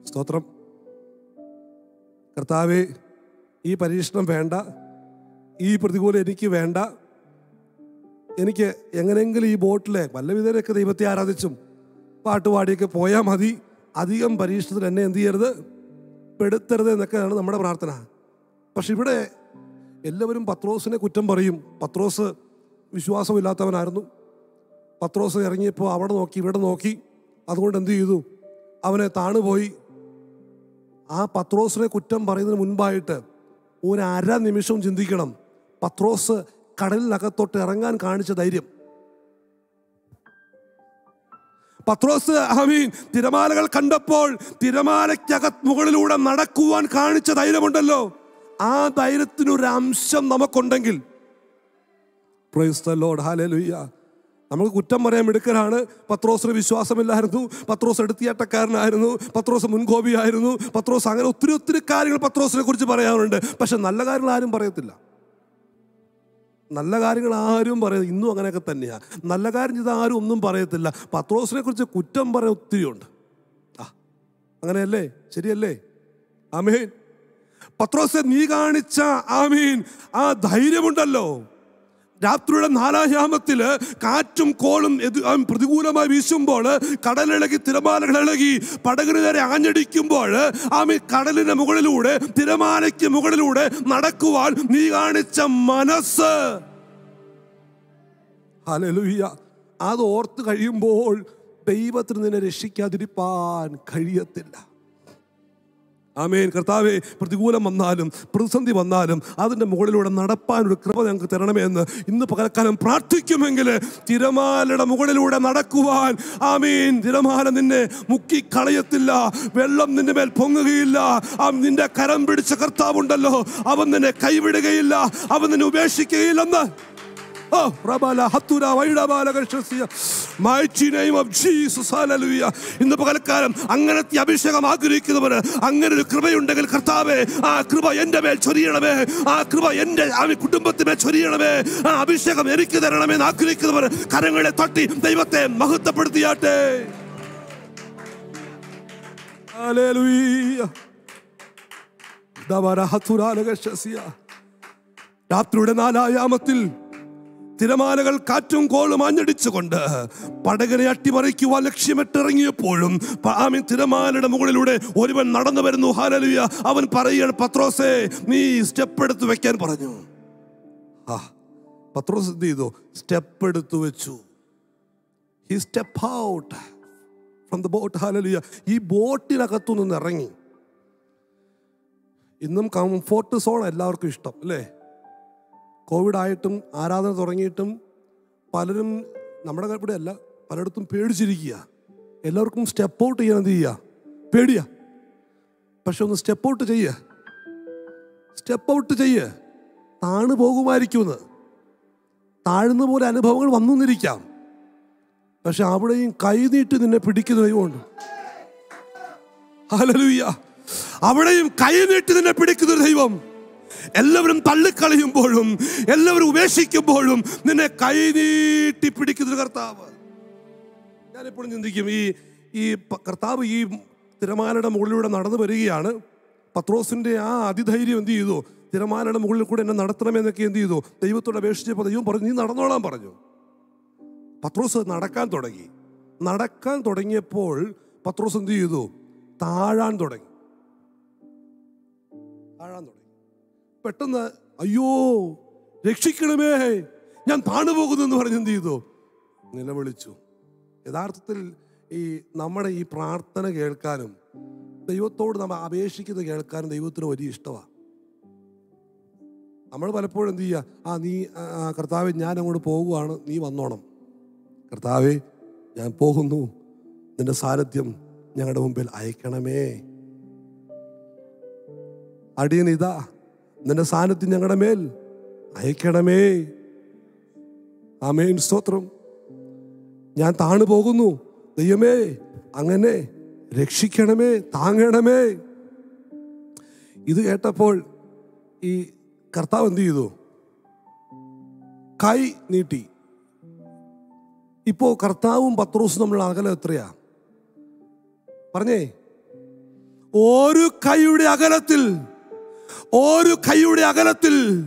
സ്തോത്രം. കർത്താവെ ഈ പരീക്ഷണം വേണ്ട. ഈ പ്രതികൂലം എനിക്ക് വേണ്ട. എനിക്ക് എങ്ങനെയെങ്കിലും ഈ ബോട്ടിലെ വല്ല വിധേയൊക്കെ ദൈവത്തെ ആരാധിച്ചും പാട്ടുപാടിയൊക്കെ പോയാൽ മതി. അധികം പരീക്ഷണത്തിൽ എന്നെ എന്ത് ചെയ്യരുത്? പെടുത്തരുത് എന്നൊക്കെയാണ് നമ്മുടെ പ്രാർത്ഥന. പക്ഷെ ഇവിടെ എല്ലാവരും പത്രോസിനെ കുറ്റം പറയും. പത്രോസ് വിശ്വാസമില്ലാത്തവനായിരുന്നു. പത്രോസ് ഇറങ്ങിയപ്പോൾ അവിടെ നോക്കി ഇവിടെ നോക്കി. അതുകൊണ്ട് എന്തു ചെയ്തു? അവനെ താണുപോയി. ആ പത്രോസിനെ കുറ്റം പറയുന്നതിന് മുൻപായിട്ട് ഒരു അര നിമിഷം ചിന്തിക്കണം. പത്രോസ് കടലിനകത്തോട്ട് ഇറങ്ങാൻ കാണിച്ച ധൈര്യം. പത്രോസ് ആമീൻ തിരമാലകൾ കണ്ടപ്പോൾ തിരമാലയ്ക്കകത്ത് മുകളിലൂടെ നടക്കുവാൻ കാണിച്ച ധൈര്യമുണ്ടല്ലോ. ആ ധൈര്യത്തിനൊരു അംശം നമുക്കുണ്ടെങ്കിൽ പ്രൈസ് ലോർഡ് ഹാലലുയ്യ നമുക്ക് കുറ്റം പറയാൻ മിടുക്കനാണ് പത്രോസിന് വിശ്വാസമില്ലായിരുന്നു. പത്രോസ് എടുത്തിയാട്ടക്കാരനായിരുന്നു. പത്രോസ് മുൻകോപിയായിരുന്നു. പത്രോസ് അങ്ങനെ ഒത്തിരി ഒത്തിരി കാര്യങ്ങൾ പത്രോസിനെ കുറിച്ച് പറയാറുണ്ട്. പക്ഷെ നല്ല കാര്യങ്ങൾ ആരും പറയത്തില്ല. നല്ല കാര്യങ്ങൾ ആരും പറയുന്നത് ഇന്നും അങ്ങനെയൊക്കെ തന്നെയാണ് നല്ല കാര്യം ചെയ്ത് ആരും ഒന്നും പറയത്തില്ല. പത്രോസിനെ കുറിച്ച് കുറ്റം പറയാൻ ഒത്തിരിയുണ്ട്. ആ അങ്ങനെയല്ലേ? ശരിയല്ലേ? ആമീൻ. പത്രോസ് നീ കാണിച്ച ആമീൻ. ആ ധൈര്യമുണ്ടല്ലോ. രാത്രിയുടെ നാലാഹ്യാമത്തിൽ കാറ്റും കോളും എതി- പ്രതികൂലമായി വീശുമ്പോൾ കടലിളകി പടകിന് നേരെ ആഞ്ഞടിക്കുമ്പോൾ ആമി കടലിന്റെ മുകളിലൂടെ തിരമാലയ്ക്ക് മുകളിലൂടെ നടക്കുവാൻ നീ കാണിച്ച മനസ്സ്. ഹലലുയ്യ അത് ഓർത്ത് കഴിയുമ്പോൾ ദൈവത്തിന് നിന്നെ രക്ഷിക്കാതിരിപ്പാൻ കഴിയത്തില്ല. ആമേൻ. കർത്താവെ പ്രതികൂലം വന്നാലും പ്രതിസന്ധി വന്നാലും അതിന്റെ മുകളിലൂടെ നടപ്പാൻ ഒരു കൃപ ഞങ്ങൾക്ക് തരണമേ എന്ന് ഇന്ന് പകൽക്കാലം പ്രാർത്ഥിക്കുമെങ്കിൽ തിരമാലയുടെ മുകളിലൂടെ നടക്കുവാൻ ആമീൻ. തിരമാല നിന്നെ മുക്കി കളയത്തില്ല വെള്ളം നിന്റെ മേൽ പൊങ്ങുകയില്ല ആ നിന്റെ കരം പിടിച്ച കർത്താവുണ്ടല്ലോ അവൻ നിന്നെ കൈവിടുകയില്ല അവൻ നിന്നെ ഉപേക്ഷിക്കുകയില്ലെന്ന്. Hallelujah. ഇന്ന് പകൽക്കാലം അങ്ങനത്തെ അഭിഷേകം ആഗ്രഹിക്കുന്നവർ അങ്ങനെ ഒരു കൃപയുണ്ടെങ്കിൽ കർത്താവേ ആ കൃപ എന്റെ മേൽ ചൊരിയണമേ ആ കൃപ എന്റെ ആ കുടുംബത്തിന് മേൽ ചൊരിയണമേ ആ അഭിഷേകം എനിക്ക് തരണമേ എന്ന് ആഗ്രഹിക്കുന്നവർ കരങ്ങളെ തട്ടി ദൈവത്തെ മഹത്വപ്പെടുത്തിയാട്ടെ. രാത്രിയുടെ നാലായാമത്തിൽ തിരമാലകൾ കാറ്റും കോളും ആഞ്ഞടിച്ചുകൊണ്ട് പടകനെ അട്ടിമറിക്കുവാൻ ലക്ഷ്യമിട്ടിറങ്ങിയപ്പോഴും ആമീൻ തിരമാലയുടെ മുകളിലൂടെ ഒരുവൻ നടന്നു വരുന്നു. ഹാലലുയ. അവൻ പറയുകയാണ് പത്രോസേ നീ സ്റ്റെപ്പ് എടുത്ത് വെക്കാൻ പറഞ്ഞു. ആ പത്രോസ് എന്ത് ചെയ്തു? സ്റ്റെപ്പ് എടുത്തു വെച്ചു. He step out from the boat hallelujah. ഈ ബോട്ടിനകത്തു നിന്ന് ഇറങ്ങി. ഇന്നും കംഫോർട്ട് സോൺ എല്ലാവർക്കും ഇഷ്ടം അല്ലേ? കോവിഡ് ആയിട്ടും ആരാധന തുടങ്ങിയിട്ടും പലരും നമ്മുടെ ഇവിടെ അല്ല പലയിടത്തും പേടിച്ചിരിക്കുക. എല്ലാവർക്കും സ്റ്റെപ്പ് ഔട്ട് ചെയ്യാൻ എന്ത് ചെയ്യുക? പേടിയാ. പക്ഷെ ഒന്ന് സ്റ്റെപ്പ് ഔട്ട് ചെയ്യ. സ്റ്റെപ്പ് ഔട്ട് ചെയ്യ. താണു പോകുമായിരിക്കുമെന്ന്. താഴ്ന്ന പോലെ അനുഭവങ്ങൾ വന്നു നിന്നിരിക്കാം പക്ഷെ അവിടെയും കൈനീട്ടി നിന്നെ പിടിക്കുന്ന ദൈവമുണ്ട്. അവിടെയും കൈനീട്ടി നിന്നെ പിടിക്കുന്ന ദൈവം. എല്ലാവരും തള്ളിക്കളയുമ്പോഴും എല്ലാവരും ഉപേക്ഷിക്കുമ്പോഴും നിന്നെ കൈനീട്ടി പിടിക്കുന്ന കർത്താവ്. ഞാനെപ്പോഴും ചിന്തിക്കും ഈ ഈ കർത്താവ് ഈ തിരമാലയുടെ മുകളിലൂടെ നടന്നു വരികയാണ്. പത്രോസിന്റെ ആ അതിധൈര്യം എന്ത് ചെയ്തു? തിരമാലയുടെ മുകളിൽ കൂടെ എന്നെ നടത്തണമെന്നൊക്കെ എന്ത് ചെയ്തു? ദൈവത്തോട് അപേക്ഷിച്ചപ്പോൾ ദൈവം പറഞ്ഞു നീ നടന്നോളാൻ പറഞ്ഞു. പത്രോസ് നടക്കാൻ തുടങ്ങി. നടക്കാൻ തുടങ്ങിയപ്പോൾ പത്രോസ് എന്ത് ചെയ്തു? താഴാൻ തുടങ്ങി. പെട്ടെന്ന് അയ്യോ രക്ഷിക്കണമേ ഞാൻ താണുപോകുന്നു എന്ന് പറഞ്ഞ് എന്ത് ചെയ്തു? നിലവിളിച്ചു. യഥാർത്ഥത്തിൽ ഈ നമ്മുടെ ഈ പ്രാർത്ഥന കേൾക്കാനും ദൈവത്തോട് നമ്മൾ അപേക്ഷിക്കുന്നത് കേൾക്കാനും ദൈവത്തിന് വലിയ ഇഷ്ടമാണ് നമ്മൾ പലപ്പോഴും എന്ത് ചെയ്യുക ആ നീ കർത്താവെ ഞാൻ അങ്ങോട്ട് പോകുകയാണ് നീ വന്നോണം. കർത്താവെ ഞാൻ പോകുന്നു. നിന്റെ സാന്നിധ്യം ഞങ്ങളുടെ മുമ്പിൽ അയക്കണമേ. അടിയൻ ഇതാ നിന്റെ സാന്നിധ്യം ഞങ്ങളുടെ മേൽ അയക്കണമേ. ആമേൻ. സ്തോത്രം. ഞാൻ താണു പോകുന്നു. ദൈവമേ അങ്ങനെ രക്ഷിക്കണമേ താങ്ങണമേ. ഇത് കേട്ടപ്പോൾ ഈ കർത്താവ് എന്ത് ചെയ്തു? കൈ നീട്ടി. ഇപ്പോ കർത്താവും പത്രോസും നമ്മൾ അകലം എത്രയാ? പറഞ്ഞേ ഒരു കൈയുടെ അകലത്തിൽ ഒരു കൈയുടെ അകലത്തിൽ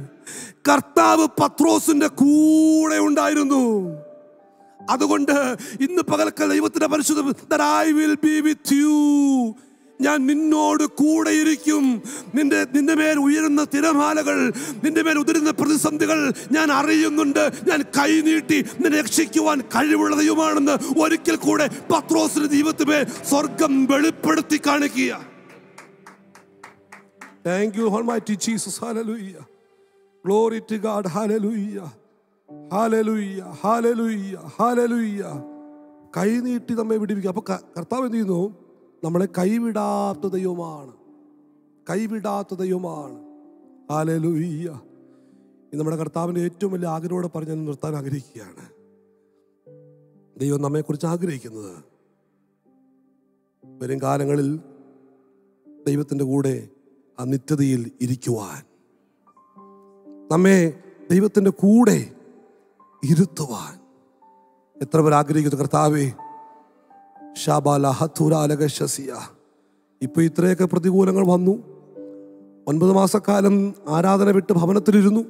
കർത്താവ് പത്രോസിന്റെ കൂടെ ഉണ്ടായിരുന്നു. അതുകൊണ്ട് ഇന്ന് പകൽക്കൽ ദൈവത്തിന്റെ പരിശുദ്ധ I will be with you ഞാൻ നിന്നോട് കൂടെ ഇരിക്കും. നിന്റെ നിന്റെ മേൽ ഉയരുന്ന തിരമാലകൾ നിന്റെ മേൽ ഉതിരുന്ന പ്രതിസന്ധികൾ ഞാൻ അറിയുന്നുണ്ട്. ഞാൻ കൈനീട്ടി നിന്നെ രക്ഷിക്കുവാൻ കഴിവുള്ള ദൈവമാണെന്ന് ഒരിക്കൽ കൂടെ പത്രോസിന്റെ ജീവിതത്തിമേൽ സ്വർഗം വെളിപ്പെടുത്തി കാണിക്കുക. Thank you almighty Jesus hallelujah glory to god hallelujah hallelujah hallelujah ഹാലലുയ്യ കൈനീട്ടി നമ്മെ വിടിവിക്കുക. അപ്പൊ കർത്താവ് എന്ത് ചെയ്യുന്നു? നമ്മളെ കൈവിടാത്ത ദൈവമാണ്. കൈവിടാത്ത ദൈവമാണ്. ഹാലലുയ്യ നമ്മുടെ കർത്താവിന്റെ ഏറ്റവും വലിയ ആഗ്രഹത്തോടെ പറഞ്ഞു നിർത്താൻ ആഗ്രഹിക്കുകയാണ്. ദൈവം നമ്മെക്കുറിച്ച് ആഗ്രഹിക്കുന്നത്. വരും കാലങ്ങളിൽ ദൈവത്തിന്റെ കൂടെ ആ നിത്യതയിൽ ഇരിക്കുവാൻ. നമ്മെ ദൈവത്തിന്റെ കൂടെ ഇരുത്തുവാൻ. എത്ര പേർ ആഗ്രഹിക്കുന്നു കർത്താവേ ഷാബാല ഹത്തുരാലകശസിയ ഇപ്പൊ ഇത്രയൊക്കെ പ്രതികൂലങ്ങൾ വന്നു. ഒൻപത് മാസക്കാലം ആരാധന വിട്ട് ഭവനത്തിലിരുന്നു.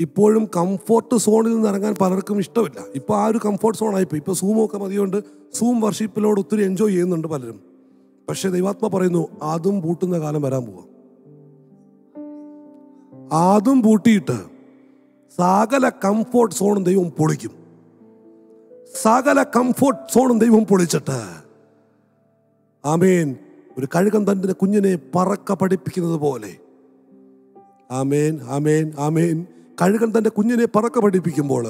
ഇപ്പോഴും കംഫോർട്ട് സോണിൽ നിന്ന് ഇറങ്ങാൻ പലർക്കും ഇഷ്ടമില്ല. ഇപ്പോൾ ആ ഒരു കംഫോർട്ട് സോണായിപ്പോൾ ഇപ്പോൾ സൂമൊക്കെ മതിയോണ്ട് സൂം വർഷിപ്പിലോട് ഒത്തിരി എൻജോയ് ചെയ്യുന്നുണ്ട് പലരും. പക്ഷേ ദൈവാത്മ പറയുന്നു ആദും പൂട്ടുന്ന കാലം വരാൻ പോവാം. ആദും പൂട്ടിയിട്ട് സകല കംഫോർട്ട് സോണും ദൈവം പൊളിക്കും. സകല കംഫോർട്ട് സോണും ദൈവം പൊളിച്ചിട്ട്. ആമേൻ. ഒരു കഴുകൻ തന്റെ കുഞ്ഞിനെ പറക്ക പഠിപ്പിക്കുന്നത് പോലെ. ആമേൻ ആമേൻ ആമേൻ. കഴുകൻ തന്റെ കുഞ്ഞിനെ പറക്ക പഠിപ്പിക്കുമ്പോൾ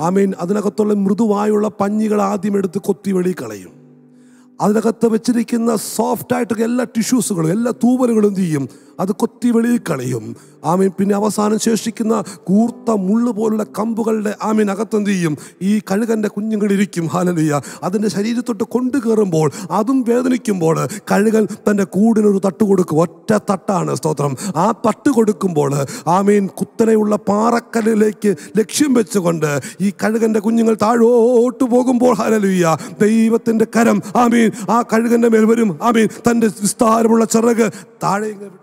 ആമേൻ അതിനകത്തുള്ള മൃദുവായുള്ള പഞ്ഞികൾ ആദ്യം എടുത്ത് കൊത്തി വെളി കളയും. അതിനകത്ത് വെച്ചിരിക്കുന്ന സോഫ്റ്റ് ആയിട്ടുള്ള എല്ലാ ടിഷ്യൂസുകളും എല്ലാ തൂവലുകളും ചെയ്യും? അത് കൊത്തി വെളിയിൽ കളയും. ആമീൻ. പിന്നെ അവസാനം ശേഷിക്കുന്ന കൂർത്ത മുള്ള് പോലുള്ള കമ്പുകളുടെ ആമീൻ അകത്തെന്ത് ചെയ്യും? ഈ കഴുകന്റെ കുഞ്ഞുങ്ങളിരിക്കും ഹാലലിയ അതിന്റെ ശരീരത്തോട്ട് കൊണ്ടു കയറുമ്പോൾ അതും വേദനിക്കുമ്പോൾ കഴുകൻ തന്റെ കൂടിനൊരു തട്ട് കൊടുക്കും. ഒറ്റ തട്ടാണ് സ്തോത്രം. ആ തട്ട് കൊടുക്കുമ്പോൾ ആമീൻ കുത്തനെയുള്ള പാറക്കല്ലിലേക്ക് ലക്ഷ്യം വെച്ചുകൊണ്ട് ഈ കഴുകന്റെ കുഞ്ഞുങ്ങൾ താഴോട്ട് പോകുമ്പോൾ ഹാലലിയ ദൈവത്തിന്റെ കരം ആമീൻ ആ കഴുകന്റെ മേൽ വരും. ആമീൻ തന്റെ വിസ്താരമുള്ള ചിറക് താഴെ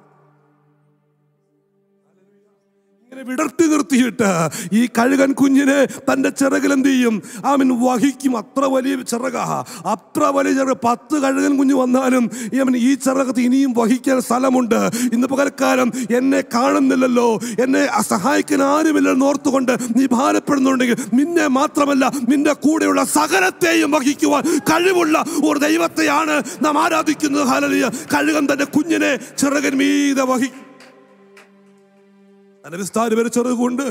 ഇങ്ങനെ വിടർത്തി നിർത്തിയിട്ട് ഈ കഴുകൻ കുഞ്ഞിനെ തന്റെ ചിറകിൽ എന്ത് ചെയ്യും? ആമീൻ വഹിക്കും. അത്ര വലിയ ചിറകാ. അത്ര വലിയ ചിറക്. പത്ത് കഴുകൻ കുഞ്ഞ് വന്നാലും ആമീൻ ഈ ചിറകത്ത് ഇനിയും വഹിക്കാൻ സ്ഥലമുണ്ട്. ഇന്ന് പകൽക്കാലം എന്നെ കാണുന്നില്ലല്ലോ. എന്നെ സഹായിക്കാൻ ആരുമില്ലെന്ന് ഓർത്തുകൊണ്ട് നീ ഭാരപ്പെടുന്നുണ്ടെങ്കിൽ നിന്നെ മാത്രമല്ല നിന്റെ കൂടെയുള്ള സകലത്തെയും വഹിക്കുവാൻ കഴിവുള്ള ഒരു ദൈവത്തെയാണ് നാം ആരാധിക്കുന്നത്. ഹാലലിയ കഴുകൻ തന്റെ കുഞ്ഞിനെ ചിറകൻ മീതെ വഹിക്കും. തന്റെ വിസ്താരം വരെ ചെറുകൊണ്ട്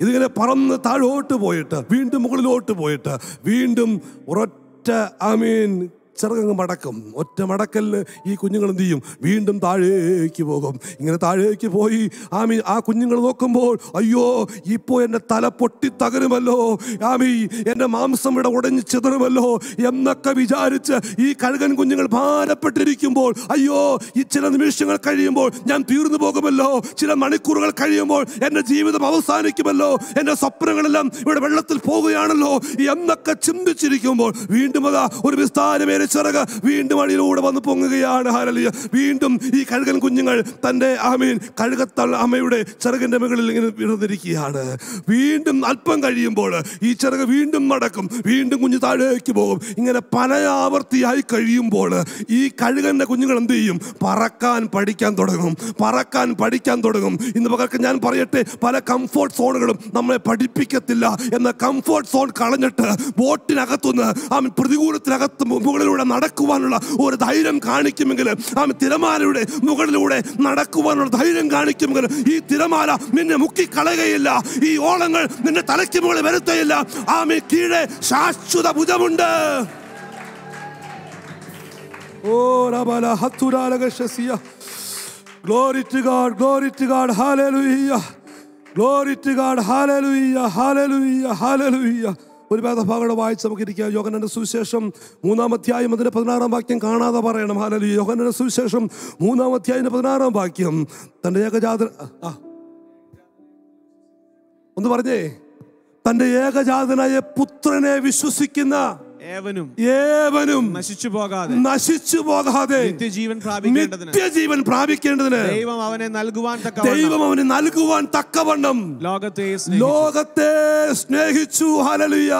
ഇതിങ്ങനെ പറന്ന് താഴോട്ട് പോയിട്ട് വീണ്ടും മുകളിലോട്ട് പോയിട്ട് വീണ്ടും ഒരൊറ്റ ആമീൻ ചിറകങ്ങ് മടക്കും. ഒറ്റ മടക്കലിന് ഈ കുഞ്ഞുങ്ങൾ എന്ത് ചെയ്യും? വീണ്ടും താഴേക്ക് പോകും. ഇങ്ങനെ താഴേക്ക് പോയി ആമി ആ കുഞ്ഞുങ്ങൾ നോക്കുമ്പോൾ അയ്യോ ഇപ്പോൾ എന്റെ തല പൊട്ടി തകരുമല്ലോ. ആമി എന്റെ മാംസം ഇവിടെ ഉടഞ്ഞു ചിതറുമല്ലോ. എന്നൊക്കെ വിചാരിച്ച് ഈ കഴുകൻ കുഞ്ഞുങ്ങൾ ഭാരപ്പെട്ടിരിക്കുമ്പോൾ അയ്യോ ഈ ചില നിമിഷങ്ങൾ കഴിയുമ്പോൾ ഞാൻ തീർന്നു പോകുമല്ലോ. ചില മണിക്കൂറുകൾ കഴിയുമ്പോൾ എന്റെ ജീവിതം അവസാനിക്കുമല്ലോ. എന്റെ സ്വപ്നങ്ങളെല്ലാം ഇവിടെ വെള്ളത്തിൽ പോവുകയാണല്ലോ. എന്നൊക്കെ ചിന്തിച്ചിരിക്കുമ്പോൾ വീണ്ടും അതാ ഒരു വിസ്താരമേറെ ചിറക് വീണ്ടും അടിയിലൂടെ വന്ന് പൊങ്ങുകയാണ്. ഹാരലിയ വീണ്ടും ഈ കഴുകൻ കുഞ്ഞുങ്ങൾ തന്റെ ആമീൻ കഴുകത്ത അമ്മയുടെ ചിറകിന്റെ മുകളിൽ ഇങ്ങനെ വിടർന്നിരിക്കുകയാണ്. വീണ്ടും അല്പം കഴിയുമ്പോൾ ഈ ചിറക് വീണ്ടും മടക്കും. വീണ്ടും കുഞ്ഞ് താഴേക്ക് പോകും. ഇങ്ങനെ പല ആവർത്തിയായി കഴിയുമ്പോൾ ഈ കഴുകന്റെ കുഞ്ഞുങ്ങൾ എന്ത് ചെയ്യും? പറക്കാൻ പഠിക്കാൻ തുടങ്ങും. പറക്കാൻ പഠിക്കാൻ തുടങ്ങും. ഇന്ന് പകർക്ക് ഞാൻ പറയട്ടെ പല കംഫോർട്ട് സോണുകളും നമ്മളെ പഠിപ്പിക്കത്തില്ല എന്ന കംഫോർട്ട് സോൺ കളഞ്ഞിട്ട് ബോട്ടിനകത്തുനിന്ന് ആ പ്രതികൂലത്തിനകത്ത് മുകളിലൂടെ നടക്കുവാനുള്ള ഒരു ധൈര്യം കാണിക്കുമെങ്കിൽ ആ തിരമാലയുടെ മുകളിലൂടെ നടക്കുവാനുള്ള ധൈര്യം കാണിക്കുമെങ്കിൽ ഈ തിരമാല നിന്നെ മുക്കിക്കളയുകയില്ല. ഈ ഓളങ്ങൾ നിന്റെ തലയ്ക്ക് മുകളിൽ വരുത്തയില്ല ആമി കീഴെ ശാശ്വത ഭുജമുണ്ട്. ഓ റബല ഹത്തുരാലകശസിയ Glory to God, glory to God, hallelujah. Glory to God, hallelujah, hallelujah, hallelujah. ഒരു വേദഭാഗം വായിച്ച് നമുക്ക് യോഗനന്റെ സുവിശേഷം മൂന്നാം അധ്യായം അതിന്റെ പതിനാറാം വാക്യം കാണാതെ പറയണം. ഹാലലി യോഗനന്റെ സുവിശേഷം മൂന്നാം അധ്യായത്തിന്റെ പതിനാറാം വാക്യം. തന്റെ ഏകജാത ഒന്ന് പറഞ്ഞേ. തന്റെ ഏകജാതനായ പുത്രനെ വിശ്വസിക്കുന്ന ഏവനും ഏവനും നശിച്ചു പോകാതെ നശിച്ചു പോകാതെ നിത്യജീവൻ പ്രാപിക്കേണ്ടതിന് നിത്യജീവൻ പ്രാപിക്കേണ്ടതിന് ദൈവം അവനെ നൽകുവാൻ തക്കവണ്ണം ദൈവം അവനെ നൽകുവാൻ തക്കവണ്ണം ലോകത്തെ. ലോകത്തെ സ്നേഹിച്ചു. ഹലലുയ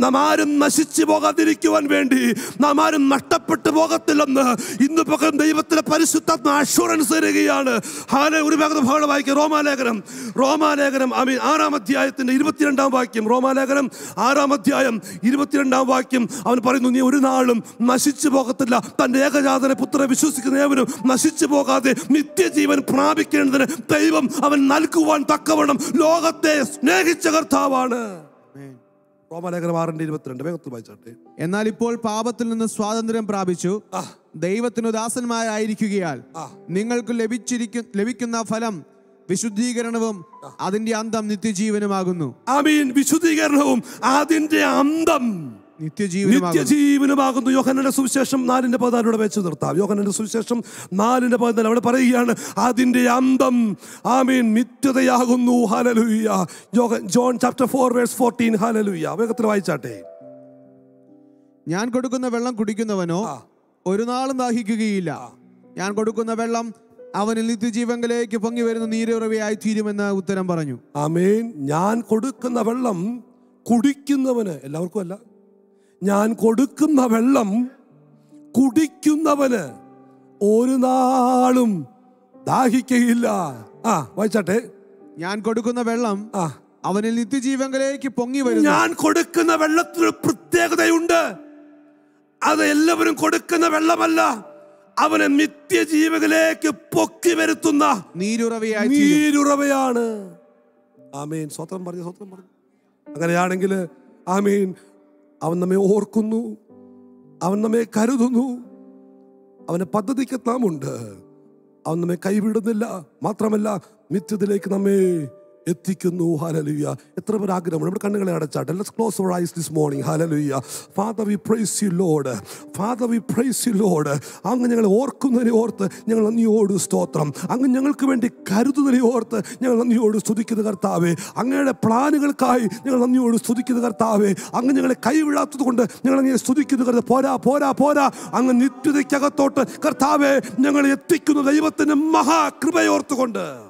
നാം ആരും നശിച്ചു പോകാതിരിക്കുവാൻ വേണ്ടി നാം ആരും നഷ്ടപ്പെട്ടു പോകത്തില്ലെന്ന് ഇന്ന് പകരം ദൈവത്തിലെ പരിശുദ്ധ അഷുറൻസ് തരികയാണ്. ഹാല ഒരു ഭാഗത്ത് ഭാഗം വായിക്കുക റോമാലേഖനം. റോമാലേഖനം ആറാം അധ്യായത്തിന്റെ ഇരുപത്തിരണ്ടാം വാക്യം. റോമാലേഖനം ആറാം അധ്യായം ഇരുപത്തിരണ്ടാം വാക്യം. അവൻ പറയുന്നു നീ ഒരു നാളും നശിച്ചു പോകത്തില്ല. തന്റെ ഏകജാതനെ പുത്രനെ വിശ്വസിക്കുന്ന ഏവരും നശിച്ചു പോകാതെ നിത്യജീവൻ പ്രാപിക്കേണ്ടതിന് ദൈവം അവൻ നൽകുവാൻ തക്കവണ്ണം ലോകത്തെ സ്നേഹിച്ച കർത്താവാണ്. റോമാലേഖനം ആറിന്റെ ഇരുപത്തിരണ്ട് വേഗത്തിൽ വായിച്ചാട്ടെ. എന്നാൽ ഇപ്പോൾ പാപത്തിൽ നിന്ന് സ്വാതന്ത്ര്യം പ്രാപിച്ചു. ദൈവത്തിന് ദാസന്മാരായിരിക്കുകയാൽ നിങ്ങൾക്ക് ലഭിച്ചിരിക്കും ലഭിക്കുന്ന ഫലം വിശുദ്ധീകരണവും അതിന്റെ അന്തം നിത്യജീവനുമാകുന്നു. ആമീൻ. വിശുദ്ധീകരണവും അതിന്റെ അന്തം. നിത്യജീവനുമാകുന്നു. യോഹനന്റെ സുവിശേഷം നാലിന്റെ പതിനാലൂടെ വെച്ച് നിർത്താം. യോഹനന്റെ സുവിശേഷം നാലിന്റെ പതിനാല്. അവിടെ പറയുകയാണ് അതിന്റെ അന്തം ആമീൻ നിത്യതയാകുന്നു. ഹലലുയ്യ Yohan John chapter four verse fourteen. Hallelujah വേഗത്തിൽ വായിച്ചാട്ടെ. ഞാൻ കൊടുക്കുന്ന വെള്ളം കുടിക്കുന്നവനോ ഒരു നാളും ദാഹിക്കുകയില്ല. ഞാൻ കൊടുക്കുന്ന വെള്ളം അവനിൽ നിത്യജീവങ്കിലേക്ക് പൊങ്ങി വരുന്ന നീരുറവയായി തീരുമെന്ന് ഉത്തരം പറഞ്ഞു. ആമേൻ. ഞാൻ കൊടുക്കുന്ന വെള്ളം കുടിക്കുന്നവന് എല്ലാവർക്കും അല്ല ഞാൻ കൊടുക്കുന്ന വെള്ളം കുടിക്കുന്നവന് ഒരു നാളും ദാഹിക്കയില്ല. ആ വായിച്ചാട്ടെ. ഞാൻ കൊടുക്കുന്ന വെള്ളം ആ. അവനിൽ നിത്യജീവങ്ങളിലേക്ക് പൊങ്ങി വരും ഞാൻ കൊടുക്കുന്ന വെള്ളത്തിനൊരു പ്രത്യേകതയുണ്ട്. അത് എല്ലാവരും കൊടുക്കുന്ന വെള്ളമല്ല. അവനെ നിത്യജീവികളിലേക്ക് പൊക്കി വരുത്തുന്ന നീരുറവയായി നീരുറവയാണ്. ആമീൻ. സ്വത്രം പറഞ്ഞു സ്വത്രം പറഞ്ഞു. അങ്ങനെയാണെങ്കിൽ ആമീൻ. അവൻ നമ്മെ ഓർക്കുന്നു. അവൻ നമ്മെ കരുതുന്നു. അവന് പദ്ധതിക്ക് നാം അവൻ നമ്മെ കൈവിടുന്നില്ല. മാത്രമല്ല നിത്യത്തിലേക്ക് നമ്മെ എത്തിക്കുന്നു. ഹലലുയ്യ എത്ര പേർ ആഗ്രഹമാണ് നമ്മുടെ കണ്ണുകളെ അടച്ചാട്ടെ. Let's close our eyes this morning hallelujah father we praise you lord father we praise you lord അങ്ങ് ഞങ്ങളെ ഓർക്കുന്നതിനെ ഓർത്ത് ഞങ്ങൾ നന്ദിയോട് സ്തോത്രം. അങ്ങ് ഞങ്ങൾക്ക് വേണ്ടി കരുതുന്നതിനെ ഓർത്ത് ഞങ്ങൾ നന്ദിയോട് സ്തുതിക്കുന്ന കർത്താവേ. അങ്ങയുടെ പ്ലാനുകൾക്കായി ഞങ്ങൾ നന്ദിയോട് സ്തുതിക്കുന്ന കർത്താവേ. അങ്ങ് ഞങ്ങളെ കൈവിടാത്തത് കൊണ്ട് ഞങ്ങൾ അങ്ങനെ സ്തുതിക്കുന്ന കർത്താവ്. പോരാ പോരാ പോരാ. അങ്ങ് നിത്യതയ്ക്കകത്തോട്ട് കർത്താവെ ഞങ്ങൾ എത്തിക്കുന്ന ദൈവത്തിന് മഹാകൃപയോർത്തുകൊണ്ട്.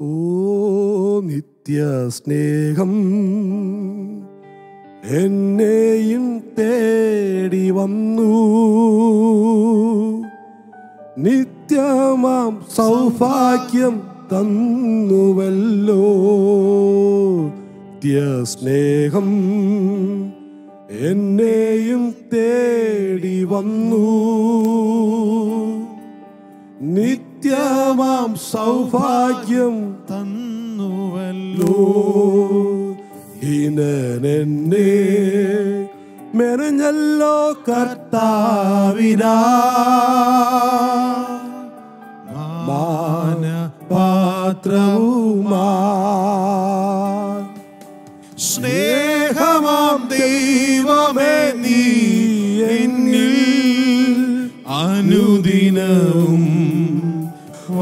ഓ നിത്യസ്നേഹം എന്നെയും തേടി വന്നു. നിത്യമാം സൗഭാഗ്യം തന്നുവല്ലോ. നിത്യസ്നേഹം എന്നെയും തേടി വന്നു. നിത്യമാം സൗഭാഗ്യം തന്നുവല്ലോ. ഹീനനെന്നെ മെനഞ്ഞല്ലോ കർത്താവിനാ. മാനപാത്രവുമാ.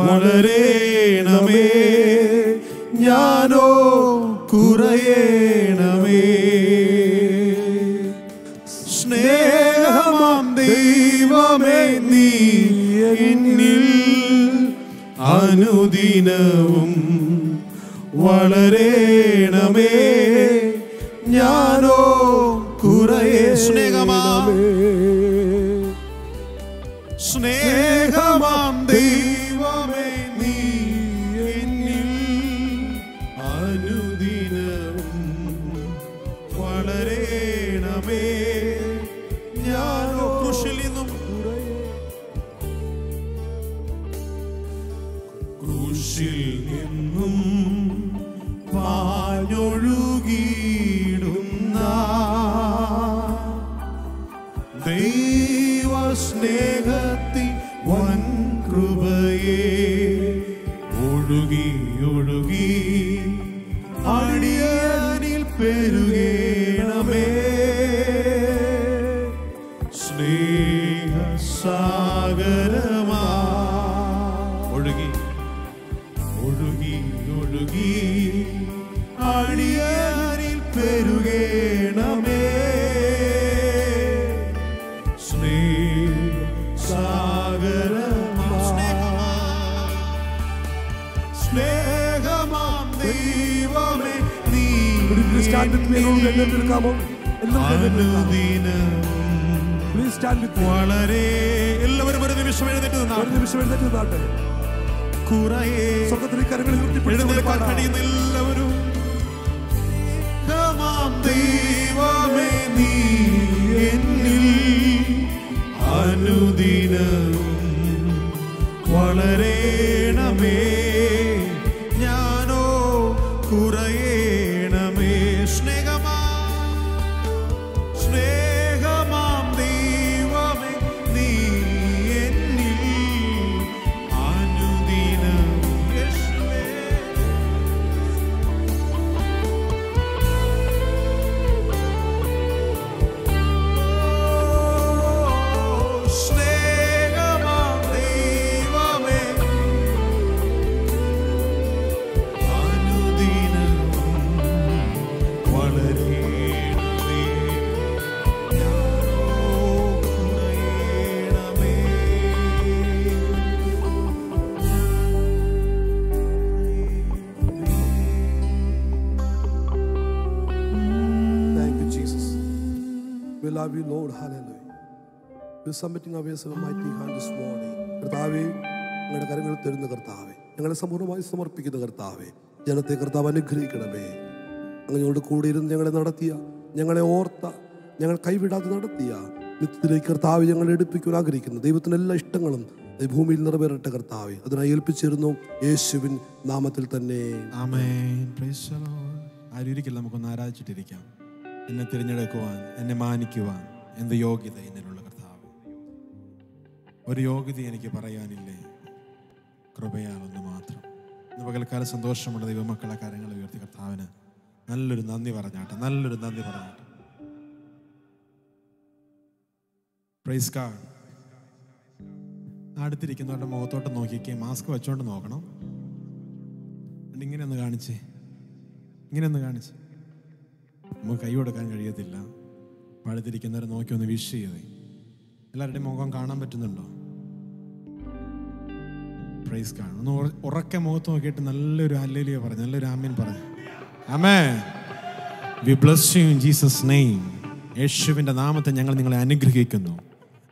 വളരേണമേ ഞാനോ കുറയേണമേ സ്നേഹമാം ദൈവമേ നീ എന്നിൽ അനുദിനവും വളരേണമേ എഴുന്നേറ്റ് നിന്നാട്ടെ കുറയേ സ്വർഗത്തിൽ കരങ്ങളിൽ ഉയർത്തിപ്പിടിച്ചുകൊണ്ട് Mighty hand this morning. കർത്താവേ ഞങ്ങളുടെ കരങ്ങൾ തരുന്ന കർത്താവെ ഞങ്ങളെ സമ്പൂർണമായി സമർപ്പിക്കുന്ന കർത്താവെ ജനത്തെ കർത്താവ് അനുഗ്രഹിക്കണമേ. അങ്ങയോട് കൂടെ ഇരുന്ന് ഞങ്ങളെ നടത്തിയ ഞങ്ങളെ ഓർത്ത ഞങ്ങൾ കൈവിടാതെ നടത്തിയ നിത്യത്തിലേക്ക് കർത്താവ് ഞങ്ങൾ എടുപ്പിക്കുവാൻ ആഗ്രഹിക്കുന്നു. ദൈവത്തിന്റെ എല്ലാ ഇഷ്ടങ്ങളും ഭൂമിയിൽ നിറവേറട്ടെ കർത്താവെ. അതിനായി ഏൽപ്പിച്ചിരുന്നു യേശുവിൻ നാമത്തിൽ തന്നെ. ആരൊരിക്കൽ നമുക്കൊന്ന് ആരാധിച്ചിട്ടിരിക്കാം. എന്നെ തിരഞ്ഞെടുക്കുവാൻ എന്നെ മാനിക്കുവാൻ എന്ത് യോഗ്യത കർത്താവ് ഒരു യോഗ്യത എനിക്ക് പറയാനില്ലേ? കൃപയാൽ ഒന്ന് മാത്രം. ഇന്ന് പകൽക്കാലം സന്തോഷമുള്ള ദൈവമക്കളെ കാര്യങ്ങൾ ഉയർത്തി കർത്താവിന് നല്ലൊരു നന്ദി പറഞ്ഞാട്ടെ നല്ലൊരു നന്ദി പറഞ്ഞാട്ടെ. പ്രൈസ് കാർഡ് അടുത്തിരിക്കുന്നവരുടെ മുഖത്തോട്ട് നോക്കിക്കേ മാസ്ക് വെച്ചോണ്ട് നോക്കണം. ഇങ്ങനെ ഒന്ന് കാണിച്ചേ ഇങ്ങനെ ഒന്ന് കാണിച്ചേ. നമുക്ക് കൈ കൊടുക്കാൻ കഴിയത്തില്ല. പഴുത്തിരിക്കുന്നവരെ നോക്കി ഒന്ന് വിഷ് ചെയ്തേ എല്ലാവരുടെയും മുഖം കാണാൻ പറ്റുന്നുണ്ടോ? പ്രൈസ് കാണും ഒന്ന് ഉറക്കെ മുഖത്ത് നോക്കിയിട്ട് നല്ലൊരു അല്ലേലിയ പറഞ്ഞു നല്ലൊരു ആമീൻ പറഞ്ഞു ആമേ we bless you in Jesus name യേശുവിന്റെ നാമത്തെ ഞങ്ങൾ നിങ്ങളെ അനുഗ്രഹിക്കുന്നു.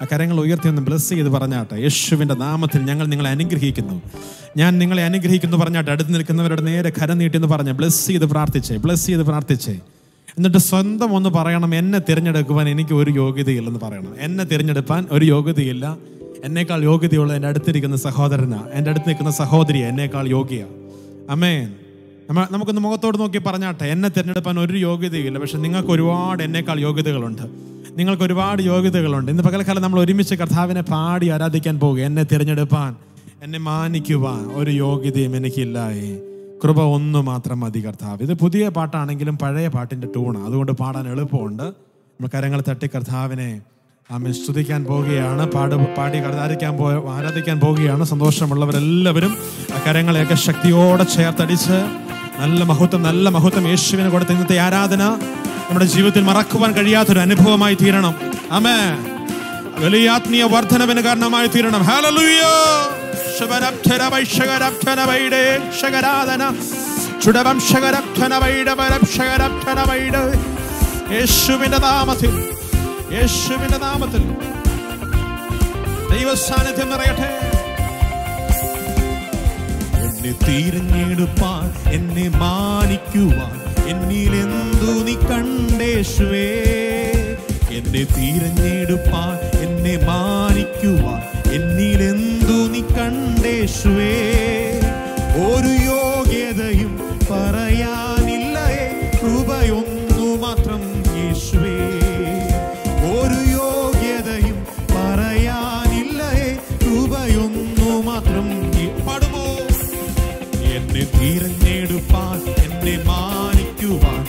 ആ കരങ്ങൾ ഉയർത്തി ഒന്ന് ബ്ലസ് ചെയ്ത് പറഞ്ഞാട്ടെ. യേശുവിന്റെ നാമത്തിൽ ഞങ്ങൾ നിങ്ങളെ അനുഗ്രഹിക്കുന്നു. ഞാൻ നിങ്ങളെ അനുഗ്രഹിക്കുന്നു പറഞ്ഞാട്ടെ. അടുത്ത് നിൽക്കുന്നവരുടെ നേരെ കരം നീട്ടി എന്ന് പറഞ്ഞ് ബ്ലസ് ചെയ്ത് പ്രാർത്ഥിച്ചേ ബ്ലസ് ചെയ്ത് പ്രാർത്ഥിച്ചേ. എന്നിട്ട് സ്വന്തം ഒന്ന് പറയണം എന്നെ തിരഞ്ഞെടുക്കുവാൻ എനിക്ക് ഒരു യോഗ്യതയില്ലെന്ന് പറയണം. എന്നെ തിരഞ്ഞെടുപ്പാൻ ഒരു യോഗ്യതയില്ല. എന്നേക്കാൾ യോഗ്യതയുള്ള എന്റെ അടുത്തിരിക്കുന്ന സഹോദരനാ. എന്റെ അടുത്ത് നിൽക്കുന്ന സഹോദരിയ എന്നേക്കാൾ യോഗ്യ. അമേൻ. നമ്മ നമുക്കൊന്ന് മുഖത്തോട് നോക്കി പറഞ്ഞാട്ടെ എന്നെ തിരഞ്ഞെടുപ്പാൻ ഒരു യോഗ്യതയില്ല പക്ഷെ നിങ്ങൾക്ക് ഒരുപാട് എന്നേക്കാൾ യോഗ്യതകളുണ്ട്. നിങ്ങൾക്ക് ഒരുപാട് യോഗ്യതകളുണ്ട്. ഇന്ന് പകൽക്കാലം നമ്മൾ ഒരുമിച്ച് കർത്താവിനെ പാടി ആരാധിക്കാൻ പോകുക. എന്നെ തിരഞ്ഞെടുപ്പാൻ എന്നെ മാനിക്കുവാൻ ഒരു യോഗ്യതയും എനിക്കില്ലായേ കൃപ ഒന്ന് മാത്രം മതി കർത്താവ്. ഇത് പുതിയ പാട്ടാണെങ്കിലും പഴയ പാട്ടിന്റെ ടൂണാണ് അതുകൊണ്ട് പാടാൻ എളുപ്പമുണ്ട്. നമ്മൾ കരങ്ങൾ തട്ടി കർത്താവിനെ ആമി സ്തുതിക്കാൻ പോവുകയാണ്. പാട് പാടി ആരാധിക്കാൻ പോ ആരാധിക്കാൻ പോവുകയാണ്. സന്തോഷമുള്ളവരെല്ലാവരും കരങ്ങളെയൊക്കെ ശക്തിയോടെ ചേർത്തടിച്ച് നല്ല മഹത്വം നല്ല മഹത്വം യേശുവിന് കൊടുത്ത ഇന്നത്തെ ആരാധന നമ്മുടെ ജീവിതത്തിൽ മറക്കുവാൻ കഴിയാത്തൊരു അനുഭവമായി തീരണം. ആമേ വലിയ ആത്മീയ വർധനവിന് കാരണമായി തീരണം. ഹല്ലേലൂയ ശബരബ്ധരവൈശകരബ്ധനവൈഡേ ശകരാധന ചുടവംശകരബ്ധനവൈഡവരബ്ശകരബ്ധനവൈഡ് യേശുവിന്റെ നാമത്തിൽ യേശുവിന്റെ നാമത്തിൽ. ദൈവ സാന്നിധ്യം നിറയട്ടെ. എന്നെ തിരഞ്ഞെടുപ്പാൻ എന്നെ മാനിക്കുവാൻ എന്നിലെന്തു നീ കണ്ടേശുവേ എന്നെ തിരഞ്ഞെടുപ്പാൻ എന്നെ മാനിക്കുവാൻ എന്നിൽ എന്തു നീ കണ്ടേശുവേ. ഒരു യോഗ്യതയും പറയാനില്ലേ കൃപയൊന്നു മാത്രം യേശുവേ. ഒരു യോഗ്യതയും പറയാനില്ലേ കൃപയൊന്നു മാത്രം പാടുമോ? എന്നെ തിരഞ്ഞെടുപ്പാൻ എന്നെ മാനിക്കുവാൻ.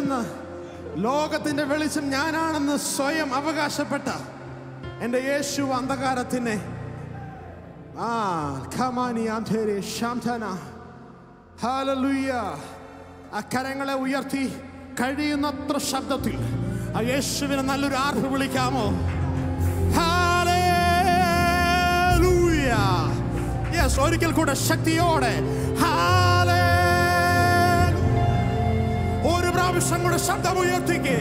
വെളിച്ചമെന്ന് ലോകത്തിന്റെ വെളിച്ചം ഞാനാണെന്ന് സ്വയം അവകാശപ്പെട്ട എന്റെ യേശു അന്ധകാരത്തിനെ. ആ ഖമാനി ആന്ധേരെ ശാന്തന ഹാലലുയ്യ ആ കരങ്ങളെ ഉയർത്തി കഴിയുന്നത്ര ശബ്ദത്തിൽ ആ യേശുവിനെ നല്ലൊരു ആർപ്പ് വിളിക്കാമോ? ഹാലേലൂയ യെസ് ഒരിക്കൽ കൂടെ ശക്തിയോടെ പ്രാവശ്യം കൂടെ ശബ്ദം ഉയർത്തിക്കേ.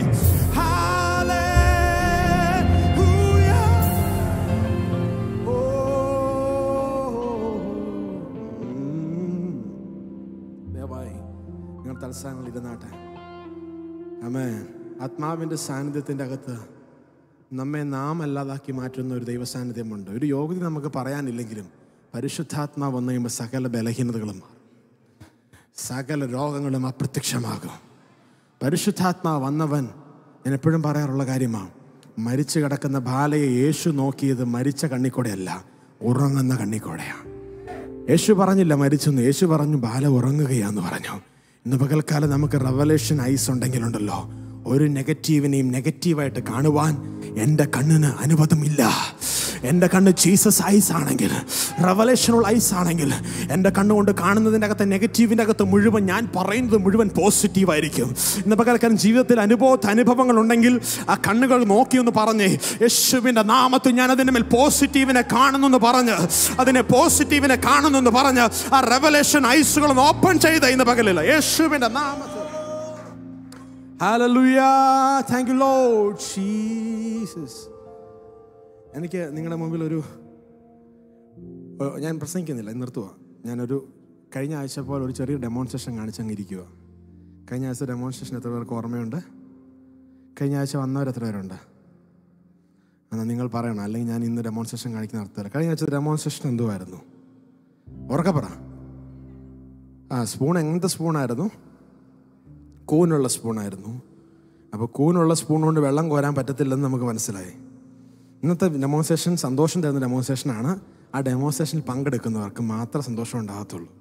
അമ്മേ ആത്മാവിന്റെ സാന്നിധ്യത്തിന്റെ അകത്ത് നമ്മെ നാം അല്ലാതാക്കി മാറ്റുന്ന ഒരു ദൈവ സാന്നിധ്യമുണ്ട് ഒരു യോഗ്യത നമുക്ക് പറയാനില്ലെങ്കിലും പരിശുദ്ധാത്മാവ് വന്നു കഴിയുമ്പോൾ സകല ബലഹീനതകളും സകല രോഗങ്ങളും അപ്രത്യക്ഷമാകും. പരിശുദ്ധാത്മാവ് വന്നവൻ ഞാൻ എപ്പോഴും പറയാറുള്ള കാര്യമാണ് മരിച്ചു കിടക്കുന്ന ബാലയെ യേശു നോക്കിയത് മരിച്ച കണ്ണിക്കൂടെയല്ല ഉറങ്ങുന്ന കണ്ണിക്കൂടെയാണ് യേശു പറഞ്ഞില്ല മരിച്ചെന്ന് യേശു പറഞ്ഞു ബാല ഉറങ്ങുകയാന്ന് പറഞ്ഞു. ഇന്ന് പകൽക്കാലം നമുക്ക് റവലേഷൻ ഐസ് ഉണ്ടെങ്കിലുണ്ടല്ലോ ഒരു നെഗറ്റീവിനെയും നെഗറ്റീവായിട്ട് കാണുവാൻ എന്റെ കണ്ണിന് അനുവാദമില്ല. എന്റെ കണ്ണ് ജീസസ് ഐസ് ആണെങ്കിൽ റവലേഷനുള്ള ഐസ് ആണെങ്കിൽ എന്റെ കണ്ണുകൊണ്ട് കാണുന്നതിന്റെ അകത്ത് നെഗറ്റീവിന്റെ അകത്ത് മുഴുവൻ ഞാൻ പറയുന്നത് മുഴുവൻ പോസിറ്റീവായിരിക്കും ഇന്ന് പകൽക്കാലം ജീവിതത്തിൽ അനുഭവ അനുഭവങ്ങൾ ഉണ്ടെങ്കിൽ ആ കണ്ണുകൾ നോക്കി ഒന്ന് പറഞ്ഞേ യേശുവിന്റെ നാമത്തിൽ ഞാൻ അതിന്റെ മേൽ പോസിറ്റീവിനെ കാണുന്നു എന്ന് പറഞ്ഞ് അതിനെ പോസിറ്റീവിനെ കാണുന്നു എന്ന് പറഞ്ഞ് ആ റെവലേഷൻ ഐസുകൾ ഓപ്പൺ ചെയ്ത ഇന്ന് പകലില്ല യേശുവിന്റെ നാമത്തിൽ Hallelujah. Thank you, Lord Jesus. എനിക്ക് നിങ്ങളുടെ മുമ്പിൽ ഒരു ഞാൻ പ്രസംഗിക്കുന്നില്ല നിർത്തുക ഞാനൊരു കഴിഞ്ഞ ആഴ്ച പോലെ ഒരു ചെറിയ ഡെമോൺസ്ട്രേഷൻ കാണിച്ചങ്ങ് ഇരിക്കുക കഴിഞ്ഞ ആഴ്ച ഡെമോൺസ്ട്രേഷൻ എത്ര പേർക്ക് ഓർമ്മയുണ്ട്? കഴിഞ്ഞ ആഴ്ച വന്നവർ എത്ര പേരുണ്ട്? എന്നാൽ നിങ്ങൾ പറയണം അല്ലെങ്കിൽ ഞാൻ ഇന്ന് ഡെമോൺസ്ട്രേഷൻ കാണിക്കുന്ന നടത്തുക കഴിഞ്ഞ ആഴ്ച ഡെമോൺസ്ട്രേഷൻ എന്തുമായിരുന്നു പറ. ആ സ്പൂൺ എങ്ങനത്തെ സ്പൂണായിരുന്നു കൂനുള്ള സ്പൂണായിരുന്നു അപ്പോൾ കൂനുള്ള സ്പൂൺ കൊണ്ട് വെള്ളം കോരാൻ പറ്റത്തില്ലെന്ന് നമുക്ക് മനസ്സിലായി. ഇന്നത്തെ ഡെമോൺസ്ട്രേഷൻ സന്തോഷം തരുന്ന ഡെമോൺസ്ട്രേഷനാണ് ആ ഡെമോൺസ്ട്രേഷനിൽ പങ്കെടുക്കുന്നവർക്ക് മാത്രം സന്തോഷം ഉണ്ടാകത്തുള്ളൂ.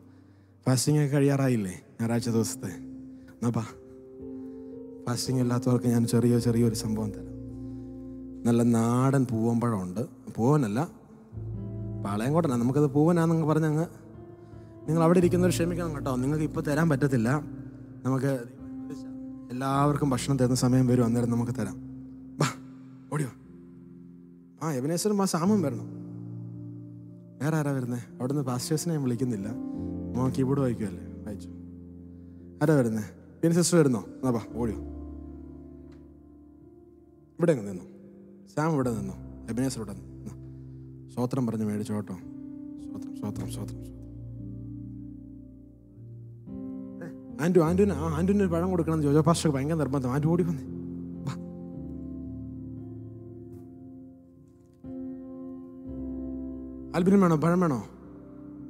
ഫാസ്റ്റിംഗ് ഒക്കെ കഴിയാറായില്ലേ ഞായറാഴ്ച ദിവസത്തെ? എന്നാപ്പാ ഫാസ്റ്റിംഗ് ഇല്ലാത്തവർക്ക് ഞാൻ ചെറിയ ചെറിയൊരു സംഭവം തരാം. നല്ല നാടൻ പൂവമ്പഴമുണ്ട് പൂവനല്ല പാളയം പാളയംകോട്ടന. നമുക്കത് പൂവനാന്നങ്ങ് പറഞ്ഞങ്ങ്. നിങ്ങൾ അവിടെ ഇരിക്കുന്നവർ ക്ഷമിക്കണം കേട്ടോ. നിങ്ങൾക്ക് ഇപ്പോൾ തരാൻ പറ്റത്തില്ല. നമുക്ക് എല്ലാവർക്കും ഭക്ഷണം തരുന്ന സമയം വരും. അന്നേരം നമുക്ക് തരാം. ബാ ഓടിയോ. ആ യവനേശ്വരം ആ സാമും വരണം. വേറെ ആരാ വരുന്നത് അവിടുന്ന് പാസ്റ്റേഴ്സിനെ ഞാൻ വിളിക്കുന്നില്ല. മോൻ കീബോർഡ് വായിക്കുമല്ലേ വായിച്ചു. ആരാ വരുന്നത് പിന്നെ സിസ്റ്റർ വരുന്നോ? എന്നാ ഓടിയോ ഇവിടെ അങ്ങ് നിന്നു. സാം ഇവിടെ നിന്നു? എബിനേസർ ഇവിടെ നിന്നു? സ്വോത്രം പറഞ്ഞ് മേടിച്ചോട്ടോ കേട്ടോ. സ്വോത്രം സ്വോത്രം സ്വോത്രം ആന്റു ആന്റുവിന് ആ ആന്റുവിന് ഒരു പഴം കൊടുക്കണം ജോജോ പാസ്റ്റർ ഭയങ്കര നിർബന്ധം. ആന്റു ഓടി വന്നേ. ആൽബിനും വേണോ? പഴം വേണോ?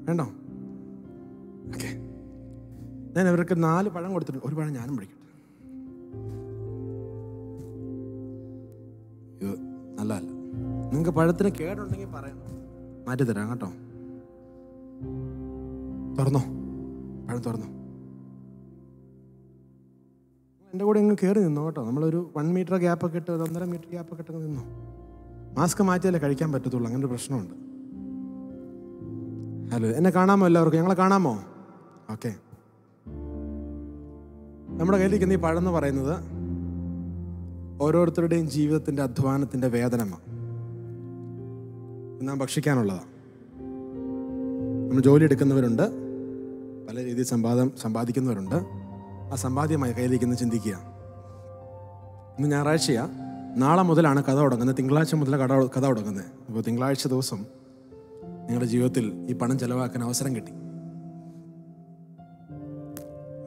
വേണ്ടോ? ഓക്കെ. ഞാൻ അവർക്ക് നാല് പഴം കൊടുത്തിട്ടുണ്ട്. ഒരു പഴം ഞാനും പിടിക്കട്ടെ നല്ലതല്ല. നിങ്ങൾക്ക് പഴത്തിന് കേടുണ്ടെങ്കിൽ പറയണം മാറ്റി തരാം കേട്ടോ. തുറന്നോ? പഴം തുറന്നോ? എന്റെ കൂടെ ഇങ്ങ് കയറി നിന്നോ കേട്ടോ. നമ്മളൊരു വൺ മീറ്റർ ഗ്യാപ്പൊക്കെ ഇട്ട് ഒന്നര മീറ്റർ ഗ്യാപ്പൊക്കെ ഇട്ട് നിന്നോ? മാസ്ക് മാറ്റിയാലേ കഴിക്കാൻ പറ്റത്തുള്ളൂ. അങ്ങനെ ഒരു പ്രശ്നമുണ്ട്. ഹലോ എന്നെ കാണാമോ എല്ലാവർക്കും? ഞങ്ങളെ കാണാമോ? ഓക്കെ നമ്മുടെ കയ്യിലിരിക്കുന്ന ഈ പഴം എന്ന് പറയുന്നത് ഓരോരുത്തരുടെയും ജീവിതത്തിന്റെ അധ്വാനത്തിന്റെ വേതനമാണ് നാം ഭക്ഷിക്കാനുള്ളതാണ് നമ്മൾ ജോലി എടുക്കുന്നവരുണ്ട്. പല രീതിയിൽ സമ്പാദം സമ്പാദിക്കുന്നവരുണ്ട്. ആ സമ്പാദ്യമായി കയ്യിലിരിക്കുന്നത് ചിന്തിക്കുക. ഇന്ന് ഞായറാഴ്ചയാണ് നാളെ മുതലാണ് കഥ തുടങ്ങുന്നത്. തിങ്കളാഴ്ച മുതൽ കഥ തുടങ്ങുന്നത്. അപ്പോൾ തിങ്കളാഴ്ച ദിവസം നിങ്ങളുടെ ജീവിതത്തിൽ ഈ പണം ചെലവാക്കാൻ അവസരം കിട്ടി.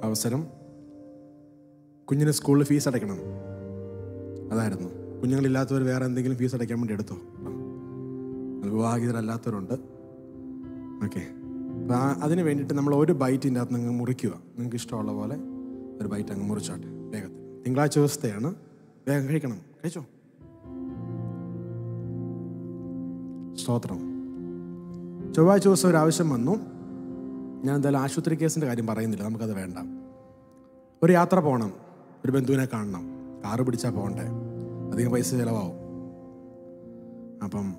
അവസരം കുഞ്ഞിന് സ്കൂളിൽ ഫീസ് അടയ്ക്കണം. അതായിരുന്നു. കുഞ്ഞുങ്ങളില്ലാത്തവർ വേറെ എന്തെങ്കിലും ഫീസ് അടയ്ക്കാൻ വേണ്ടി എടുത്തോ? വിവാഹിതരല്ലാത്തവരുണ്ട്. ഓക്കെ. അപ്പം അതിന് വേണ്ടിയിട്ട് നമ്മൾ ഒരു ബൈറ്റിന്റെ അകത്ത് നിങ്ങൾ മുറിക്കുക. നിങ്ങൾക്ക് ഇഷ്ടമുള്ള പോലെ ഒരു ബൈറ്റ് അങ്ങ് മുറിച്ചോട്ടെ വേഗത്തിൽ. തിങ്കളാഴ്ച ദിവസത്തെയാണ്. വേഗം കഴിക്കണം. കഴിച്ചോ? സ്തോത്രം. ചൊവ്വാഴ്ച ദിവസം ഒരു ആവശ്യം വന്നു. ഞാൻ എന്തായാലും ആശുപത്രി കേസിന്റെ കാര്യം പറയുന്നില്ല. നമുക്കത് വേണ്ട. ഒരു യാത്ര പോകണം. ഒരു ബന്ധുവിനെ കാണണം. കാറ് പിടിച്ചാൽ പോകണ്ടേ. അധികം പൈസ ചിലവാവും. അപ്പം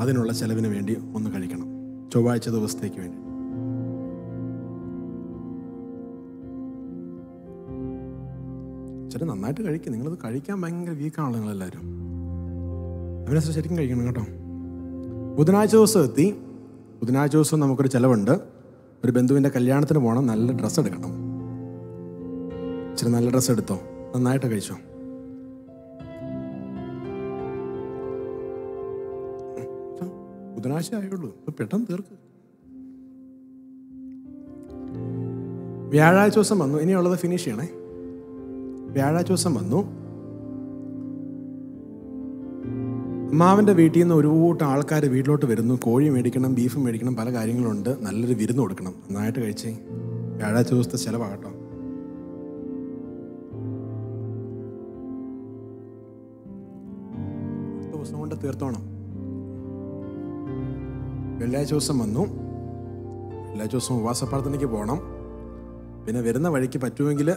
അതിനുള്ള ചിലവിന് വേണ്ടി ഒന്ന് കഴിക്കണം. ചൊവ്വാഴ്ച ദിവസത്തേക്ക് വേണ്ടി. ചേട്ടൻ നന്നായിട്ട് കഴിക്കും. നിങ്ങളത് കഴിക്കാൻ ഭയങ്കര വീക്കാണല്ലോ നിങ്ങളെല്ലാവരും. അവനെ ശരിക്കും കഴിക്കണം കേട്ടോ. ബുധനാഴ്ച ദിവസം എത്തി. ബുധനാഴ്ച ദിവസം നമുക്കൊരു ചിലവുണ്ട്. ഒരു ബന്ധുവിന്റെ കല്യാണത്തിന് പോകണം നല്ല ഡ്രസ്സ് എടുക്കണം. ഇച്ചിരി നല്ല ഡ്രസ്സ് എടുത്തോ? നന്നായിട്ട് കഴിച്ചോ? ബുധനാഴ്ച ആയുള്ളൂ. പെട്ടെന്ന് തീർക്ക്. വ്യാഴാഴ്ച ദിവസം വന്നു. ഇനിയുള്ളത് ഫിനിഷ് ചെയ്യണേ. വ്യാഴാഴ്ച ദിവസം വന്നു. അമ്മാവന്റെ വീട്ടിൽ നിന്ന് ഒരു കൂട്ടം ആൾക്കാർ വീട്ടിലോട്ട് വരുന്നു. കോഴി മേടിക്കണം ബീഫ് മേടിക്കണം പല കാര്യങ്ങളുണ്ട്. നല്ലൊരു വിരുന്ന് കൊടുക്കണം. നന്നായിട്ട് കഴിച്ചേ. വ്യാഴാഴ്ച ദിവസത്തെ ചിലവാകട്ടോ. കൊണ്ട് തീർത്തോണം. വെള്ളിയാഴ്ച ദിവസം വന്നു. വെള്ളിയാഴ്ച ദിവസം ഉപവാസ പ്രാർത്ഥനയ്ക്ക് പോകണം പിന്നെ വരുന്ന വഴിക്ക് പറ്റുമെങ്കിൽ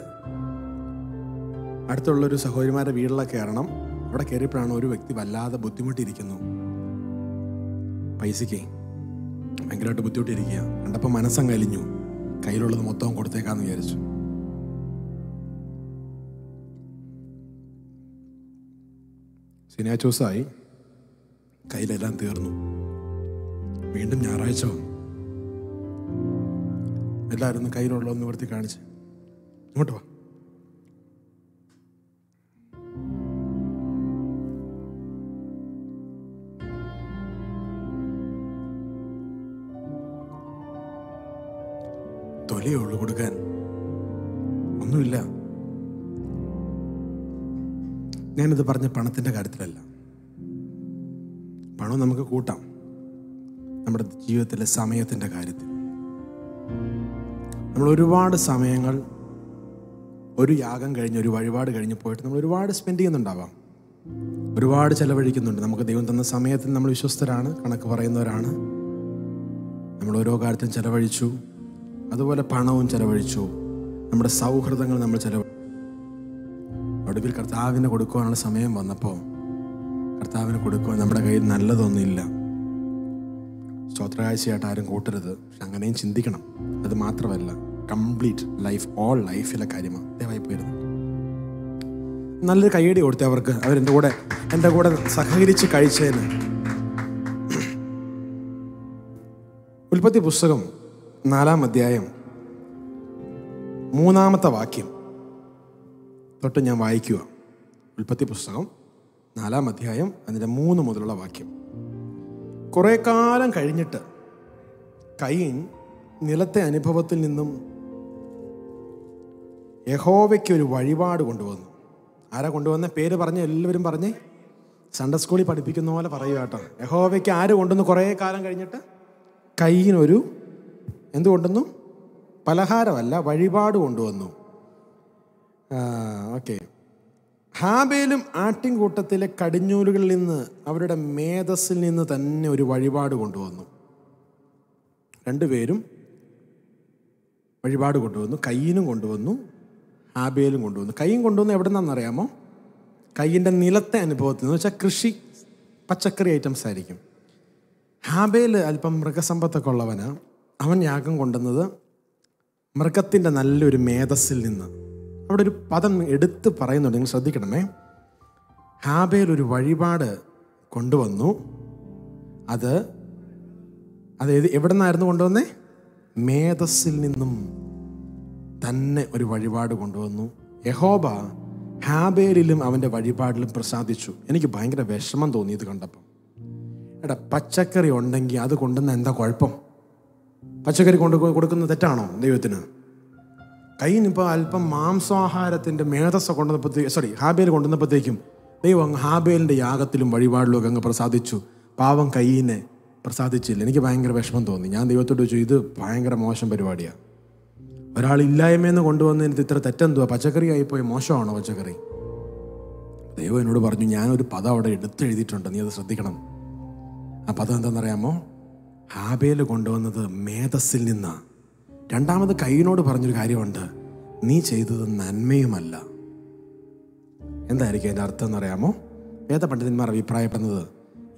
അടുത്തുള്ളൊരു സഹോദരിമാരുടെ വീട്ടിലൊക്കെ കയറണം. അവിടെ കയറിയപ്പോഴാണ് ഒരു വ്യക്തി വല്ലാതെ ബുദ്ധിമുട്ടിയിരിക്കുന്നു. പൈസയ്ക്ക് ഭയങ്കരമായിട്ട് ബുദ്ധിമുട്ടിയിരിക്കുക കണ്ടപ്പോൾ മനസ്സങ്ങ് അലിഞ്ഞു. കയ്യിലുള്ളത് മൊത്തം കൊടുത്തേക്കാന്ന് വിചാരിച്ചു. ശനിയാഴ്ച ദിവസമായി കയ്യിലെല്ലാം തീർന്നു. വീണ്ടും ഞായറാഴ്ച എല്ലാവരും ഒന്ന് കയ്യിലുള്ള ഒന്ന് നിവർത്തി കാണിച്ച്. ഇങ്ങോട്ട് വാ. തൊലിയേ ഉള്ളൂ കൊടുക്കാൻ. ഒന്നുമില്ല. ഞാനിത് പറഞ്ഞ പണത്തിന്റെ കാര്യത്തിലല്ല. പണം നമുക്ക് കൂട്ടാം. നമ്മുടെ ജീവിതത്തിലെ സമയത്തിന്റെ കാര്യത്തിൽ. നമ്മൾ ഒരുപാട് സമയങ്ങൾ ഒരു യാഗം കഴിഞ്ഞ് ഒരു വഴിപാട് കഴിഞ്ഞ് പോയിട്ട് നമ്മൾ ഒരുപാട് സ്പെൻഡ് ചെയ്യുന്നുണ്ടാവാം. ഒരുപാട് ചിലവഴിക്കുന്നുണ്ട്. നമുക്ക് ദൈവം തന്ന സമയത്തിൽ നമ്മൾ വിശ്വസ്തരാണ് കണക്ക് പറയുന്നവരാണ്. നമ്മൾ ഓരോ കാര്യത്തിലും ചെലവഴിച്ചു. അതുപോലെ പണവും ചെലവഴിച്ചു. നമ്മുടെ സൗഹൃദങ്ങൾ നമ്മൾ ചെലവഴിച്ചു ഒടുവിൽ കർത്താവിന് കൊടുക്കുവാനുള്ള സമയം വന്നപ്പോൾ കർത്താവിന് കൊടുക്കുവാൻ നമ്മുടെ കയ്യിൽ നല്ലതൊന്നുമില്ല. സ്തോത്രകാഴ്ചയായിട്ട് ആരും കൂട്ടരുത്. പക്ഷെ അങ്ങനെയും ചിന്തിക്കണം. അത് മാത്രമല്ല കംപ്ലീറ്റ് ലൈഫ് ഓൾ ലൈഫിലെ കാര്യമാണ്. ദയവായി പോയിരുന്നു നല്ലൊരു കൈയടി കൊടുത്തേ അവർക്ക്. അവരെന്റെ കൂടെ എന്റെ കൂടെ സഹകരിച്ച് കഴിച്ചതിന് ഉൽപ്പത്തി പുസ്തകം നാലാം അധ്യായം മൂന്നാമത്തെ വാക്യം. തൊട്ട് ഞാൻ വായിക്കുക. ഉൽപ്പത്തി പുസ്തകം നാലാം അധ്യായം അതിന്റെ മൂന്ന് മുതലുള്ള വാക്യം. കുറേ കാലം കഴിഞ്ഞിട്ട് കൈൻ നിലത്തെ അനുഭവത്തിൽ നിന്നും യഹോവയ്ക്ക് ഒരു വഴിപാട് കൊണ്ടുവന്നു. ആരാ കൊണ്ടുവന്ന? പേര് പറഞ്ഞ എല്ലാവരും പറഞ്ഞേ. സൺഡേ സ്കൂളിൽ പഠിപ്പിക്കുന്ന പോലെ പറയുക കേട്ടോ. യഹോവയ്ക്ക് ആര് കൊണ്ടുവന്ന് കുറേ കാലം കഴിഞ്ഞിട്ട്? കൈയിനൊരു എന്ത് കൊണ്ടുവന്നു? പലഹാരമല്ല വഴിപാട് കൊണ്ടുവന്നു. ഓക്കെ. ഹാബേലും ആട്ടിൻകൂട്ടത്തിലെ കടിഞ്ഞൂലുകളിൽ നിന്ന് അവരുടെ മേധസ്സിൽ നിന്ന് തന്നെ ഒരു വഴിപാട് കൊണ്ടുവന്നു. രണ്ടുപേരും വഴിപാട് കൊണ്ടുവന്നു. കയ്യിനും കൊണ്ടുവന്നു ഹാബേലും കൊണ്ടുവന്നു. കയ്യും കൊണ്ടുവന്നു എവിടെ നിന്നാണെന്നറിയാമോ കയ്യിന്റെ നിലത്തെ അനുഭവത്തിൽ എന്ന് വെച്ചാൽ കൃഷി പച്ചക്കറി ഐറ്റംസ് ആയിരിക്കും. ഹാബേൽ അല്പം മൃഗസമ്പത്തൊക്കെ ഉള്ളവന്. അവൻ യാഗം കൊണ്ടുവന്നത് മൃഗത്തിന്റെ നല്ലൊരു മേധസ്സിൽ നിന്ന്. അവിടെ ഒരു പദം എടുത്ത് പറയുന്നുണ്ട്. നിങ്ങൾ ശ്രദ്ധിക്കണമേ. ഹാബേൽ ഒരു വഴിപാട് കൊണ്ടുവന്നു. അത് അത് ഏത് എവിടെ നിന്നായിരുന്നു കൊണ്ടുവന്നേ? മേധസ്സിൽ നിന്നും തന്നെ ഒരു വഴിപാട് കൊണ്ടുവന്നു. യഹോബ ഹാബേലിലും അവന്റെ വഴിപാടിലും പ്രസാദിച്ചു. എനിക്ക് ഭയങ്കര വിഷമം തോന്നി ഇത് കണ്ടപ്പം. എടാ പച്ചക്കറി ഉണ്ടെങ്കിൽ അത് കൊണ്ടുവന്ന എന്താ കുഴപ്പം? പച്ചക്കറി കൊണ്ട് കൊടുക്കുന്നത് തെറ്റാണോ ദൈവത്തിന്? കയ്യിനിപ്പോൾ അല്പം മാംസാഹാരത്തിന്റെ മേധസ്സ കൊണ്ടുവന്നപ്പോഴത്തേക്ക് സോറി ഹാബേൽ കൊണ്ടുവന്നപ്പോഴത്തേക്കും ദൈവം അങ്ങ് ഹാബേലിന്റെ യാഗത്തിലും വഴിപാടിലും ഒക്കെ അങ്ങ് പ്രസാദിച്ചു. പാവം കയ്യിനെ പ്രസാദിച്ചില്ല. എനിക്ക് ഭയങ്കര വിഷമം തോന്നി. ഞാൻ ദൈവത്തോട് ചോദിച്ചു ഇത് ഭയങ്കര മോശം പരിപാടിയാണ് ഒരാൾ ഇല്ലായ്മയെന്ന് കൊണ്ടുവന്നതിന് ഇത്ര തെറ്റെന്തുവാ? പച്ചക്കറി ആയിപ്പോയി മോശമാണോ പച്ചക്കറി? ദൈവം എന്നോട് പറഞ്ഞു ഞാനൊരു പദം അവിടെ എടുത്തെഴുതിയിട്ടുണ്ട്. നീ അത് ശ്രദ്ധിക്കണം. ആ പദം എന്താണെന്നറിയാമോ? ഹാബേൽ കൊണ്ടുവന്നത് മേധസ്സിൽ നിന്ന്. രണ്ടാമത് കൈയിനോട് പറഞ്ഞൊരു കാര്യമുണ്ട്. നീ ചെയ്തത് നന്മയുമല്ല. എന്തായിരിക്കും അതിന്റെ അർത്ഥം എന്ന് എന്നറിയാമോ വേദപണ്ഡിതന്മാർ അഭിപ്രായപ്പെടുന്നത്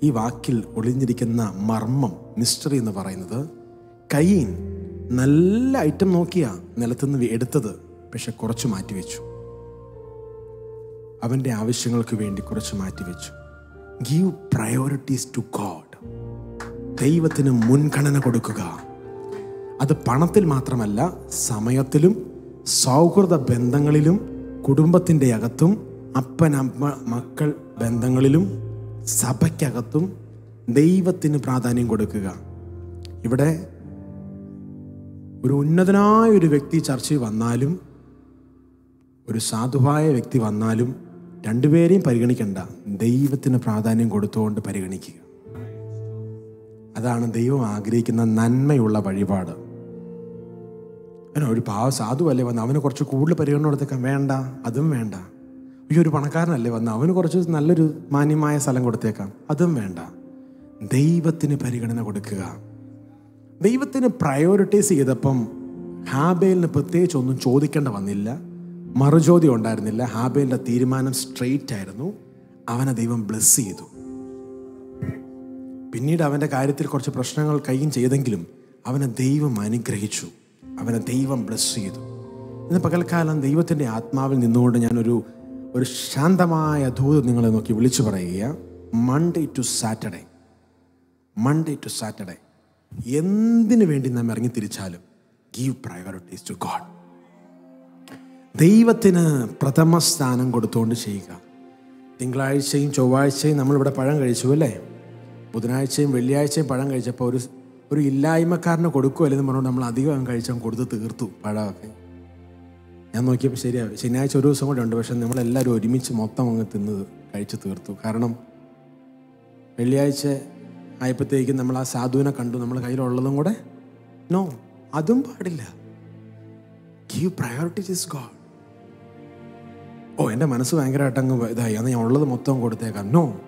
ഈ വാക്കിൽ ഒളിഞ്ഞിരിക്കുന്ന മർമ്മം മിസ്റ്ററി എന്ന് പറയുന്നത് കയ്യീൻ നല്ല ഐറ്റം നോക്കിയാ നിലത്തുനിന്ന് എടുത്തത് പക്ഷെ കുറച്ച് മാറ്റിവെച്ചു അവന്റെ ആവശ്യങ്ങൾക്ക് വേണ്ടി കുറച്ച് മാറ്റിവെച്ചു ഗീവ് പ്രയോറിറ്റീസ് ടു ഗോഡ് ദൈവത്തിന് മുൻഗണന കൊടുക്കുക. അത് പണത്തിൽ മാത്രമല്ല സമയത്തിലും സൗഹൃദ ബന്ധങ്ങളിലും കുടുംബത്തിന്റെ അകത്തും അപ്പനമ്മ മക്കൾ ബന്ധങ്ങളിലും സഭയ്ക്കകത്തും ദൈവത്തിന് പ്രാധാന്യം കൊടുക്കുക. ഇവിടെ ഒരു ഉന്നതനായ ഒരു വ്യക്തി ചർച്ചയിൽ വന്നാലും ഒരു സാധുവായ വ്യക്തി വന്നാലും രണ്ടുപേരെയും പരിഗണിക്കണ്ട. ദൈവത്തിന് പ്രാധാന്യം കൊടുത്തുകൊണ്ട് പരിഗണിക്കുക. അതാണ് ദൈവം ആഗ്രഹിക്കുന്ന നന്മയുള്ള വഴിപാട്. അവന് ഒരു പാവ സാധുവല്ലേ വന്ന് അവന് കുറച്ച് കൂടുതൽ പരിഗണന കൊടുത്തേക്കാൻ വേണ്ട? അതും വേണ്ട. ഈ ഒരു പണക്കാരനല്ലേ വന്ന് അവന് കുറച്ച് നല്ലൊരു മാന്യമായ സ്ഥലം കൊടുത്തേക്കാം? അതും വേണ്ട. ദൈവത്തിന് പരിഗണന കൊടുക്കുക. ദൈവത്തിന് പ്രയോറിറ്റൈസ് ചെയ്തപ്പം ഹാബേലിന് പ്രത്യേകിച്ച് ഒന്നും ചോദിക്കേണ്ട വന്നില്ല. മറുചോദ്യം ഉണ്ടായിരുന്നില്ല. ഹാബേലിന്റെ തീരുമാനം സ്ട്രെയിറ്റ് ആയിരുന്നു. അവനെ ദൈവം ബ്ലെസ് ചെയ്തു. പിന്നീട് അവന്റെ കാര്യത്തിൽ കുറച്ച് പ്രശ്നങ്ങൾ കൈയും ചെയ്തെങ്കിലും അവനെ ദൈവം അനുഗ്രഹിച്ചു. അവനെ ദൈവം ബ്ലസ് ചെയ്തു. ഇന്ന് പകൽക്കാലം ദൈവത്തിന്റെ ആത്മാവിൽ നിന്നുകൊണ്ട് ഞാനൊരു ഒരു ശാന്തമായ ദൂത് നിങ്ങളെ നോക്കി വിളിച്ചു പറയുക Monday to Saturday Monday to Saturday എന്തിനു വേണ്ടി നാം ഇറങ്ങി തിരിച്ചാലും ഗീവ് പ്രയോറിറ്റീസ് ടു ഗോഡ് ദൈവത്തിന് പ്രഥമ സ്ഥാനം കൊടുത്തുകൊണ്ട് ചെയ്യുക. തിങ്കളാഴ്ചയും ചൊവ്വാഴ്ചയും നമ്മളിവിടെ പഴം കഴിച്ചു അല്ലേ? ബുധനാഴ്ചയും വെള്ളിയാഴ്ചയും പഴം കഴിച്ചപ്പോൾ ഒരു ഒരു ഇല്ലായ്മക്കാരന് കൊടുക്കുമല്ലെന്ന് പറഞ്ഞുകൊണ്ട് നമ്മൾ അധികം കഴിച്ചാൽ കൊടുത്ത് തീർത്തു പഴമൊക്കെ. ഞാൻ നോക്കിയപ്പോൾ ശരിയാണ് ശനിയാഴ്ച ഒരു ദിവസം കൂടെ ഉണ്ട് പക്ഷെ നമ്മളെല്ലാവരും ഒരുമിച്ച് മൊത്തം അങ്ങ് തിന്ന് കഴിച്ച് തീർത്തു. കാരണം വെള്ളിയാഴ്ച ആയപ്പോഴത്തേക്കും നമ്മൾ ആ സാധുവിനെ കണ്ടു നമ്മൾ കയ്യിലുള്ളതും കൂടെ. നോ അതും പാടില്ല. ഗീവ് പ്രയോറിറ്റി ഇസ് ഗോഡ് ഓ എന്റെ മനസ്സ് ഭയങ്കരമായിട്ട് അങ്ങ് ഇതായി അന്ന് ഞാൻ ഉള്ളത് മൊത്തം കൊടുത്തേക്കാം. No.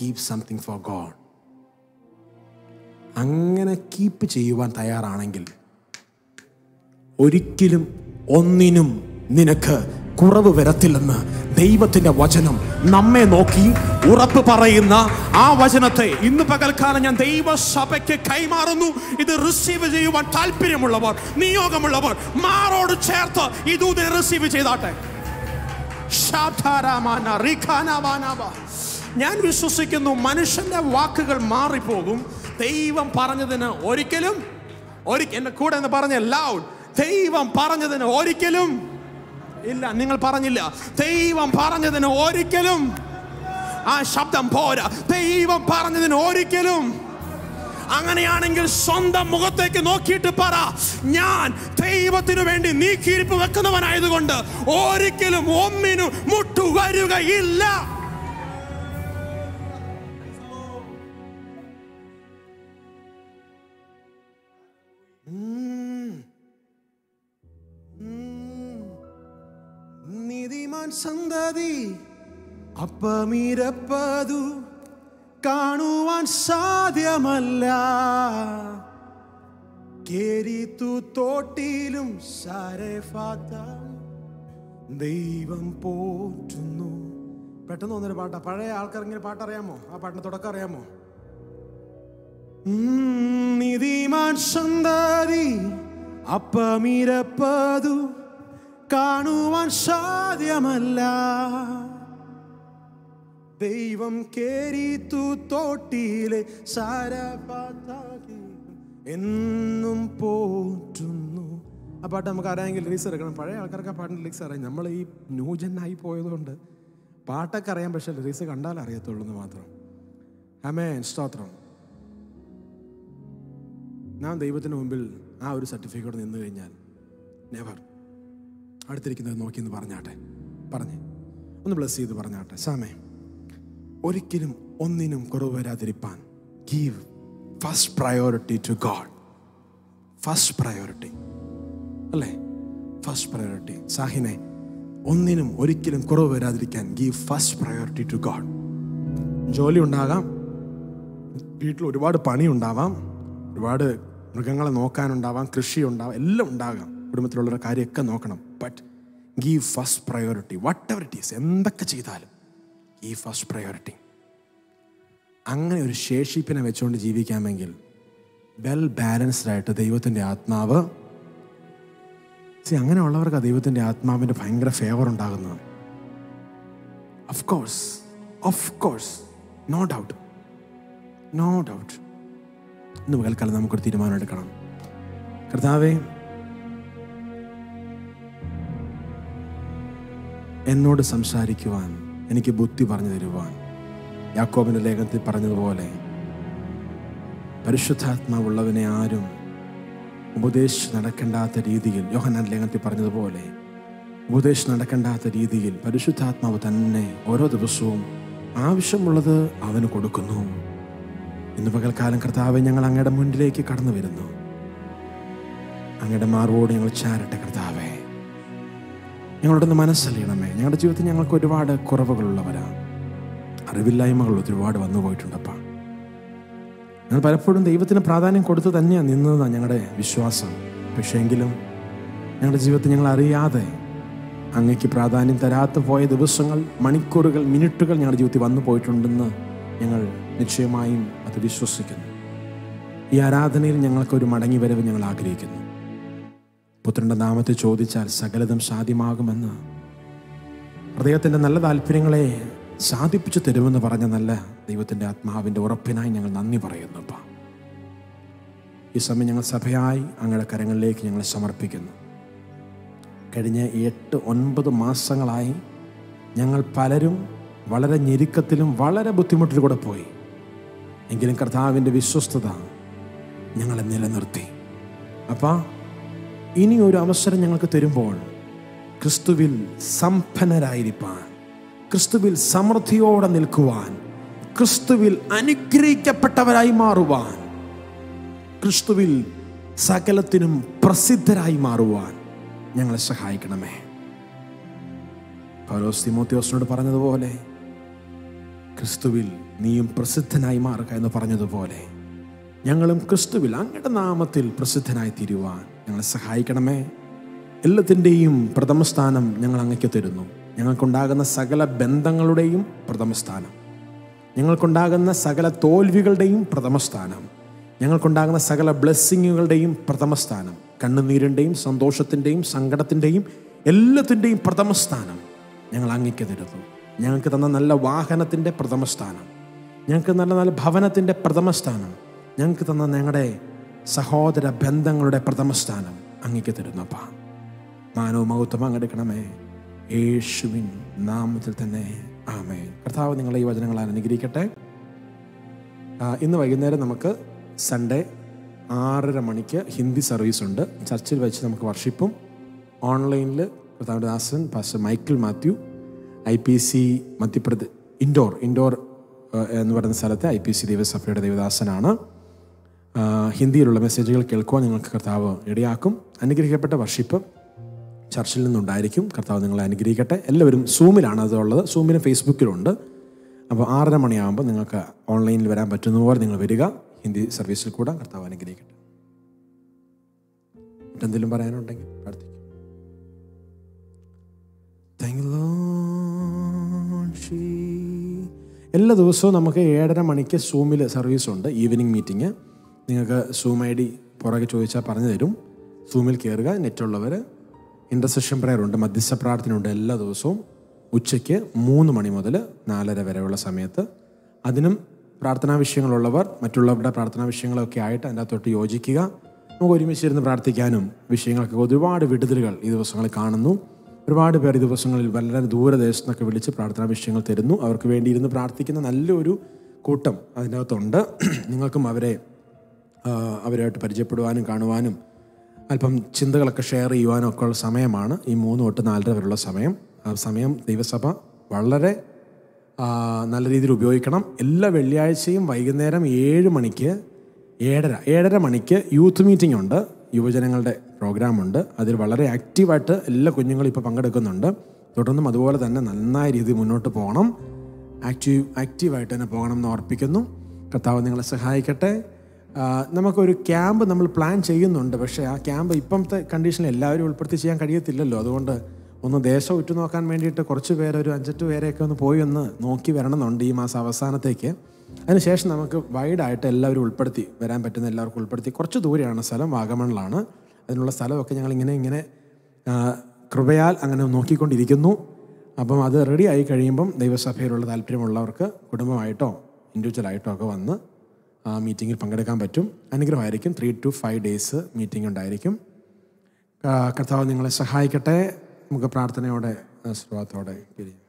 Keep something for god അങ്ങനെ കീപ്പ് ചെയ്യുവാൻ തയ്യാറാണെങ്കിൽ ഒരിക്കലും ഒന്നിനും നിനക്ക് കുറവ് വരത്തില്ലെന്ന് ദൈവത്തിന്റെ വചനം നമ്മെ നോക്കി ഉറപ്പ് പറയുന്ന ആ വചനത്തെ ഇന്ന് പകൽക്കാലം ഞാൻ ദൈവസഭയ്ക്ക് കൈമാറുന്നു. ഇത് റിസീവ് ചെയ്യുവാൻ താല്പര്യമുള്ളവർ നിയോഗമുള്ളവർ മാറോട് ചേർത്ത് ഇത് റിസീവ് ചെയ്താട്ടെ. ഷാധാരാമാന. ഞാൻ വിശ്വസിക്കുന്നു മനുഷ്യന്റെ വാക്കുകൾ മാറിപ്പോകും. ദൈവം പറഞ്ഞതിന് ഒരിക്കലും ഒരിക്കൽ എന്റെ കൂടെ എന്ന് പറഞ്ഞ ലൗഡ് ദൈവം പറഞ്ഞതിന് ഒരിക്കലും ഇല്ല നിങ്ങൾ പറഞ്ഞില്ല. ദൈവം പറഞ്ഞതിന് ഒരിക്കലും ആ ശബ്ദം പോരാ. ദൈവം പറഞ്ഞതിന് ഒരിക്കലും അങ്ങനെയാണെങ്കിൽ സ്വന്തം മുഖത്തേക്ക് നോക്കിയിട്ട് പറ. ഞാൻ ദൈവത്തിനു വേണ്ടി നീക്കിയിരിപ്പ് വെക്കുന്നവനായതുകൊണ്ട് ഒരിക്കലും ഒന്നിനും മുട്ടുവരുകയില്ല നീതിമാൻ സന്തതി അപ്പമിരപ്പതു കാണുവാൻ സാധ്യമല്ല. കേരിത്തു തോട്ടിലും സരഫാത്ത ദൈവം പോറ്റുന്നു. പെട്ടെന്ന് വന്നൊരു പാട്ടാ. പഴയ ആൾക്കാർ ഇങ്ങനെ പാട്ട് അറിയാമോ ആ പാട്ടിന് തുടക്കം അറിയാമോ? നിധിമാൻ സന്തതി അപ്പമിരപ്പതു കാണുവാൻ സാധ്യമല്ല. ദൈവം കേരിത്തു തോട്ടിയിലെ സാരപാതാകി എന്നും പോറ്റുന്നു. ആ പാട്ട് നമുക്ക് അറിയാമെങ്കിൽ ലിറിക്സ് എടുക്കണം. പഴയ ആൾക്കാർക്ക് ആ പാട്ടിന്റെ ലിറിക്സ് അറിയാം. നമ്മൾ ഈ ന്യൂജനായി പോയതുകൊണ്ട് പാട്ടൊക്കെ അറിയാം പക്ഷെ ലിറിക്സ് കണ്ടാൽ അറിയത്തുള്ളൂ എന്ന് മാത്രം. ഹമേ സ്തോത്രം. നാം ദൈവത്തിന് മുമ്പിൽ ആ ഒരു സർട്ടിഫിക്കറ്റ് നിന്ന് കഴിഞ്ഞാൽ നെവർ അടുത്തിരിക്കുന്നത് നോക്കിയെന്ന് പറഞ്ഞാട്ടെ. പറഞ്ഞു. ഒന്ന് ബ്ലസ് ചെയ്ത് പറഞ്ഞാട്ടെ. സാമേ ഒരിക്കലും ഒന്നിനും കുറവ് വരാതിരിപ്പാൻ give first priority to god first priority അല്ലേ? ഫസ്റ്റ് പ്രയോറിറ്റി സാഹിനെ ഒന്നിനും ഒരിക്കലും കുറവ് വരാതിരിക്കാൻ give first priority to god ജോലി ഉണ്ടാകാം. വീട്ടിൽ ഒരുപാട് പണി ഉണ്ടാവാം. ഒരുപാട് മൃഗങ്ങളെ നോക്കാനുണ്ടാവാം. കൃഷി ഉണ്ടാവാം. എല്ലാം ഉണ്ടാകാം. കുടുംബത്തിലുള്ളവരുടെ കാര്യമൊക്കെ നോക്കണം. But give first priority whatever it is എന്തൊക്കെ ചെയ്താലും ഈ ഫസ്റ്റ് പ്രയോറിറ്റി അങ്ങനെ ഒരു ശേഷിപ്പിനെ വെച്ചുകൊണ്ട് ജീവിക്കാമെങ്കിൽ വെൽ ബാലൻസ്ഡ് ആയിട്ട് ദൈവത്തിന്റെ ആത്മാവ് സി അങ്ങനെയുള്ളവർക്ക് ദൈവത്തിന്റെ ആത്മാവിന്റെ ഭയങ്കര ഫേവർ ഉണ്ടാകുന്നത് of course of course no doubt no doubt ഇന്ന് പകൽക്കാലം നമുക്കൊരു തീരുമാനം എടുക്കണം കർത്താവേ എന്നോട് സംസാരിക്കുവാൻ എനിക്ക് ബുദ്ധി പറഞ്ഞു തരുവാൻ യാക്കോബിന്റെ ലേഖനത്തിൽ പറഞ്ഞതുപോലെ പരിശുദ്ധാത്മാവുള്ളവനെ ആരും ഉപദേശിച്ച് നടക്കേണ്ടാത്ത രീതിയിൽ യോഹനാൻ ലേഖനത്തിൽ പറഞ്ഞതുപോലെ ഉപദേശം നടക്കേണ്ടാത്ത രീതിയിൽ പരിശുദ്ധാത്മാവ് തന്നെ ഓരോ ദിവസവും ആവശ്യമുള്ളത് അവന് കൊടുക്കുന്നു. ഇന്ന് പകൽക്കാലം കർത്താവ് ഞങ്ങൾ അങ്ങയുടെ മുന്നിലേക്ക് കടന്നു വരുന്നു. അങ്ങയുടെ മാർവോട് ഞങ്ങൾ ചാരട്ടെ കർത്താവേ. ഞങ്ങളുടെ മനസ്സലിയണമേ. ഞങ്ങളുടെ ജീവിതത്തിൽ ഞങ്ങൾക്ക് ഒരുപാട് കുറവുകളുള്ളവരാണ് അറിവില്ലായ്മകൾ ഒരുപാട് വന്നു പോയിട്ടുണ്ടപ്പാ. ഞങ്ങൾ പലപ്പോഴും ദൈവത്തിന് പ്രാധാന്യം കൊടുത്തു തന്നെയാണ് നിന്നതാണ് ഞങ്ങളുടെ വിശ്വാസം. പക്ഷേ എങ്കിലും ഞങ്ങളുടെ ജീവിതത്തിൽ ഞങ്ങൾ അറിയാതെ അങ്ങയ്ക്ക് പ്രാധാന്യം തരാത്ത പോയ ദിവസങ്ങൾ മണിക്കൂറുകൾ മിനിറ്റുകൾ ഞങ്ങളുടെ ജീവിതത്തിൽ വന്നു പോയിട്ടുണ്ടെന്ന് ഞങ്ങൾ നിശ്ചയമായും അത് വിശ്വസിക്കുന്നു. ഈ ആരാധനയിൽ ഞങ്ങൾക്കൊരു മടങ്ങി വരവ് ഞങ്ങൾ ആഗ്രഹിക്കുന്നു. പുത്രന്റെ നാമത്തെ ചോദിച്ചാൽ സകലതും സാധ്യമാകുമെന്ന്. ഹൃദയത്തിന്റെ നല്ല താല്പര്യങ്ങളെ സാധിപ്പിച്ചു തരുമെന്ന് പറഞ്ഞ നല്ല ദൈവത്തിന്റെ ആത്മാവിന്റെ ഉറപ്പിനായി ഞങ്ങൾ നന്ദി പറയുന്നു അപ്പാ ഈ സമയം ഞങ്ങൾ സഭയായി അങ്ങയുടെ കരങ്ങളിലേക്ക് ഞങ്ങൾ സമർപ്പിക്കുന്നു. കഴിഞ്ഞ എട്ട് ഒൻപത് മാസങ്ങളായി ഞങ്ങൾ പലരും വളരെ ഞെരുക്കത്തിലും വളരെ ബുദ്ധിമുട്ടിലൂടെ പോയി. എങ്കിലും കർത്താവിന്റെ വിശ്വസ്തത ഞങ്ങളെ നിലനിർത്തി. അപ്പം ഇനി ഒരു അവസരം ഞങ്ങൾക്ക് തരുമ്പോൾ ക്രിസ്തുവിൽ സമ്പന്നരായിരിക്കാൻ ക്രിസ്തുവിൽ സമൃദ്ധിയോടെ നിൽക്കുവാൻ ക്രിസ്തുവിൽ അനുഗ്രഹിക്കപ്പെട്ടവരായി മാറുവാൻ ക്രിസ്തുവിൽ സകലത്തിനും പ്രസിദ്ധരായി മാറുവാൻ ഞങ്ങളെ സഹായിക്കണമേ. പൗലോസ് തിമോത്തിയോസിനോട് പറഞ്ഞതുപോലെ ക്രിസ്തുവിൽ നീയും പ്രസിദ്ധനായി മാറുക എന്ന് പറഞ്ഞതുപോലെ ഞങ്ങളും ക്രിസ്തുവിൽ അങ്ങയുടെ നാമത്തിൽ പ്രസിദ്ധനായി തീരുവാൻ ഞങ്ങളെ സഹായിക്കണമേ. എല്ലാത്തിന്റെയും പ്രഥമസ്ഥാനം ഞങ്ങൾ അങ്ങയ്ക്ക് തരുന്നു. ഞങ്ങൾക്കുണ്ടാകുന്ന സകല ബന്ധങ്ങളുടെയും പ്രഥമസ്ഥാനം. ഞങ്ങൾക്കുണ്ടാകുന്ന സകല തോൽവികളുടെയും പ്രഥമസ്ഥാനം. ഞങ്ങൾക്കുണ്ടാകുന്ന സകല ബ്ലെസ്സിങ്ങുകളുടെയും പ്രഥമസ്ഥാനം. കണ്ണുനീരിന്റെയും സന്തോഷത്തിന്റെയും സങ്കടത്തിന്റെയും എല്ലാത്തിന്റെയും പ്രഥമസ്ഥാനം ഞങ്ങൾ അങ്ങയ്ക്ക് തരുന്നു. ഞങ്ങൾക്ക് തന്ന നല്ല വാഹനത്തിന്റെ പ്രഥമസ്ഥാനം. ഞങ്ങൾക്ക് നല്ല നല്ല ഭവനത്തിന്റെ പ്രഥമസ്ഥാനം. ഞങ്ങൾക്ക് തന്ന ഞങ്ങളുടെ സഹോദര ബന്ധങ്ങളുടെ പ്രഥമസ്ഥാനം അങ്ങേക്ക് തരുന്നപ്പ മാനവ മഹത്വം അങ്ങെടുക്കണമേ യേശുവിൻ നാമത്തിൽ തന്നെ ആമേ കർത്താവ് നിങ്ങളെ ഈ വചനങ്ങളാൽ അനുഗ്രഹിക്കട്ടെ. ഇന്ന് വൈകുന്നേരം നമുക്ക് സൺഡേ ആറര മണിക്ക് ഹിന്ദി സർവീസ് ഉണ്ട്. ചർച്ചിൽ വെച്ച് നമുക്ക് വർഷിപ്പും. ഓൺലൈനിൽ കർത്താവിന്റെ ദാസൻ pastor Michael Mathew I P C Madhya Pradesh Indore Indore എന്ന് പറയുന്ന സ്ഥലത്തെ ഐ പി സി ദേവസഭയുടെ ദേവദാസനാണ്. ഹിന്ദിയിലുള്ള മെസ്സേജുകൾ കേൾക്കുവാൻ നിങ്ങൾക്ക് കർത്താവ് ഇടയാക്കും. അനുഗ്രഹിക്കപ്പെട്ട വർഷിപ്പ് ചർച്ചിൽ നിന്നുണ്ടായിരിക്കും. കർത്താവ് നിങ്ങളെ അനുഗ്രഹിക്കട്ടെ. എല്ലാവരും സൂമിലാണ് അതുള്ളത് സൂമിന് ഫേസ്ബുക്കിലുണ്ട് അപ്പോൾ ആറര മണിയാകുമ്പോൾ നിങ്ങൾക്ക് ഓൺലൈനിൽ വരാൻ പറ്റുന്ന പോലെ നിങ്ങൾ വരിക. ഹിന്ദി സർവീസിൽ കൂടെ കർത്താവ് അനുഗ്രഹിക്കട്ടെ. മറ്റെന്തെങ്കിലും പറയാനുണ്ടെങ്കിൽ. എല്ലാ ദിവസവും നമുക്ക് ഏഴര മണിക്ക് സൂമിൽ സർവീസ് ഉണ്ട്. ഈവനിങ് മീറ്റിംഗ് നിങ്ങൾക്ക് സൂം ഐ ഡി പുറകെ ചോദിച്ചാൽ പറഞ്ഞു തരും. സൂമിൽ കയറുക നെറ്റുള്ളവർ ഇന്റർസെഷൻ പ്രയർ ഉണ്ട് മധ്യസ്ഥ പ്രാർത്ഥന ഉണ്ട് എല്ലാ ദിവസവും ഉച്ചയ്ക്ക് മൂന്ന് മണി മുതൽ നാലര വരെയുള്ള സമയത്ത്. അതിനും പ്രാർത്ഥനാ വിഷയങ്ങളുള്ളവർ മറ്റുള്ളവരുടെ പ്രാർത്ഥനാ വിഷയങ്ങളൊക്കെ ആയിട്ട് അതിന്റെ അകത്തോട്ട് യോജിക്കുക. നമുക്ക് ഒരുമിച്ചിരുന്ന് പ്രാർത്ഥിക്കാനും വിഷയങ്ങൾക്ക് ഒരുപാട് വിടുതലുകൾ ഈ ദിവസങ്ങളിൽ കാണുന്നു. ഒരുപാട് പേർ ഈ ദിവസങ്ങളിൽ വളരെ ദൂരദേശത്തു നിന്നൊക്കെ വിളിച്ച് പ്രാർത്ഥനാ വിഷയങ്ങൾ തരുന്നു. അവർക്ക് വേണ്ടി ഇരുന്ന് പ്രാർത്ഥിക്കുന്ന നല്ലൊരു കൂട്ടം അതിന്റെ അകത്തുണ്ട് നിങ്ങൾക്കും അവരെ അവരുമായിട്ട് പരിചയപ്പെടുവാനും കാണുവാനും അല്പം ചിന്തകളൊക്കെ ഷെയർ ചെയ്യുവാനും ഒക്കെ ഉള്ള സമയമാണ്. ഈ മൂന്ന് തൊട്ട് നാലര വരെയുള്ള സമയം. ആ സമയം ദൈവസഭ വളരെ നല്ല രീതിയിൽ ഉപയോഗിക്കണം. എല്ലാ വെള്ളിയാഴ്ചയും വൈകുന്നേരം ഏഴ് മണിക്ക് ഏഴര ഏഴര മണിക്ക് യൂത്ത് മീറ്റിംഗ് ഉണ്ട്. യുവജനങ്ങളുടെ പ്രോഗ്രാമുണ്ട് അതിൽ വളരെ ആക്റ്റീവായിട്ട് എല്ലാ കുഞ്ഞുങ്ങളും ഇപ്പോൾ പങ്കെടുക്കുന്നുണ്ട്. തുടർന്നും അതുപോലെ തന്നെ നന്നായ രീതിയിൽ മുന്നോട്ട് പോകണം. ആക്റ്റീവ് ആക്റ്റീവായിട്ട് തന്നെ പോകണം എന്ന് ഓർപ്പിക്കുന്നു. കർത്താവ് നിങ്ങളെ സഹായിക്കട്ടെ. നമുക്കൊരു ക്യാമ്പ് നമ്മൾ പ്ലാൻ ചെയ്യുന്നുണ്ട്. പക്ഷേ ആ ക്യാമ്പ് ഇപ്പോഴത്തെ കണ്ടീഷനിൽ എല്ലാവരും ഉൾപ്പെടുത്തി ചെയ്യാൻ കഴിയത്തില്ലല്ലോ. അതുകൊണ്ട് ഒന്ന് ദേശം ഉറ്റുനോക്കാൻ വേണ്ടിയിട്ട് കുറച്ച് പേര് ഒരു അഞ്ചെട്ട് പേരെയൊക്കെ ഒന്ന് പോയി ഒന്ന് നോക്കി വരണമെന്നുണ്ട് ഈ മാസം അവസാനത്തേക്ക്. അതിനുശേഷം നമുക്ക് വൈഡായിട്ട് എല്ലാവരും ഉൾപ്പെടുത്തി വരാൻ പറ്റുന്ന എല്ലാവർക്കും ഉൾപ്പെടുത്തി കുറച്ച് ദൂരെയാണ് സ്ഥലം വാഗമണിലാണ്. അതിനുള്ള സ്ഥലമൊക്കെ ഞങ്ങൾ ഇങ്ങനെ കൃപയാൽ അങ്ങനെ നോക്കിക്കൊണ്ടിരിക്കുന്നു. അപ്പം അത് റെഡി ആയി കഴിയുമ്പം ദൈവസഭയിലുള്ള താല്പര്യമുള്ളവർക്ക് കുടുംബമായിട്ടോ ഇൻഡിവിജ്വലായിട്ടോ ഒക്കെ വന്ന് മീറ്റിങ്ങിൽ പങ്കെടുക്കാൻ പറ്റും. അനുഗ്രഹമായിരിക്കും. Three to five days meeting ഉണ്ടായിരിക്കും. ആ, കർത്താവ് നിങ്ങളെ സഹായിക്കട്ടെ. നമുക്ക് പ്രാർത്ഥനയോടെ ആശീർവാദത്തോടെ പിരിയും